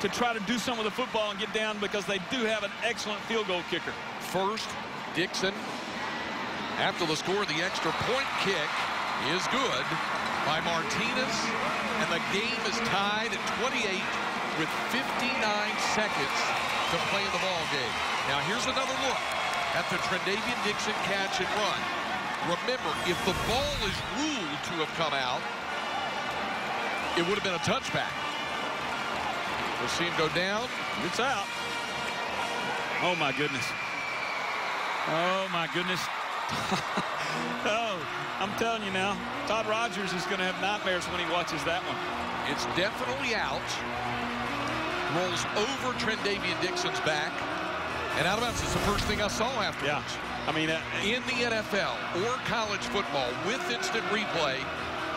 to try to do some of the football and get down because they do have an excellent field goal kicker. First, Dixon. After the score, the extra point kick is good by Martinez. And the game is tied at 28 with 59 seconds to play in the ball game. Now here's another look at the Trendavian Dixon catch and run. Remember, if the ball is ruled to have come out, it would have been a touchback. We'll see him go down. It's out. Oh, my goodness. Oh, my goodness. oh, I'm telling you now, Todd Rogers is going to have nightmares when he watches that one. It's definitely out. Rolls over Trendavian Dixon's back. And out of bounds. It's the first thing I saw afterwards. Yeah. I mean, uh, in the NFL or college football with instant replay,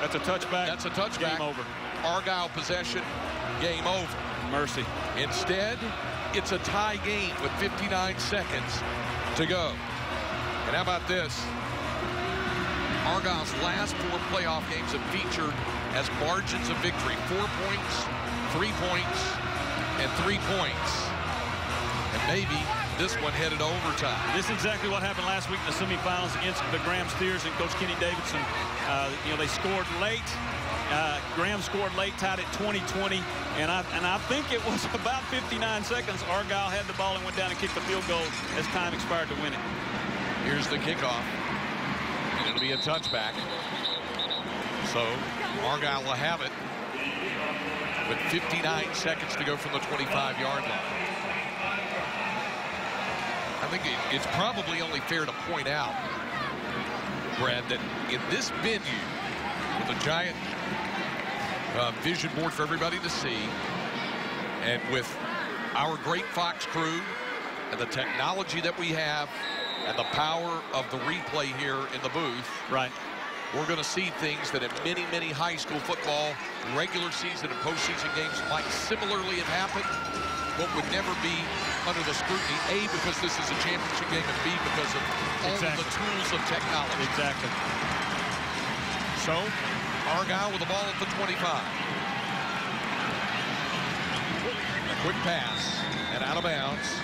that's a touchback. That's a touchback. Game over. Argyle possession, game over. Mercy. Instead, it's a tie game with 59 seconds to go. And how about this? Argyle's last four playoff games have featured as margins of victory. Four points, three points, and three points. And maybe this one headed overtime. This is exactly what happened last week in the semifinals against the Graham Steers and Coach Kenny Davidson. Uh, you know, they scored late. Uh, Graham scored late, tied at 20-20, and I and I think it was about 59 seconds. Argyle had the ball and went down and kicked the field goal as time expired to win it. Here's the kickoff. And it'll be a touchback. So Argyle will have it with 59 seconds to go from the 25-yard line. I think it's probably only fair to point out, Brad, that in this venue, with a giant uh, vision board for everybody to see, and with our great Fox crew and the technology that we have and the power of the replay here in the booth. Right. We're going to see things that in many, many high school football, regular season and postseason games might similarly have happened, but would never be under the scrutiny, A, because this is a championship game, and B, because of all exactly. of the tools of technology. Exactly. So, Argyle with the ball at the 25. A quick pass and out of bounds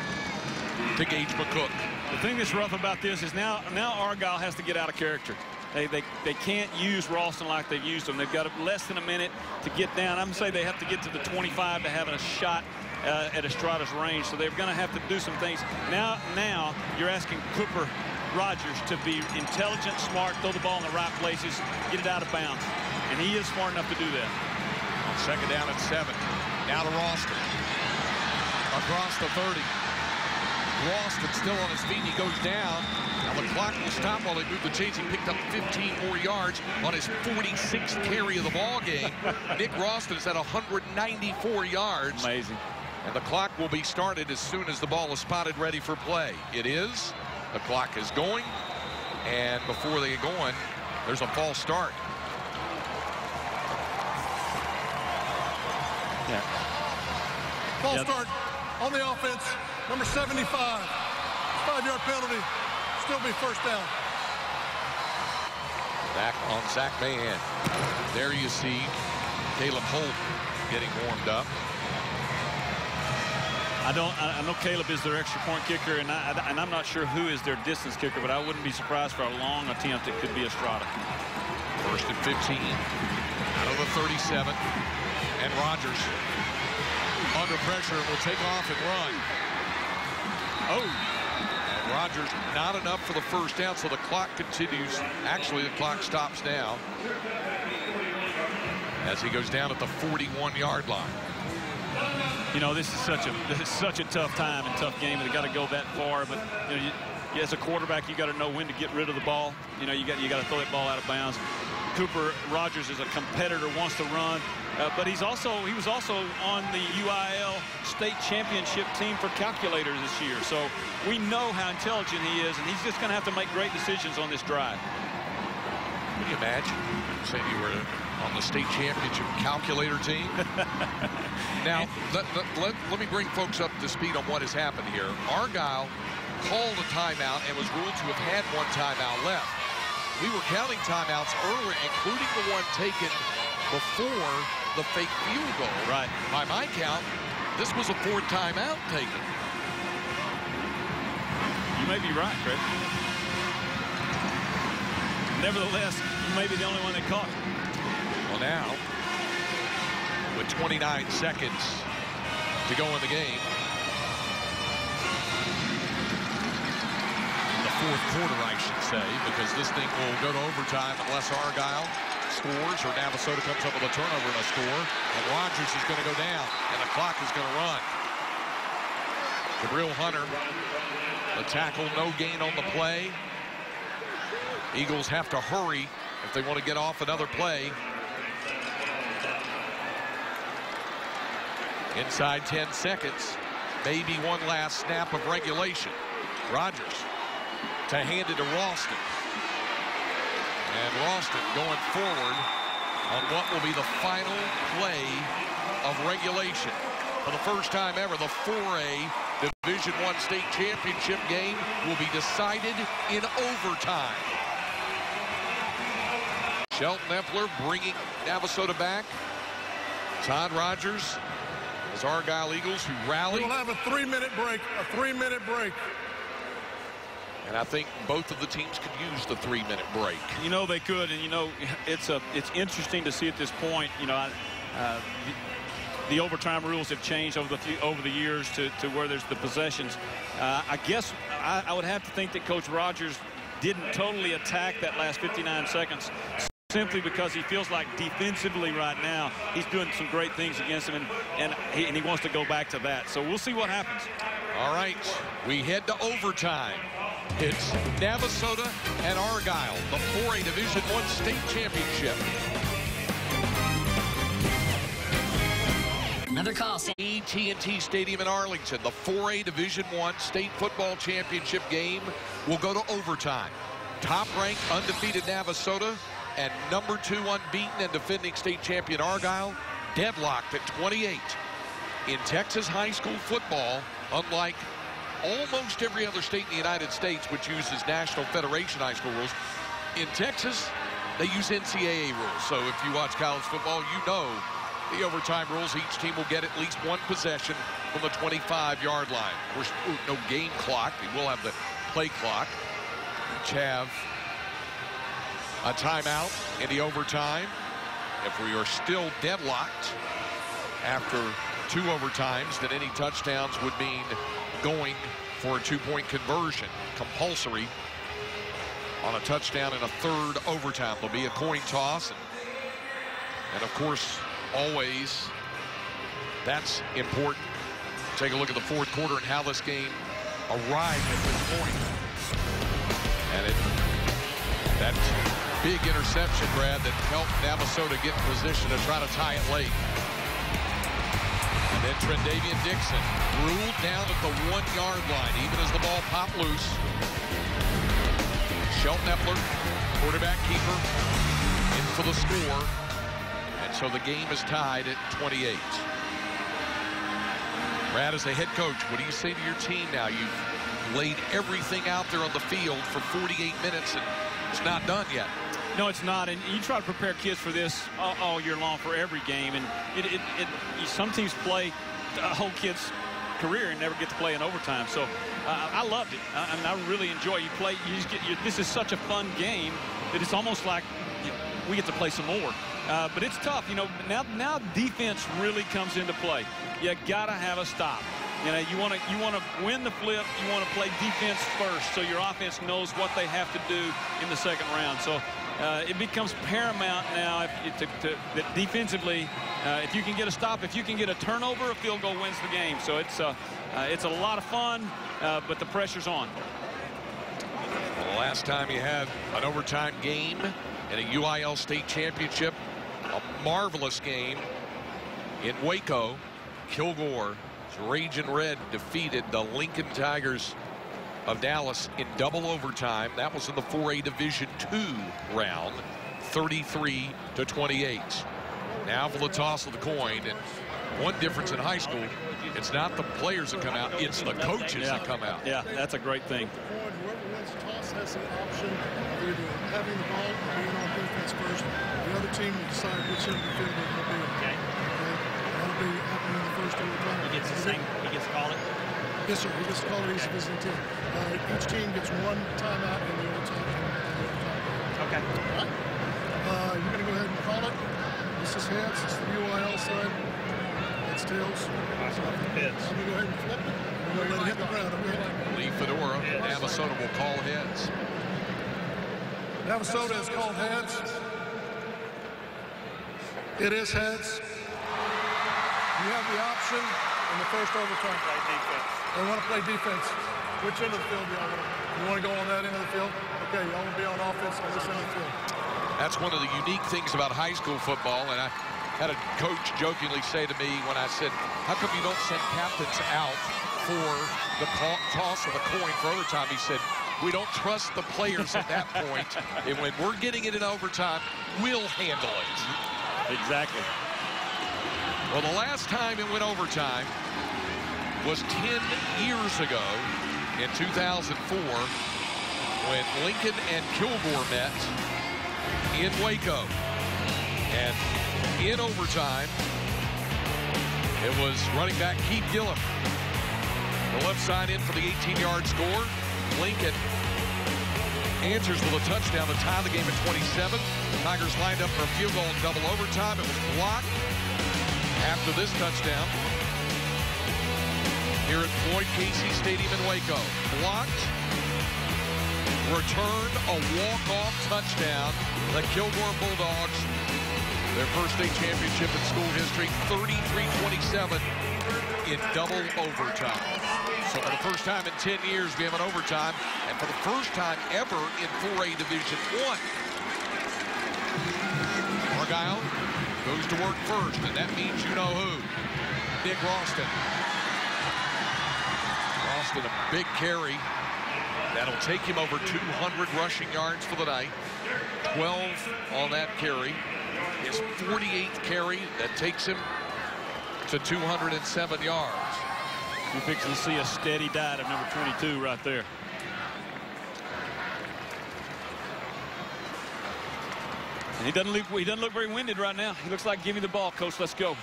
to Gage McCook. The thing that's rough about this is now now Argyle has to get out of character. They, they, they can't use Ralston like they've used them. They've got less than a minute to get down. I'm going to say they have to get to the 25 to have a shot uh, at Estrada's range. So they're going to have to do some things. Now, now you're asking Cooper Rogers to be intelligent, smart, throw the ball in the right places, get it out of bounds. And he is smart enough to do that. On second down at seven. Now to Ralston. Across the 30. Ralston still on his feet. He goes down. Now the clock will stop while they move the chains. He picked up 15 more yards on his 46th carry of the ball game. Nick Ralston is at 194 yards. Amazing. And the clock will be started as soon as the ball is spotted ready for play. It is. The clock is going. And before they get going, there's a false start. Yeah. False yep. start on the offense. Number 75. Five-yard penalty. Still be first down. Back on Zach Mahan. There you see Caleb Holt getting warmed up. I don't. I know Caleb is their extra point kicker, and I and I'm not sure who is their distance kicker, but I wouldn't be surprised for a long attempt. It could be Estrada. First and 15 out of the 37, and Rogers under pressure will take off and run. Oh. And Rogers not enough for the first down, so the clock continues. Actually, the clock stops now. as he goes down at the 41-yard line. You know, this is such a this is such a tough time and tough game. They got to go that far, but you know, you, as a quarterback, you got to know when to get rid of the ball. You know, you got you got to throw that ball out of bounds. Cooper Rogers is a competitor, wants to run, uh, but he's also he was also on the UIL state championship team for calculators this year. So we know how intelligent he is, and he's just going to have to make great decisions on this drive. Can you imagine? You were on the state championship calculator team. now, let, let, let, let me bring folks up to speed on what has happened here. Argyle called a timeout and was ruled to have had one timeout left. We were counting timeouts earlier, including the one taken before the fake field goal. Right. By my count, this was a fourth timeout taken. You may be right, Chris. Nevertheless, you may be the only one that caught it. Well, now, with 29 seconds to go in the game, the fourth quarter, I should say, because this thing will go to overtime unless Argyle scores or Navasota comes up with a turnover and a score. And Rogers is going to go down, and the clock is going to run. Gabriel Hunter, the tackle, no gain on the play. Eagles have to hurry if they want to get off another play. Inside 10 seconds, maybe one last snap of regulation. Rogers to hand it to Ralston. And Ralston going forward on what will be the final play of regulation. For the first time ever, the 4A Division One state championship game will be decided in overtime. Shelton Epler bringing Navasota back. Todd Rogers as Argyle Eagles who rally. We'll have a three-minute break, a three-minute break. And I think both of the teams could use the three-minute break. You know they could, and you know it's a it's interesting to see at this point. You know, uh, the, the, overtime rules have changed over the few, over the years to to where there's the possessions. Uh, I guess I, I would have to think that Coach Rogers didn't totally attack that last 59 seconds simply because he feels like defensively right now he's doing some great things against him and and he, and he wants to go back to that so we'll see what happens all right we head to overtime it's Navasota and Argyle the 4A Division One state championship Another call. AT&T Stadium in Arlington, the 4A Division One state football championship game will go to overtime. Top-ranked, undefeated Navasota and number two unbeaten and defending state champion Argyle deadlocked at 28. In Texas high school football, unlike almost every other state in the United States which uses National Federation high school rules, in Texas, they use NCAA rules. So if you watch college football, you know the overtime rules. Each team will get at least one possession from the 25-yard line. Of course, no game clock. We will have the play clock, which have a timeout in the overtime. If we are still deadlocked after two overtimes, then any touchdowns would mean going for a two-point conversion, compulsory on a touchdown in a third overtime. There'll be a coin toss. And, and of course, always that's important. Take a look at the fourth quarter and how this game arrived at this point. And it, that big interception, Brad, that helped Navasota get in position to try to tie it late. And then Trendavian Dixon ruled down at the one-yard line, even as the ball popped loose. Shelton Epler, quarterback keeper, in for the score. And so the game is tied at 28. Brad, as a head coach, what do you say to your team now? You've laid everything out there on the field for 48 minutes, and it's not done yet. No, it's not, and you try to prepare kids for this all, all year long for every game, and it, it, it, some teams play a whole kid's career and never get to play in overtime. So uh, I loved it. I, I, mean, I really enjoy. You play. You get. This is such a fun game that it's almost like you we get to play some more. Uh, but it's tough. You know, now now defense really comes into play. You got to have a stop. You know, you want to you want to win the flip. You want to play defense first, so your offense knows what they have to do in the second round. So uh, it becomes paramount now if, to, to, that defensively, uh, if you can get a stop, if you can get a turnover, a field goal wins the game. So it's uh, uh it's a lot of fun, uh, but the pressure's on. The last time you had an overtime game in a UIL state championship, a marvelous game in Waco, Kilgore, Raging Red defeated the Lincoln Tigers of Dallas in double overtime. That was in the 4A Division II round, 33 to 28. Now for the toss of the coin. And one difference in high school, it's not the players that come out, it's the coaches yeah. that come out. Yeah, that's a great thing. Whoever wins the toss has the option of either having the ball or being on defense first. The other team will decide which end of the field they're going to be. Okay. okay. That'll be happening in the first overtime. He gets the same. He gets to call it. Yes, sir. He gets to call it each visiting team. Uh, each team gets one timeout in the overtime. Okay. All right. Uh, you're going to go ahead and call it. This is heads. This is the UIL side. That's tails. Heads. I'm going to go ahead and flip it. We're going to let it hit the ground. Okay? Lee Fedora, Navasota will call heads. Navasota is called heads. It is heads. You have the option in the first overtime. Play defense. They want to play defense. Which end of the field do y'all want? You want to go on that end of the field? Okay, y'all want to be on offense on this end of the field. That's one of the unique things about high school football. And I had a coach jokingly say to me when I said, how come you don't send captains out for the toss of the coin for overtime? He said, we don't trust the players at that point. and when we're getting it in overtime, we'll handle it. Exactly. Well, the last time it went overtime was 10 years ago in 2004 when Lincoln and Kilgore met in Waco. And in overtime, it was running back Keith Gillum. The left side in for the 18-yard score. Lincoln answers with a touchdown to tie the game at 27. The Tigers lined up for a field goal in double overtime. It was blocked after this touchdown here at Floyd Casey Stadium in Waco. Blocked, returned a walk-off touchdown. The Kilgore Bulldogs, their first state championship in school history, 33-27 in double overtime. So for the first time in 10 years, we have an overtime, and for the first time ever in 4A Division 1. Argyle goes to work first, and that means you know who. Nick Ralston. Ralston, a big carry. That'll take him over 200 rushing yards for the night. 12 on that carry. His 48th carry, that takes him to 207 yards. You're fixing to see a steady diet of number 22 right there. And he doesn't look he doesn't look very winded right now. He looks like give me the ball, coach. Let's go.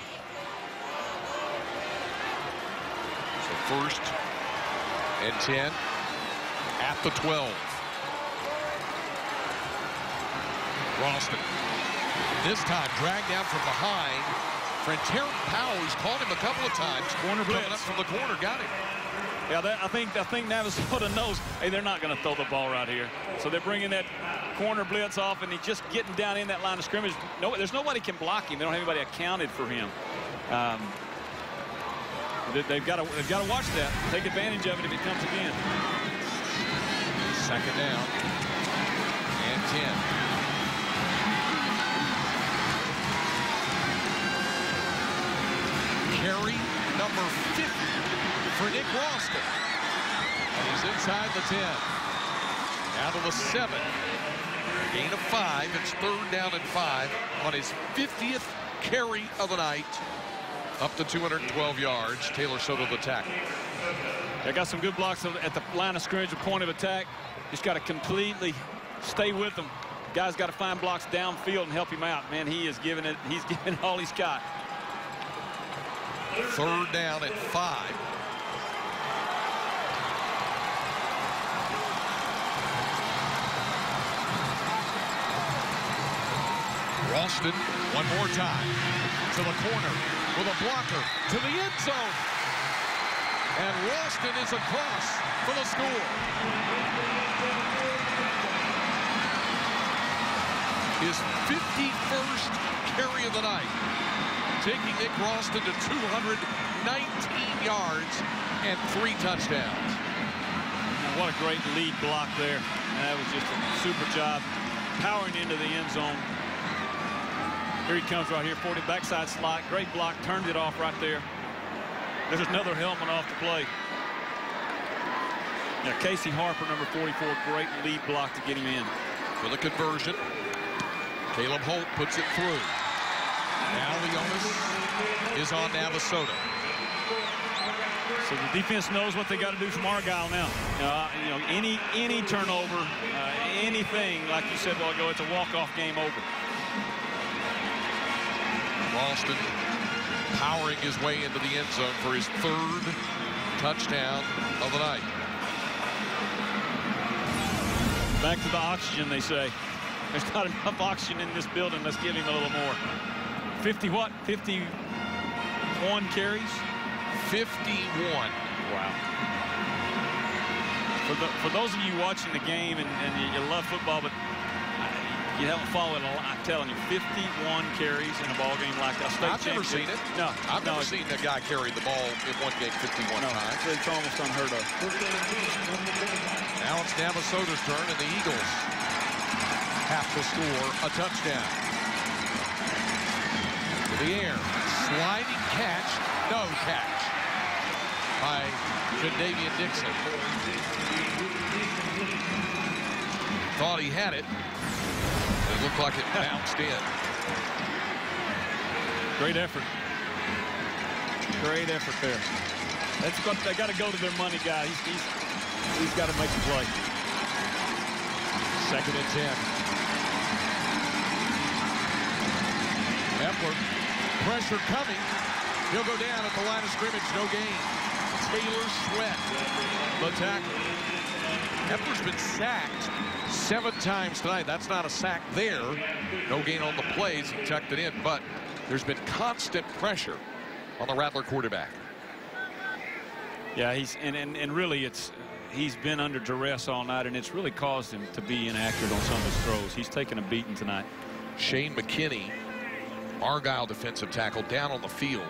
So first and 10 at the 12. Ralston. This time dragged down from behind. Terran Powell, who's called him a couple of times. Corner blitz. Coming up from the corner, got him. Yeah, that, I think I think Navasota knows, hey, they're not going to throw the ball right here. So they're bringing that corner blitz off, and he's just getting down in that line of scrimmage. No, there's nobody can block him. They don't have anybody accounted for him. Um, they've got to they've got to watch that. Take advantage of it if it comes again. Second down and 10. Carry number 50 for Nick Ralston. And he's inside the 10. Now to the 7. Gain of 5. It's third down and 5 on his 50th carry of the night. Up to 212 yards. Taylor Soto the tackle. They got some good blocks at the line of scrimmage, the point of attack. Just got to completely stay with them. Guys got to find blocks downfield and help him out. Man, he is giving it. He's giving all he's got. Third down at five. Ralston, one more time, to the corner, with a blocker, to the end zone. And Ralston is across for the score. His 51st carry of the night, taking Nick Ralston to 219 yards and three touchdowns. What a great lead block there. That was just a super job powering into the end zone. Here he comes right here, 40 backside slot. Great block, turned it off right there. There's another helmet off the play. Now, Casey Harper, number 44, great lead block to get him in. For the conversion, Caleb Holt puts it through. Now the onus is on Navasota. So the defense knows what they got to do from Argyle now. Uh, you know, any any turnover, uh, anything, like you said a while ago, it's a walk-off game over. Ralston powering his way into the end zone for his third touchdown of the night. Back to the oxygen, they say. There's not enough oxygen in this building. Let's give him a little more. 50 what? 51 carries? 51. Wow. For, the, for those of you watching the game and, and you, you love football, but you haven't followed it a lot, I'm telling you, 51 carries in a ball game like that. State I've never seen it. No. I've no, never seen a guy carry the ball in one game 51 no, times. It's almost unheard of. Now it's Navasota's turn, and the Eagles have to score a touchdown. To the air, sliding catch, no catch by Jadavian Dixon. Thought he had it. Looked like it bounced in. Great effort. Great effort there. That's got, they got to go to their money guy. He's, he's, he's got to make the play. Second and 10. Epler, pressure coming. He'll go down at the line of scrimmage, no gain. Taylor Sweat, the tackle. Epler's been sacked seven times tonight. That's not a sack there. No gain on the plays. He tucked it in, but there's been constant pressure on the Rattler quarterback. Yeah, he's and, and, and really it's he's been under duress all night, and it's really caused him to be inaccurate on some of his throws. He's taken a beating tonight. Shane McKinney, Argyle defensive tackle, down on the field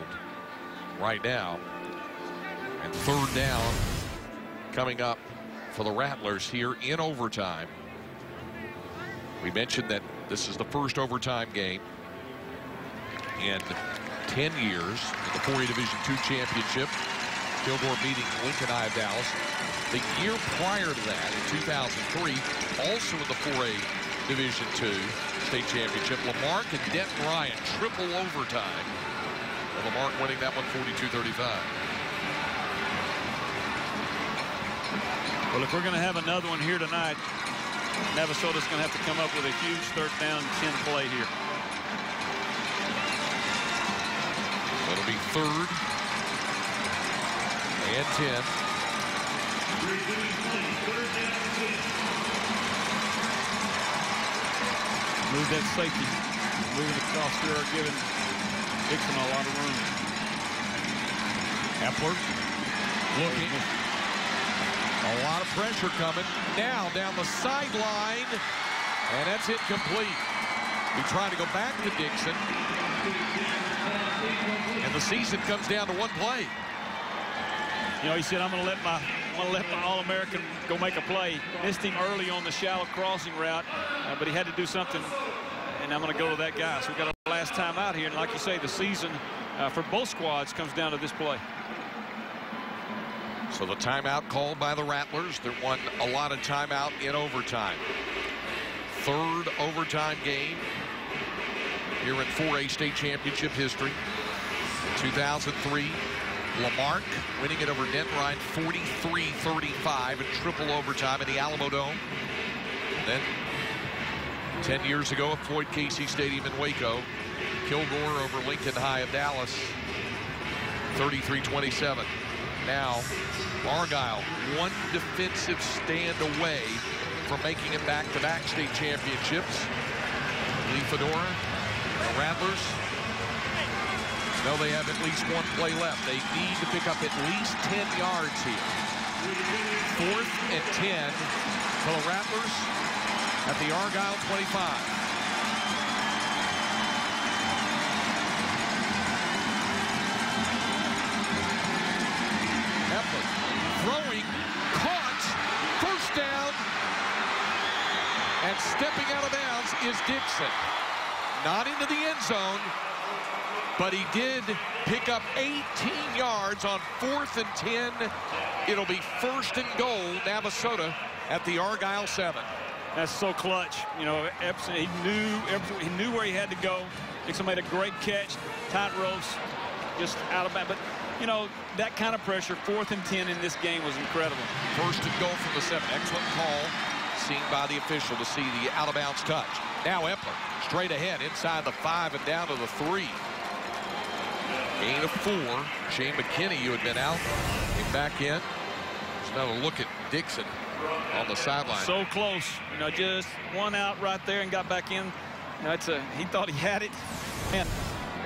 right now. And third down coming up for the Rattlers here in overtime. We mentioned that this is the first overtime game in 10 years in the 4A Division II championship. Kilgore beating Lincoln High of Dallas. The year prior to that, in 2003, also in the 4A Division II state championship, Lamar and Denton Ryan triple overtime. And Lamar winning that one 42-35. Well, if we're going to have another one here tonight, Navasota's going to have to come up with a huge third down 10 play here. It'll be third and 10. Move that safety. Moving across here, giving Dixon a lot of room. Epler looking. A lot of pressure coming. Now down the sideline. And that's incomplete. He tried to go back to Dixon. And the season comes down to one play. You know, he said, I'm going to let my I'm going to let my All-American go make a play. Missed him early on the shallow crossing route, uh, but he had to do something, and I'm going to go to that guy. So we got a last time out here, and like you say, the season uh, for both squads comes down to this play. So the timeout called by the Rattlers. They won a lot of timeout in overtime. Third overtime game here in 4A state championship history. 2003, Lamar winning it over Denton 43-35 in triple overtime in the Alamodome. Then 10 years ago at Floyd Casey Stadium in Waco, Kilgore over Lincoln High of Dallas 33-27. Now, Argyle, one defensive stand away from making it back-to-back state championships. Lee Fedora, the Rattlers, No, they have at least one play left. They need to pick up at least 10 yards here. Fourth and 10 for the Rattlers at the Argyle 25. throwing, caught, first down, and stepping out of bounds is Dixon. Not into the end zone, but he did pick up 18 yards on fourth and 10. It'll be first and goal, Navasota at the Argyle 7. That's so clutch. You know, Epler, he knew he knew where he had to go. Dixon made a great catch. Tight ropes, just out of bounds. But, you know, that kind of pressure, fourth and 10 in this game was incredible. First and goal from the seven. Excellent call seen by the official to see the out-of-bounds touch. Now Epler straight ahead inside the five and down to the three. Gain of four. Shane McKinney, you had been out, came back in. Just another look at Dixon on the sideline. So close. You know, just one out right there and got back in. You know, it's a, he thought he had it. Man,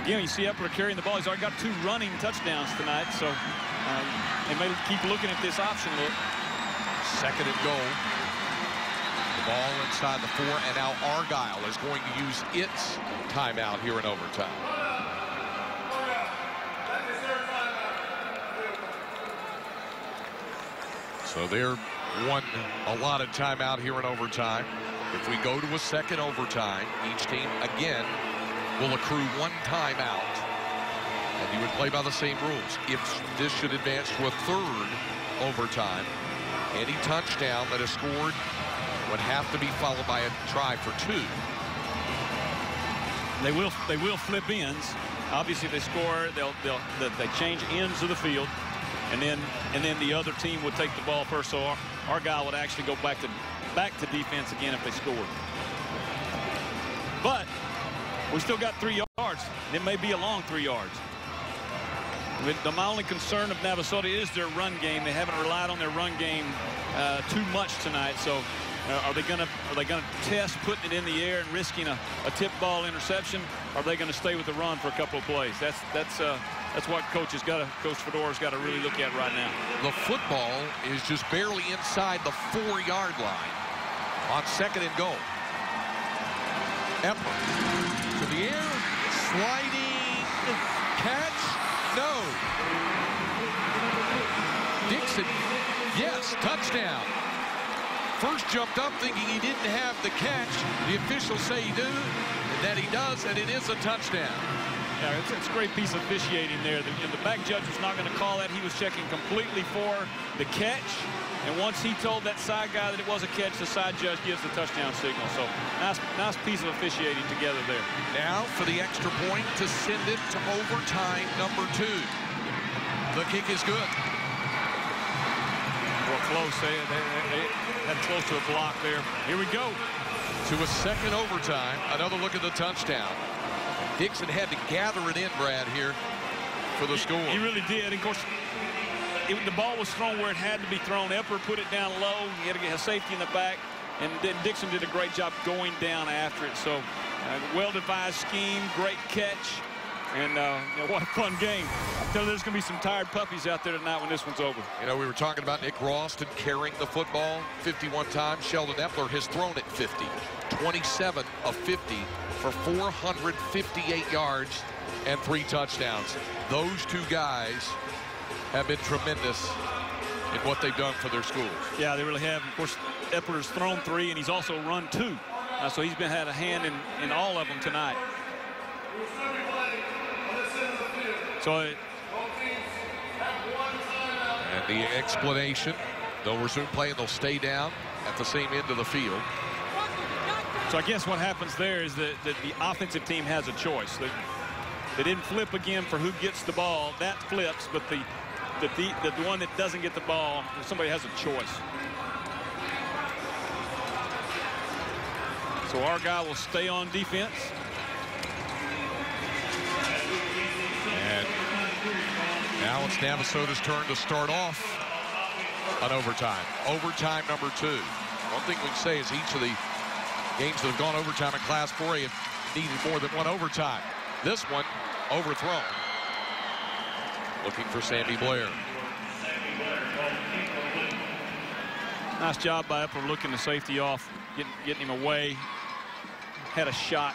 again, you see Epler carrying the ball. He's already got two running touchdowns tonight, so uh, they may keep looking at this option look. Second and goal. Ball inside the four, and now Argyle is going to use its timeout here in overtime. So they're one allotted timeout here in overtime. If we go to a second overtime, each team again will accrue one timeout. And you would play by the same rules. If this should advance to a third overtime, any touchdown that is scored would have to be followed by a try for two. They will they will flip ends. Obviously, they score, they'll they'll they change ends of the field, and then and then the other team would take the ball first. So Argyle would actually go back to back to defense again if they scored. But we still got three yards. It may be a long three yards. The, my only concern of Navasota is their run game. They haven't relied on their run game uh, too much tonight. So uh, are they going to are they going to test putting it in the air and risking a, a tip ball interception? Or are they going to stay with the run for a couple of plays? That's that's uh, that's what coaches got to coach Fedora's got to really look at right now. The football is just barely inside the four-yard line on second and goal. Epler to the air, sliding catch, no. Dixon, yes, touchdown. First jumped up thinking he didn't have the catch. The officials say he do, and that he does, and it is a touchdown. Yeah, it's, it's a great piece of officiating there. The, the back judge was not going to call that. He was checking completely for the catch. And once he told that side guy that it was a catch, the side judge gives the touchdown signal. So nice, nice piece of officiating together there. Now for the extra point to send it to overtime number two. The kick is good. Well, close. They, they, they had close to a block there. Here we go. To a second overtime. Another look at the touchdown. Dixon had to gather it in, Brad, here for the score. He really did. And of course, it, the ball was thrown where it had to be thrown. Epler put it down low. He had to get a safety in the back. And then Dixon did a great job going down after it. So, uh, well-devised scheme, great catch. And uh, you know, what a fun game. I'm telling you, there's going to be some tired puppies out there tonight when this one's over. You know, we were talking about Nick Ralston carrying the football 51 times. Shelton Epler has thrown it 50. 27 of 50 for 458 yards and three touchdowns. Those two guys have been tremendous in what they've done for their schools. Yeah, they really have. Of course, Epler's thrown three, and he's also run two. Uh, so he's been had a hand in, in all of them tonight. So it, and the explanation, they'll resume playing, they'll stay down at the same end of the field. So I guess what happens there is that, that the offensive team has a choice. They, they didn't flip again for who gets the ball. That flips, but the the, the, the one that doesn't get the ball, somebody has a choice. So Argyle will stay on defense. Now it's Navasota's turn to start off on overtime. Overtime number two. One thing we can say is each of the games that have gone overtime in Class 4A have needed more than one overtime. This one overthrown. looking for Sammy Blair. Nice job by Epler looking the safety off, getting, getting him away. Had a shot.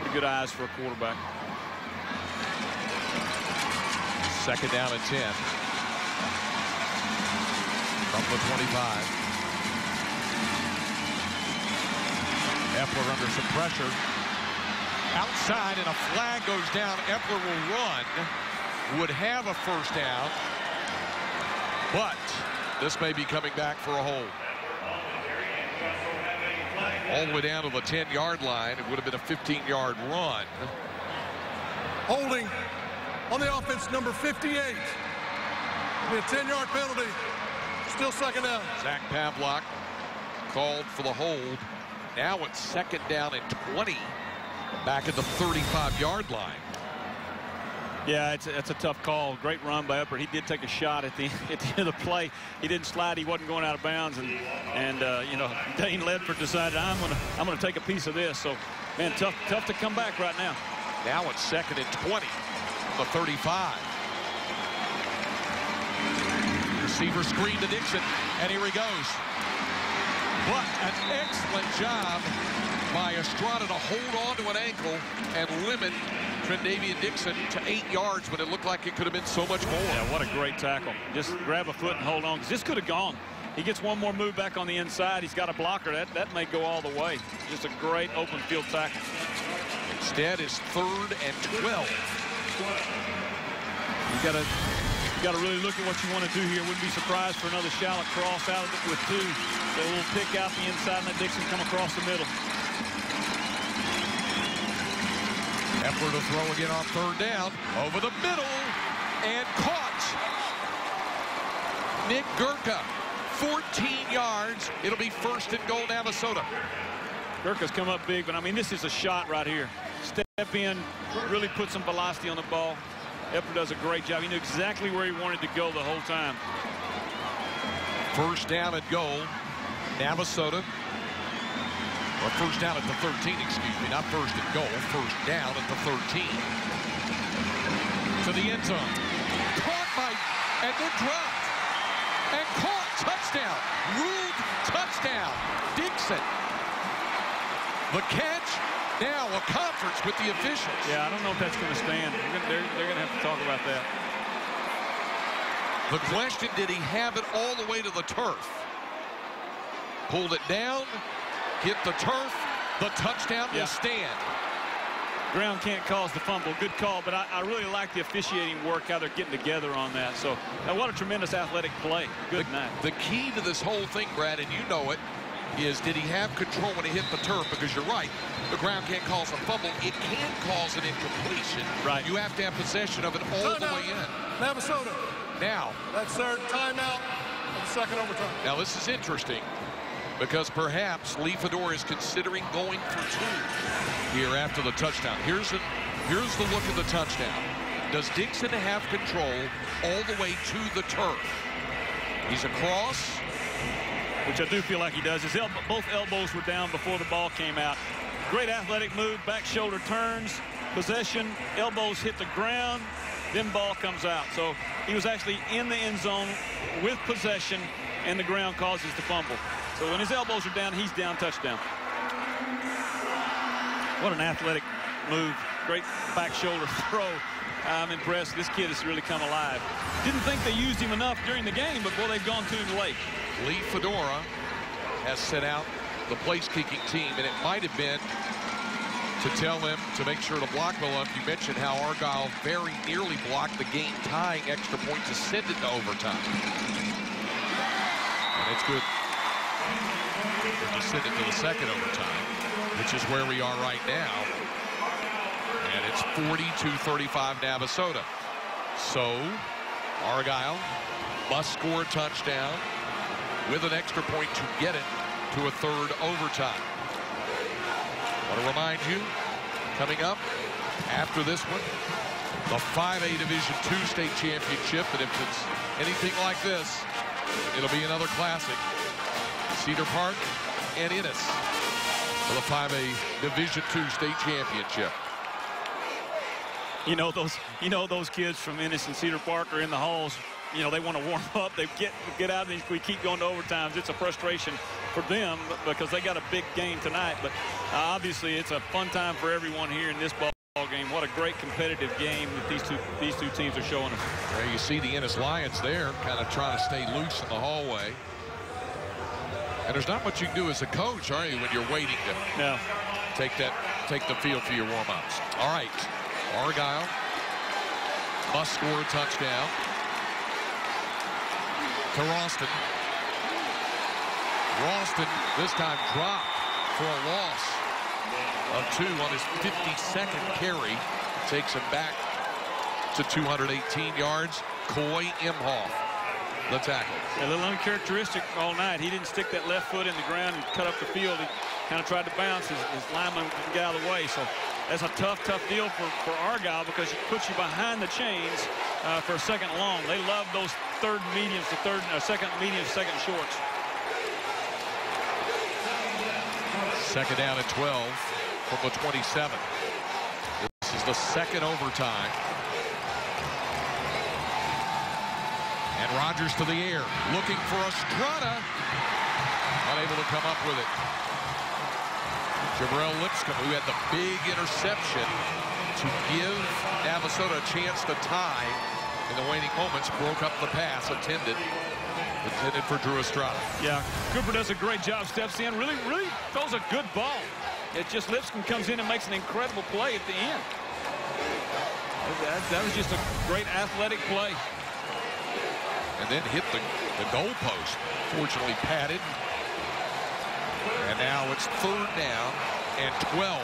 Pretty good eyes for a quarterback. Second down and 10. From the 25. Epler under some pressure. Outside and a flag goes down. Epler will run. Would have a first down. But this may be coming back for a hold. All the way down to the 10-yard line. It would have been a 15-yard run. Holding on the offense, number 58. Be a 10-yard penalty. Still second down. Zach Pavlock called for the hold. Now it's second down and 20 back at the 35-yard line. Yeah, it's a, it's a tough call. Great run by Epler. He did take a shot at the at the end of the play. He didn't slide. He wasn't going out of bounds, and and uh, you know Dane Ledford decided I'm gonna I'm gonna take a piece of this. So, man, tough tough to come back right now. Now it's second and 20 the 35. Receiver screen to Dixon, and here he goes. But an excellent job by Estrada to hold on to an ankle and limit Trendavian Dixon to eight yards when it looked like it could have been so much more. Yeah, what a great tackle. Just grab a foot and hold on, because this could have gone. He gets one more move back on the inside. He's got a blocker. That, that may go all the way. Just a great open field tackle. Instead is third and 12. You got to you got to really look at what you want to do here. Wouldn't be surprised for another shallow cross out of it with two. A little pick out the inside and let Dixon come across the middle. Epler to throw again on third down. Over the middle and caught. Nick Gurka, 14 yards. It'll be first and goal, Navasota. Gurka's come up big, but I mean, this is a shot right here. Step really put some velocity on the ball. Epler does a great job. He knew exactly where he wanted to go the whole time. First down at goal, Navasota. Or first down at the 13, excuse me, not first and goal. First down at the 13. To the end zone. Caught by, and then dropped. And caught, touchdown. Ruled touchdown. Dixon. The catch, now a conference with the officials. Yeah, I don't know if that's going to stand. They're, they're going to have to talk about that. The question, did he have it all the way to the turf? Pulled it down, hit the turf, the touchdown Yeah. will stand. Ground can't cause the fumble. Good call, but I, I really like the officiating work, how they're getting together on that. So, uh, what a tremendous athletic play. Good night. The key to this whole thing, Brad, and you know it, is did he have control when he hit the turf? Because you're right, the ground can't cause a fumble. It can cause an incompletion. Right. You have to have possession of it all the Timeout. way in. Navasota. Now, That's their timeout of the second overtime. now this is interesting because perhaps Lee Fedora is considering going for two here after the touchdown. Here's the, here's the look of the touchdown. Does Dixon have control all the way to the turf? He's across. Which I do feel like he does. His elbow, both elbows were down before the ball came out. Great athletic move, back shoulder turns, possession, elbows hit the ground, then ball comes out. So he was actually in the end zone with possession, and the ground causes the fumble. So when his elbows are down, he's down touchdown. What an athletic move. Great back shoulder throw. I'm impressed. This kid has really come alive. Didn't think they used him enough during the game, but boy, they've gone to him late. Lee Fedora has sent out the place-kicking team, and it might have been to tell them to make sure to block well enough. You mentioned how Argyle very nearly blocked the game-tying extra point to send it to overtime. And it's good to send it to the second overtime, which is where we are right now. And it's 42-35 Navasota. So Argyle must score a touchdown with an extra point to get it to a third overtime. I Want to remind you, coming up after this one, the 5A Division II state championship, and if it's anything like this, it'll be another classic. Cedar Park and Ennis for the 5A Division II state championship. You know those you know those kids from Ennis and Cedar Park are in the halls. You know they want to warm up. They get get out and if we keep going to overtimes. It's a frustration for them because they got a big game tonight but uh, obviously it's a fun time for everyone here in this ball game. What a great competitive game that these two these two teams are showing us there you see the Ennis Lions there kind of trying to stay loose in the hallway. And there's not much you can do as a coach are you when you're waiting to no. take that take the field for your warm-ups? All right Argyle must score a touchdown to Ralston. Ralston this time dropped for a loss of two on his 52nd carry. Takes him back to 218 yards. Coy Imhoff, the tackle. A little uncharacteristic all night. He didn't stick that left foot in the ground and cut up the field. He kind of tried to bounce. His, his lineman get out of the way. So that's a tough, tough deal for, for Argyle because it puts you behind the chains uh, for a second long. They love those third mediums to third, uh, second mediums, second shorts. Second down at 12 from the 27. This is the second overtime. And Rogers to the air, looking for Estrada. Unable to come up with it. Jabril Lipscomb, who had the big interception to give Navasota a chance to tie in the waning moments, broke up the pass attended Intended for Drew Estrada. Yeah, Cooper does a great job, steps in, really, really throws a good ball. It's just Lipscomb comes in and makes an incredible play at the end. That, that was just a great athletic play. And then hit the, the goal post. Fortunately padded. And now it's third down and 12.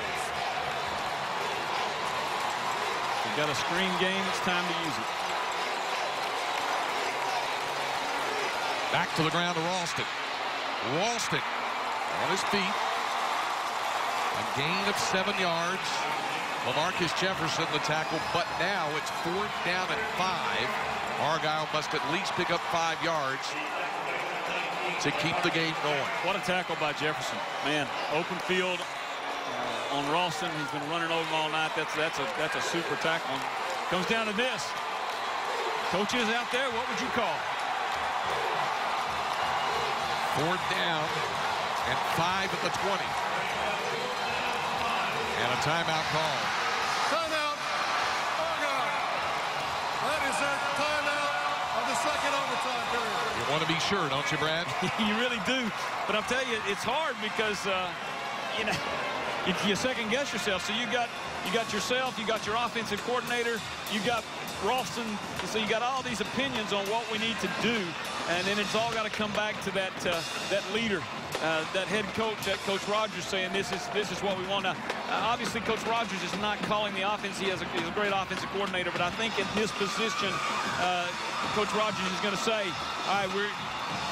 We've got a screen game. It's time to use it. Back to the ground to Ralston. Ralston on his feet. A gain of seven yards. Lamarcus Jefferson the tackle, but now it's fourth down and five. Argyle must at least pick up five yards to keep the game going. What a tackle by Jefferson. Man, open field uh, on Ralston. He's been running over him all night. That's that's a that's a super tackle. Comes down to this. Coaches out there, what would you call? Fourth down and five at the 20. And a timeout call. Timeout. Argyle. That is their timeout of the second overtime period. You to be sure, don't you, Brad? you really do. But I'll tell you, it's hard because, uh, you know, you, you second guess yourself. So you got you got yourself, you got your offensive coordinator, you got Ralston. So you got all these opinions on what we need to do, and then it's all got to come back to that uh, that leader, uh, that head coach, that Coach Rogers saying this is this is what we want. Now, obviously, Coach Rogers is not calling the offense. He has a, he's a great offensive coordinator, but I think in his position, uh, Coach Rogers is going to say, all right, we're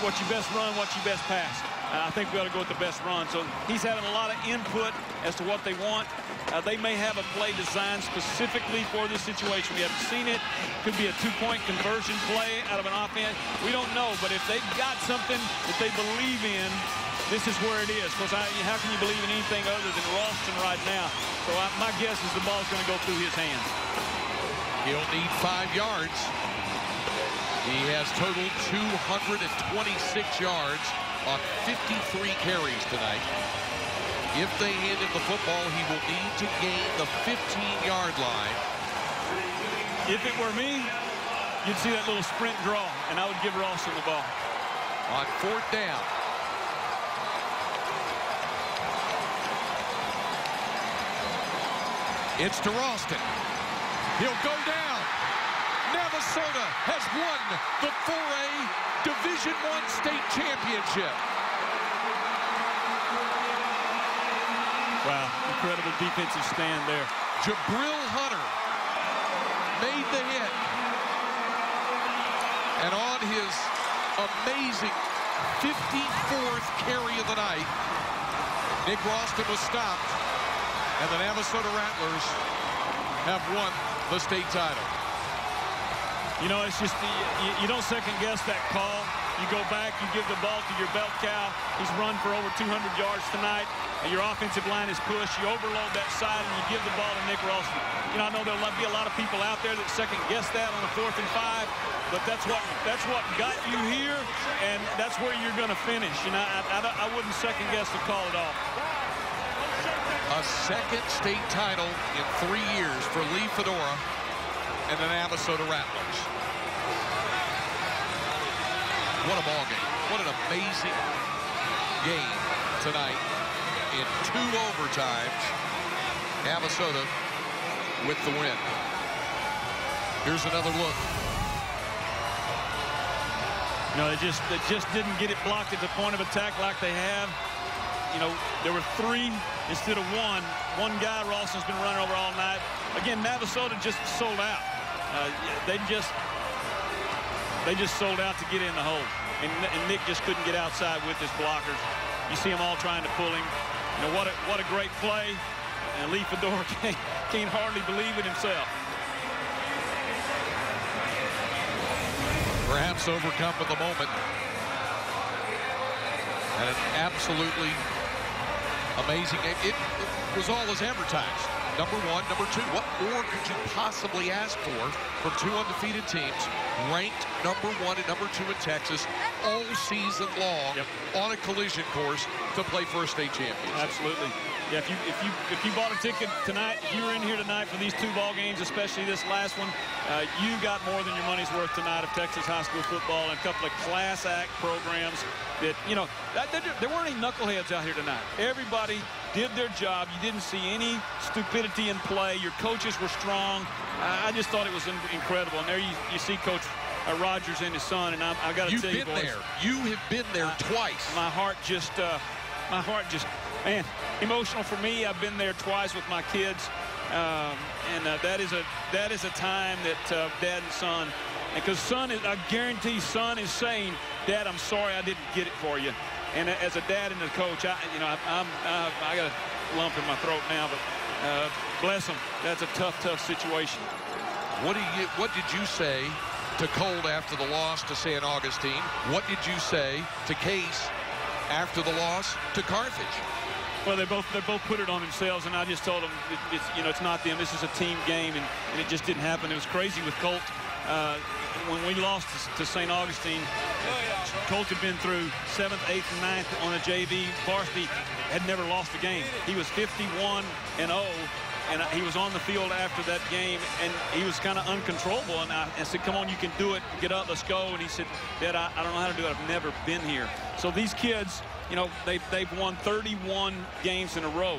what you best run, what you best pass. Uh, I think we ought to go with the best run. So he's having a lot of input as to what they want. Uh, they may have a play designed specifically for this situation. We haven't seen it. Could be a two-point conversion play out of an offense. We don't know, but if they've got something that they believe in, this is where it is. Because how can you believe in anything other than Ralston right now? So I, my guess is the ball's going to go through his hands. He'll need five yards. He has totaled 226 yards on 53 carries tonight. If they hand him the football, he will need to gain the 15-yard line. If it were me, you'd see that little sprint draw, and I would give Ralston the ball. On fourth down. It's to Ralston. He'll go down. Navasota has won the 4A Division One state championship. Wow, incredible defensive stand there. Jabril Hunter made the hit. And on his amazing 54th carry of the night, Nick Ralston was stopped, and the Navasota Rattlers have won the state title. You know, it's just, you, you don't second guess that call. You go back, you give the ball to your belt cow. He's run for over 200 yards tonight. And your offensive line is pushed. You overload that side, and you give the ball to Nick Ralston. You know, I know there'll be a lot of people out there that second guess that on a fourth and five, but that's what that's what got you here, and that's where you're going to finish. You know, I, I, I wouldn't second guess the call at all. A second state title in three years for Lee Fedora and the Navasota Rattlers. What a ball game. What an amazing game tonight in two overtimes. Navasota with the win. Here's another look. No, they just they just didn't get it blocked at the point of attack like they have. You know, there were three instead of one. One guy, Ralston's been running over all night. Again, Navasota just sold out. Uh, they just they just sold out to get in the hole. And, and, Nick just couldn't get outside with his blockers. You see them all trying to pull him. You know, what a, what a great play. And Lee Fedora can't, can't hardly believe it himself. Perhaps overcome with the moment. And an absolutely amazing game. It, it was all as advertised. Number one, number two. What more could you possibly ask for from two undefeated teams, ranked number one and number two in Texas all season long yep. on a collision course to play for a state championship? Absolutely. Yeah, if you if you if you bought a ticket tonight, if you were in here tonight for these two ball games, especially this last one, uh, you got more than your money's worth tonight of Texas high school football and a couple of class act programs that you know that, that, there weren't any knuckleheads out here tonight. Everybody did their job. You didn't see any stupidity in play. Your coaches were strong. I just thought it was incredible. And there you, you see Coach uh, Rogers and his son, and I, I got to tell you, You've been there. You have been there twice. My heart just, uh, my heart just man, emotional for me. I've been there twice with my kids, um, and uh, that is a that is a time that uh, dad and son, because son is, I guarantee son is saying, Dad, I'm sorry I didn't get it for you. And as a dad and a coach, I, you know, I, I'm, I, I got a lump in my throat now, but uh, bless them. That's a tough, tough situation. What do you? What did you say to Colt after the loss to San Augustine? What did you say to Case after the loss to Carthage? Well, they both they both put it on themselves, and I just told them, it, it's you know, it's not them. This is a team game, and, and it just didn't happen. It was crazy with Colt. Uh, when we lost to, St. Augustine, Colt had been through seventh, eighth, and ninth on a JV varsity, had never lost a game. He was 51 and 0 and he was on the field after that game, and he was kind of uncontrollable. And I, I, said, come on, you can do it. Get up, let's go. And he said, Dad, I, I don't know how to do it. I've never been here. So these kids, you know, they've, they've won 31 games in a row.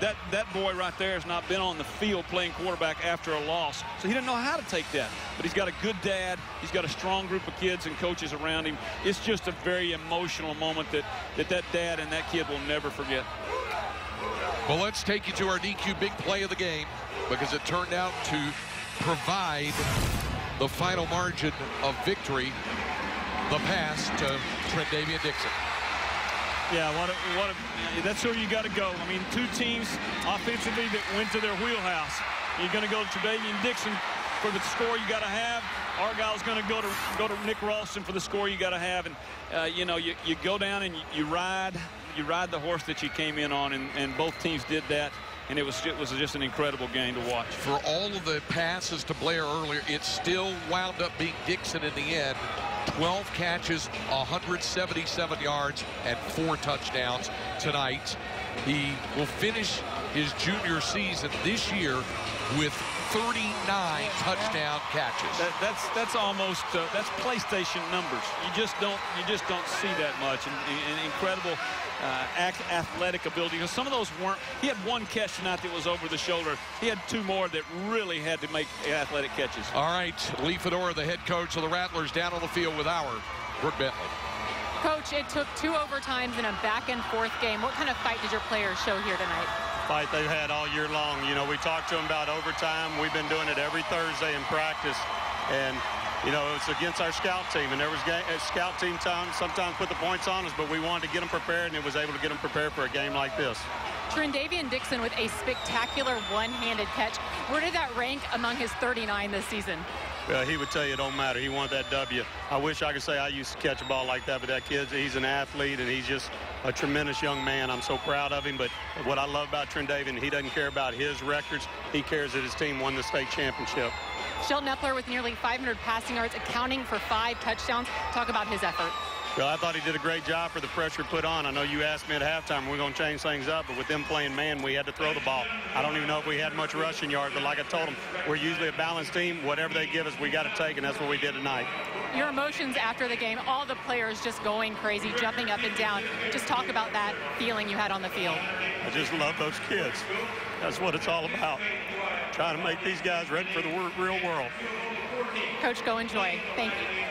That, that boy right there has not been on the field playing quarterback after a loss. So he doesn't know how to take that. But he's got a good dad. He's got a strong group of kids and coaches around him. It's just a very emotional moment that that, that dad and that kid will never forget. Well, let's take you to our DQ big play of the game because it turned out to provide the final margin of victory, the pass to Trendavian Dixon. Yeah, what a, what a, that's where you got to go. I mean, two teams offensively that went to their wheelhouse. You're going to go to Trendavian Dixon for the score you got to have. Argyle's going to go to go to Nick Ralston for the score you got to have, and uh, you know you, you go down and you, you ride you ride the horse that you came in on, and, and both teams did that. And it was, it was just an incredible game to watch. For all of the passes to Blair earlier, it still wound up being Dixon in the end. 12 catches, 177 yards, and four touchdowns tonight. He will finish his junior season this year with 39 touchdown catches. That, that's that's almost uh, that's PlayStation numbers. You just don't you just don't see that much. And, and incredible uh, athletic ability. Because some of those weren't. He had one catch tonight that was over the shoulder. He had two more that really had to make athletic catches. All right, Lee Fedora, the head coach of the Rattlers, down on the field with our Brooke Bentley. Coach, it took two overtimes in a back and forth game. What kind of fight did your players show here tonight? Fight they've had all year long. You know, we talked to them about overtime. We've been doing it every Thursday in practice. And you know, it's against our scout team, and there was game, uh, scout team time sometimes put the points on us, but we wanted to get them prepared, and it was able to get them prepared for a game like this. Trendavian Dixon with a spectacular one-handed catch. Where did that rank among his 39 this season? Uh, he would tell you it don't matter. He wanted that W. I wish I could say I used to catch a ball like that, but that kid, he's an athlete, and he's just a tremendous young man. I'm so proud of him. But what I love about Trendavian, he doesn't care about his records. He cares that his team won the state championship. Shelton Epler with nearly 500 passing yards, accounting for five touchdowns. Talk about his effort. Well, I thought he did a great job for the pressure put on. I know you asked me at halftime, we're going to change things up, but with them playing man, we had to throw the ball. I don't even know if we had much rushing yards, but like I told them, we're usually a balanced team. Whatever they give us, we got to take, and that's what we did tonight. Your emotions after the game, all the players just going crazy, jumping up and down. Just talk about that feeling you had on the field. I just love those kids. That's what it's all about. Trying to make these guys ready for the real world. Coach, go enjoy. Thank you.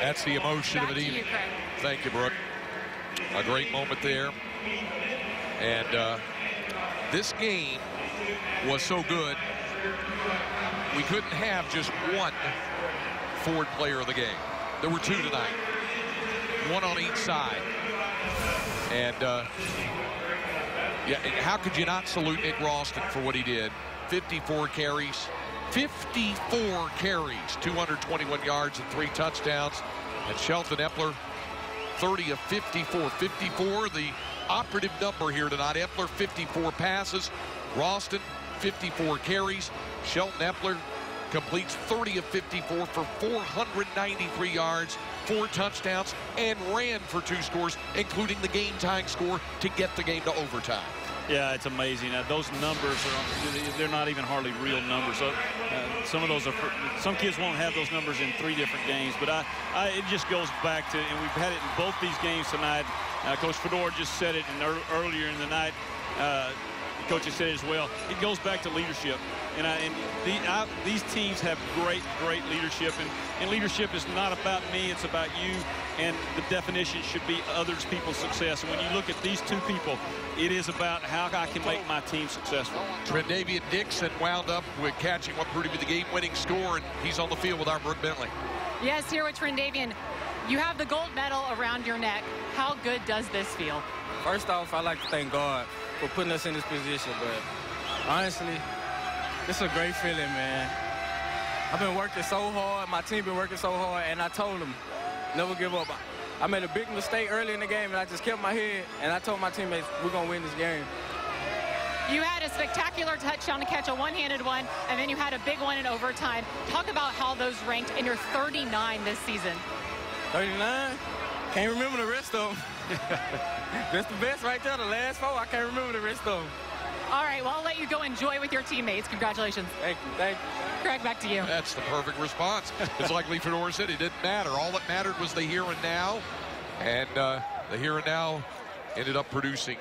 That's the emotion Back of an evening. You, Thank you, Brooke. A great moment there. And uh, this game was so good, we couldn't have just one Ford player of the game. There were two tonight, one on each side. And uh, yeah, how could you not salute Nick Ralston for what he did? 54 carries, 54 carries, 221 yards and three touchdowns. And Shelton Epler, 30 of 54. 54, the operative number here tonight. Epler, 54 passes. Ralston, 54 carries. Shelton Epler completes 30 of 54 for 493 yards, four touchdowns, and ran for two scores, including the game-tying score to get the game to overtime. Yeah, it's amazing. Uh, those numbers are they're not even hardly real numbers. Uh, some of those are some kids won't have those numbers in three different games, but I, I it just goes back to and we've had it in both these games tonight. Uh, Coach Fedora just said it in, earlier in the night. Coach has said it as well. It goes back to leadership. And, I, and the, I, these teams have great, great leadership. And, and leadership is not about me, it's about you. And the definition should be others, people's success. And when you look at these two people, it is about how I can make my team successful. Trendavian Dixon wound up with catching what proved to be the game-winning score, and he's on the field with our Brooke Bentley. Yes, here with Trendavian. You have the gold medal around your neck. How good does this feel? First off, I'd like to thank God for putting us in this position, but honestly, it's a great feeling, man. I've been working so hard. My team been working so hard, and I told them, never give up. I made a big mistake early in the game, and I just kept my head, and I told my teammates, we're going to win this game. You had a spectacular touchdown to catch a one-handed one, and then you had a big one in overtime. Talk about how those ranked in your 39 this season. 39? Can't remember the rest of them. That's the best right there, the last four. I can't remember the rest of them. All right, well, I'll let you go enjoy with your teammates. Congratulations. Thank you. Thank you. Craig, back to you. That's the perfect response. it's like Lee Fedora said, it didn't matter. All that mattered was the here and now. And uh, the here and now ended up producing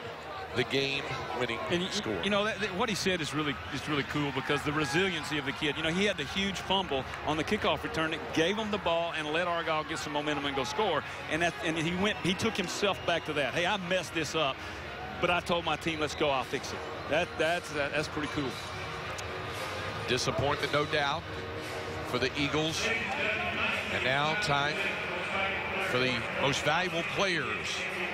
the game-winning score. You know, that, that, what he said is really is really cool because the resiliency of the kid. You know, he had the huge fumble on the kickoff return that gave him the ball and let Argyle get some momentum and go score. And that and he went, he took himself back to that. Hey, I messed this up, but I told my team, let's go, I'll fix it. That that's that, that's pretty cool. Disappointment, no doubt, for the Eagles. And now time for the most valuable players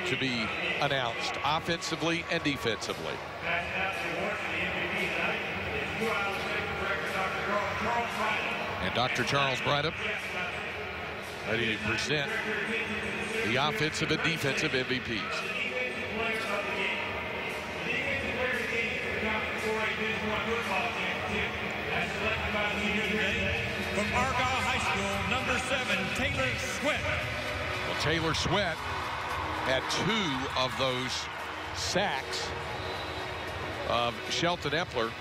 to be announced offensively and defensively. And Dr. Charles Breithaupt ready to present the offensive and defensive MVPs. From Argyle High School, number seven, Taylor Sweat. Well, Taylor Sweat had two of those sacks of Shelton Epler.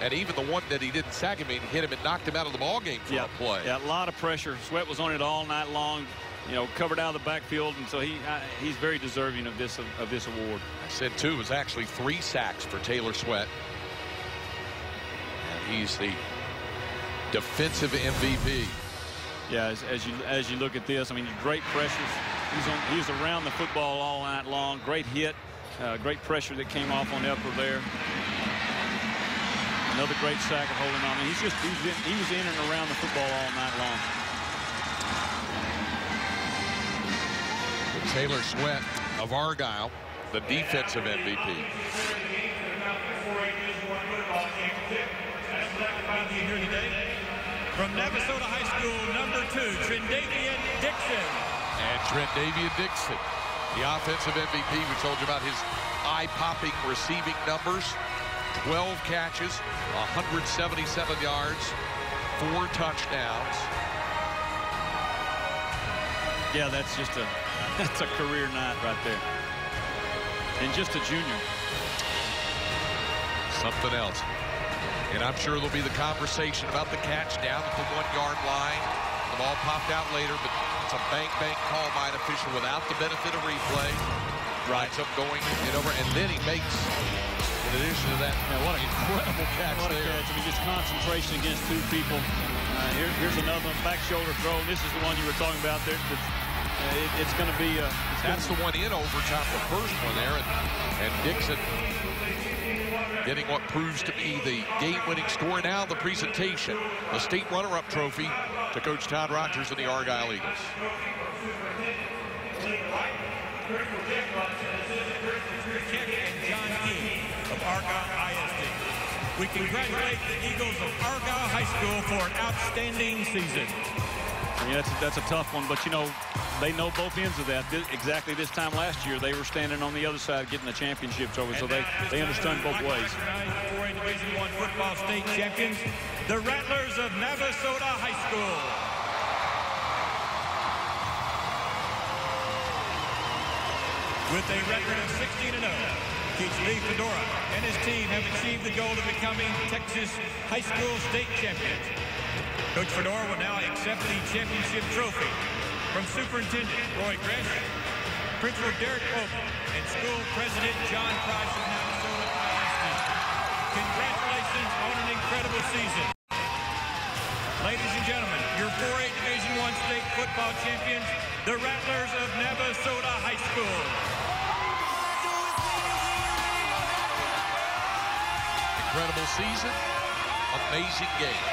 And even the one that he didn't sack him, he hit him and knocked him out of the ball game for yeah, a play. Yeah, a lot of pressure. Sweat was on it all night long. You know, covered out of the backfield, and so he uh, he's very deserving of this of, this award. I said two. It was actually three sacks for Taylor Sweat. And he's the defensive MVP. Yeah, as, as, you as you look at this, I mean, great pressures. He's on. He's around the football all night long. Great hit. Uh, great pressure that came off on Epler there. Another great sack of holding on. He's just he's in, he was in and around the football all night long. Taylor Sweat of Argyle, the defensive MVP. from Navasota High School, number two, Trendavian Dixon. And Trendavian Dixon, the offensive MVP. We told you about his eye-popping receiving numbers. 12 catches, 177 yards, four touchdowns. Yeah, that's just a that's a career night right there. And just a junior. Something else. And I'm sure there'll be the conversation about the catch down at the one-yard line. Ball popped out later, but it's a bank-bank call by an official without the benefit of replay. Right. up going it over, and then he makes, in addition to that, yeah, what an incredible catch what there. Catch. I mean, just concentration against two people. Uh, here, here's another one, back shoulder throw. This is the one you were talking about there. Uh, it, it's going to be. Uh, That's the one in overtime, the first one there, and, and Dixon getting what proves to be the game-winning score. Now the presentation, the state runner-up trophy to Coach Todd Rogers and the Argyle Eagles. John of Argyle ISD. We congratulate the Eagles of Argyle High School for an outstanding season. I mean, that's a, that's a tough one, but you know, they know both ends of that. This, exactly this time last year, they were standing on the other side getting the championship trophy, so they, they understand both ways. Division One football state champions, the Rattlers of Navasota High School. With a record of 16 0, Coach Lee Fedora and his team have achieved the goal of becoming Texas high school state champions. Coach Fedora will now accept the championship trophy from Superintendent Roy Gresh, Principal Derek Ogle, and School President John Price of Navasota ISD. Congratulations on an incredible season. Ladies and gentlemen, your 4A Division I state football champions, the Rattlers of Navasota High School. Incredible season, amazing game.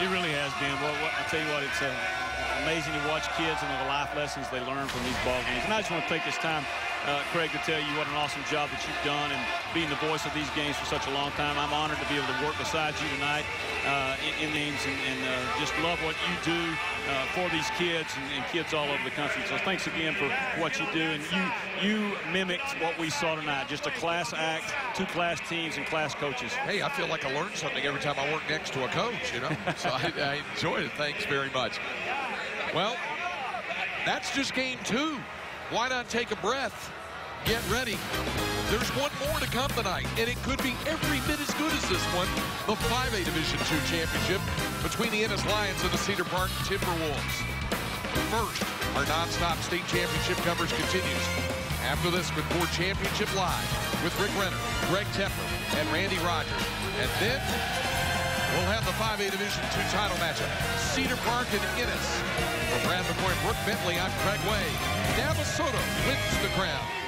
It really has been. Well, what, I tell you what, it's uh, amazing to watch kids and the life lessons they learn from these ball games. And I just want to take this time, uh, Craig, to tell you what an awesome job that you've done and being the voice of these games for such a long time. I'm honored to be able to work beside you tonight uh, in, in and, and uh, just love what you do uh, for these kids and, and, kids all over the country. So thanks again for what you do. And you you mimicked what we saw tonight, just a class act, two class teams and class coaches. Hey, I feel like I learn something every time I work next to a coach, you know? so I, I enjoyed it. Thanks very much. Well, that's just game two. Why not take a breath? Get ready. There's one more to come tonight, and it could be every bit as good as this one, the 5A Division II championship between the Ennis Lions and the Cedar Park Timberwolves. First, our nonstop state championship coverage continues. After this, with more Championship Live with Rick Renner, Greg Tepper, and Randy Rogers. And then we'll have the 5A Division II title matchup, Cedar Park and Ennis. For Brad McCoy Brooke Bentley, I'm Craig Way. Navasota wins the crown.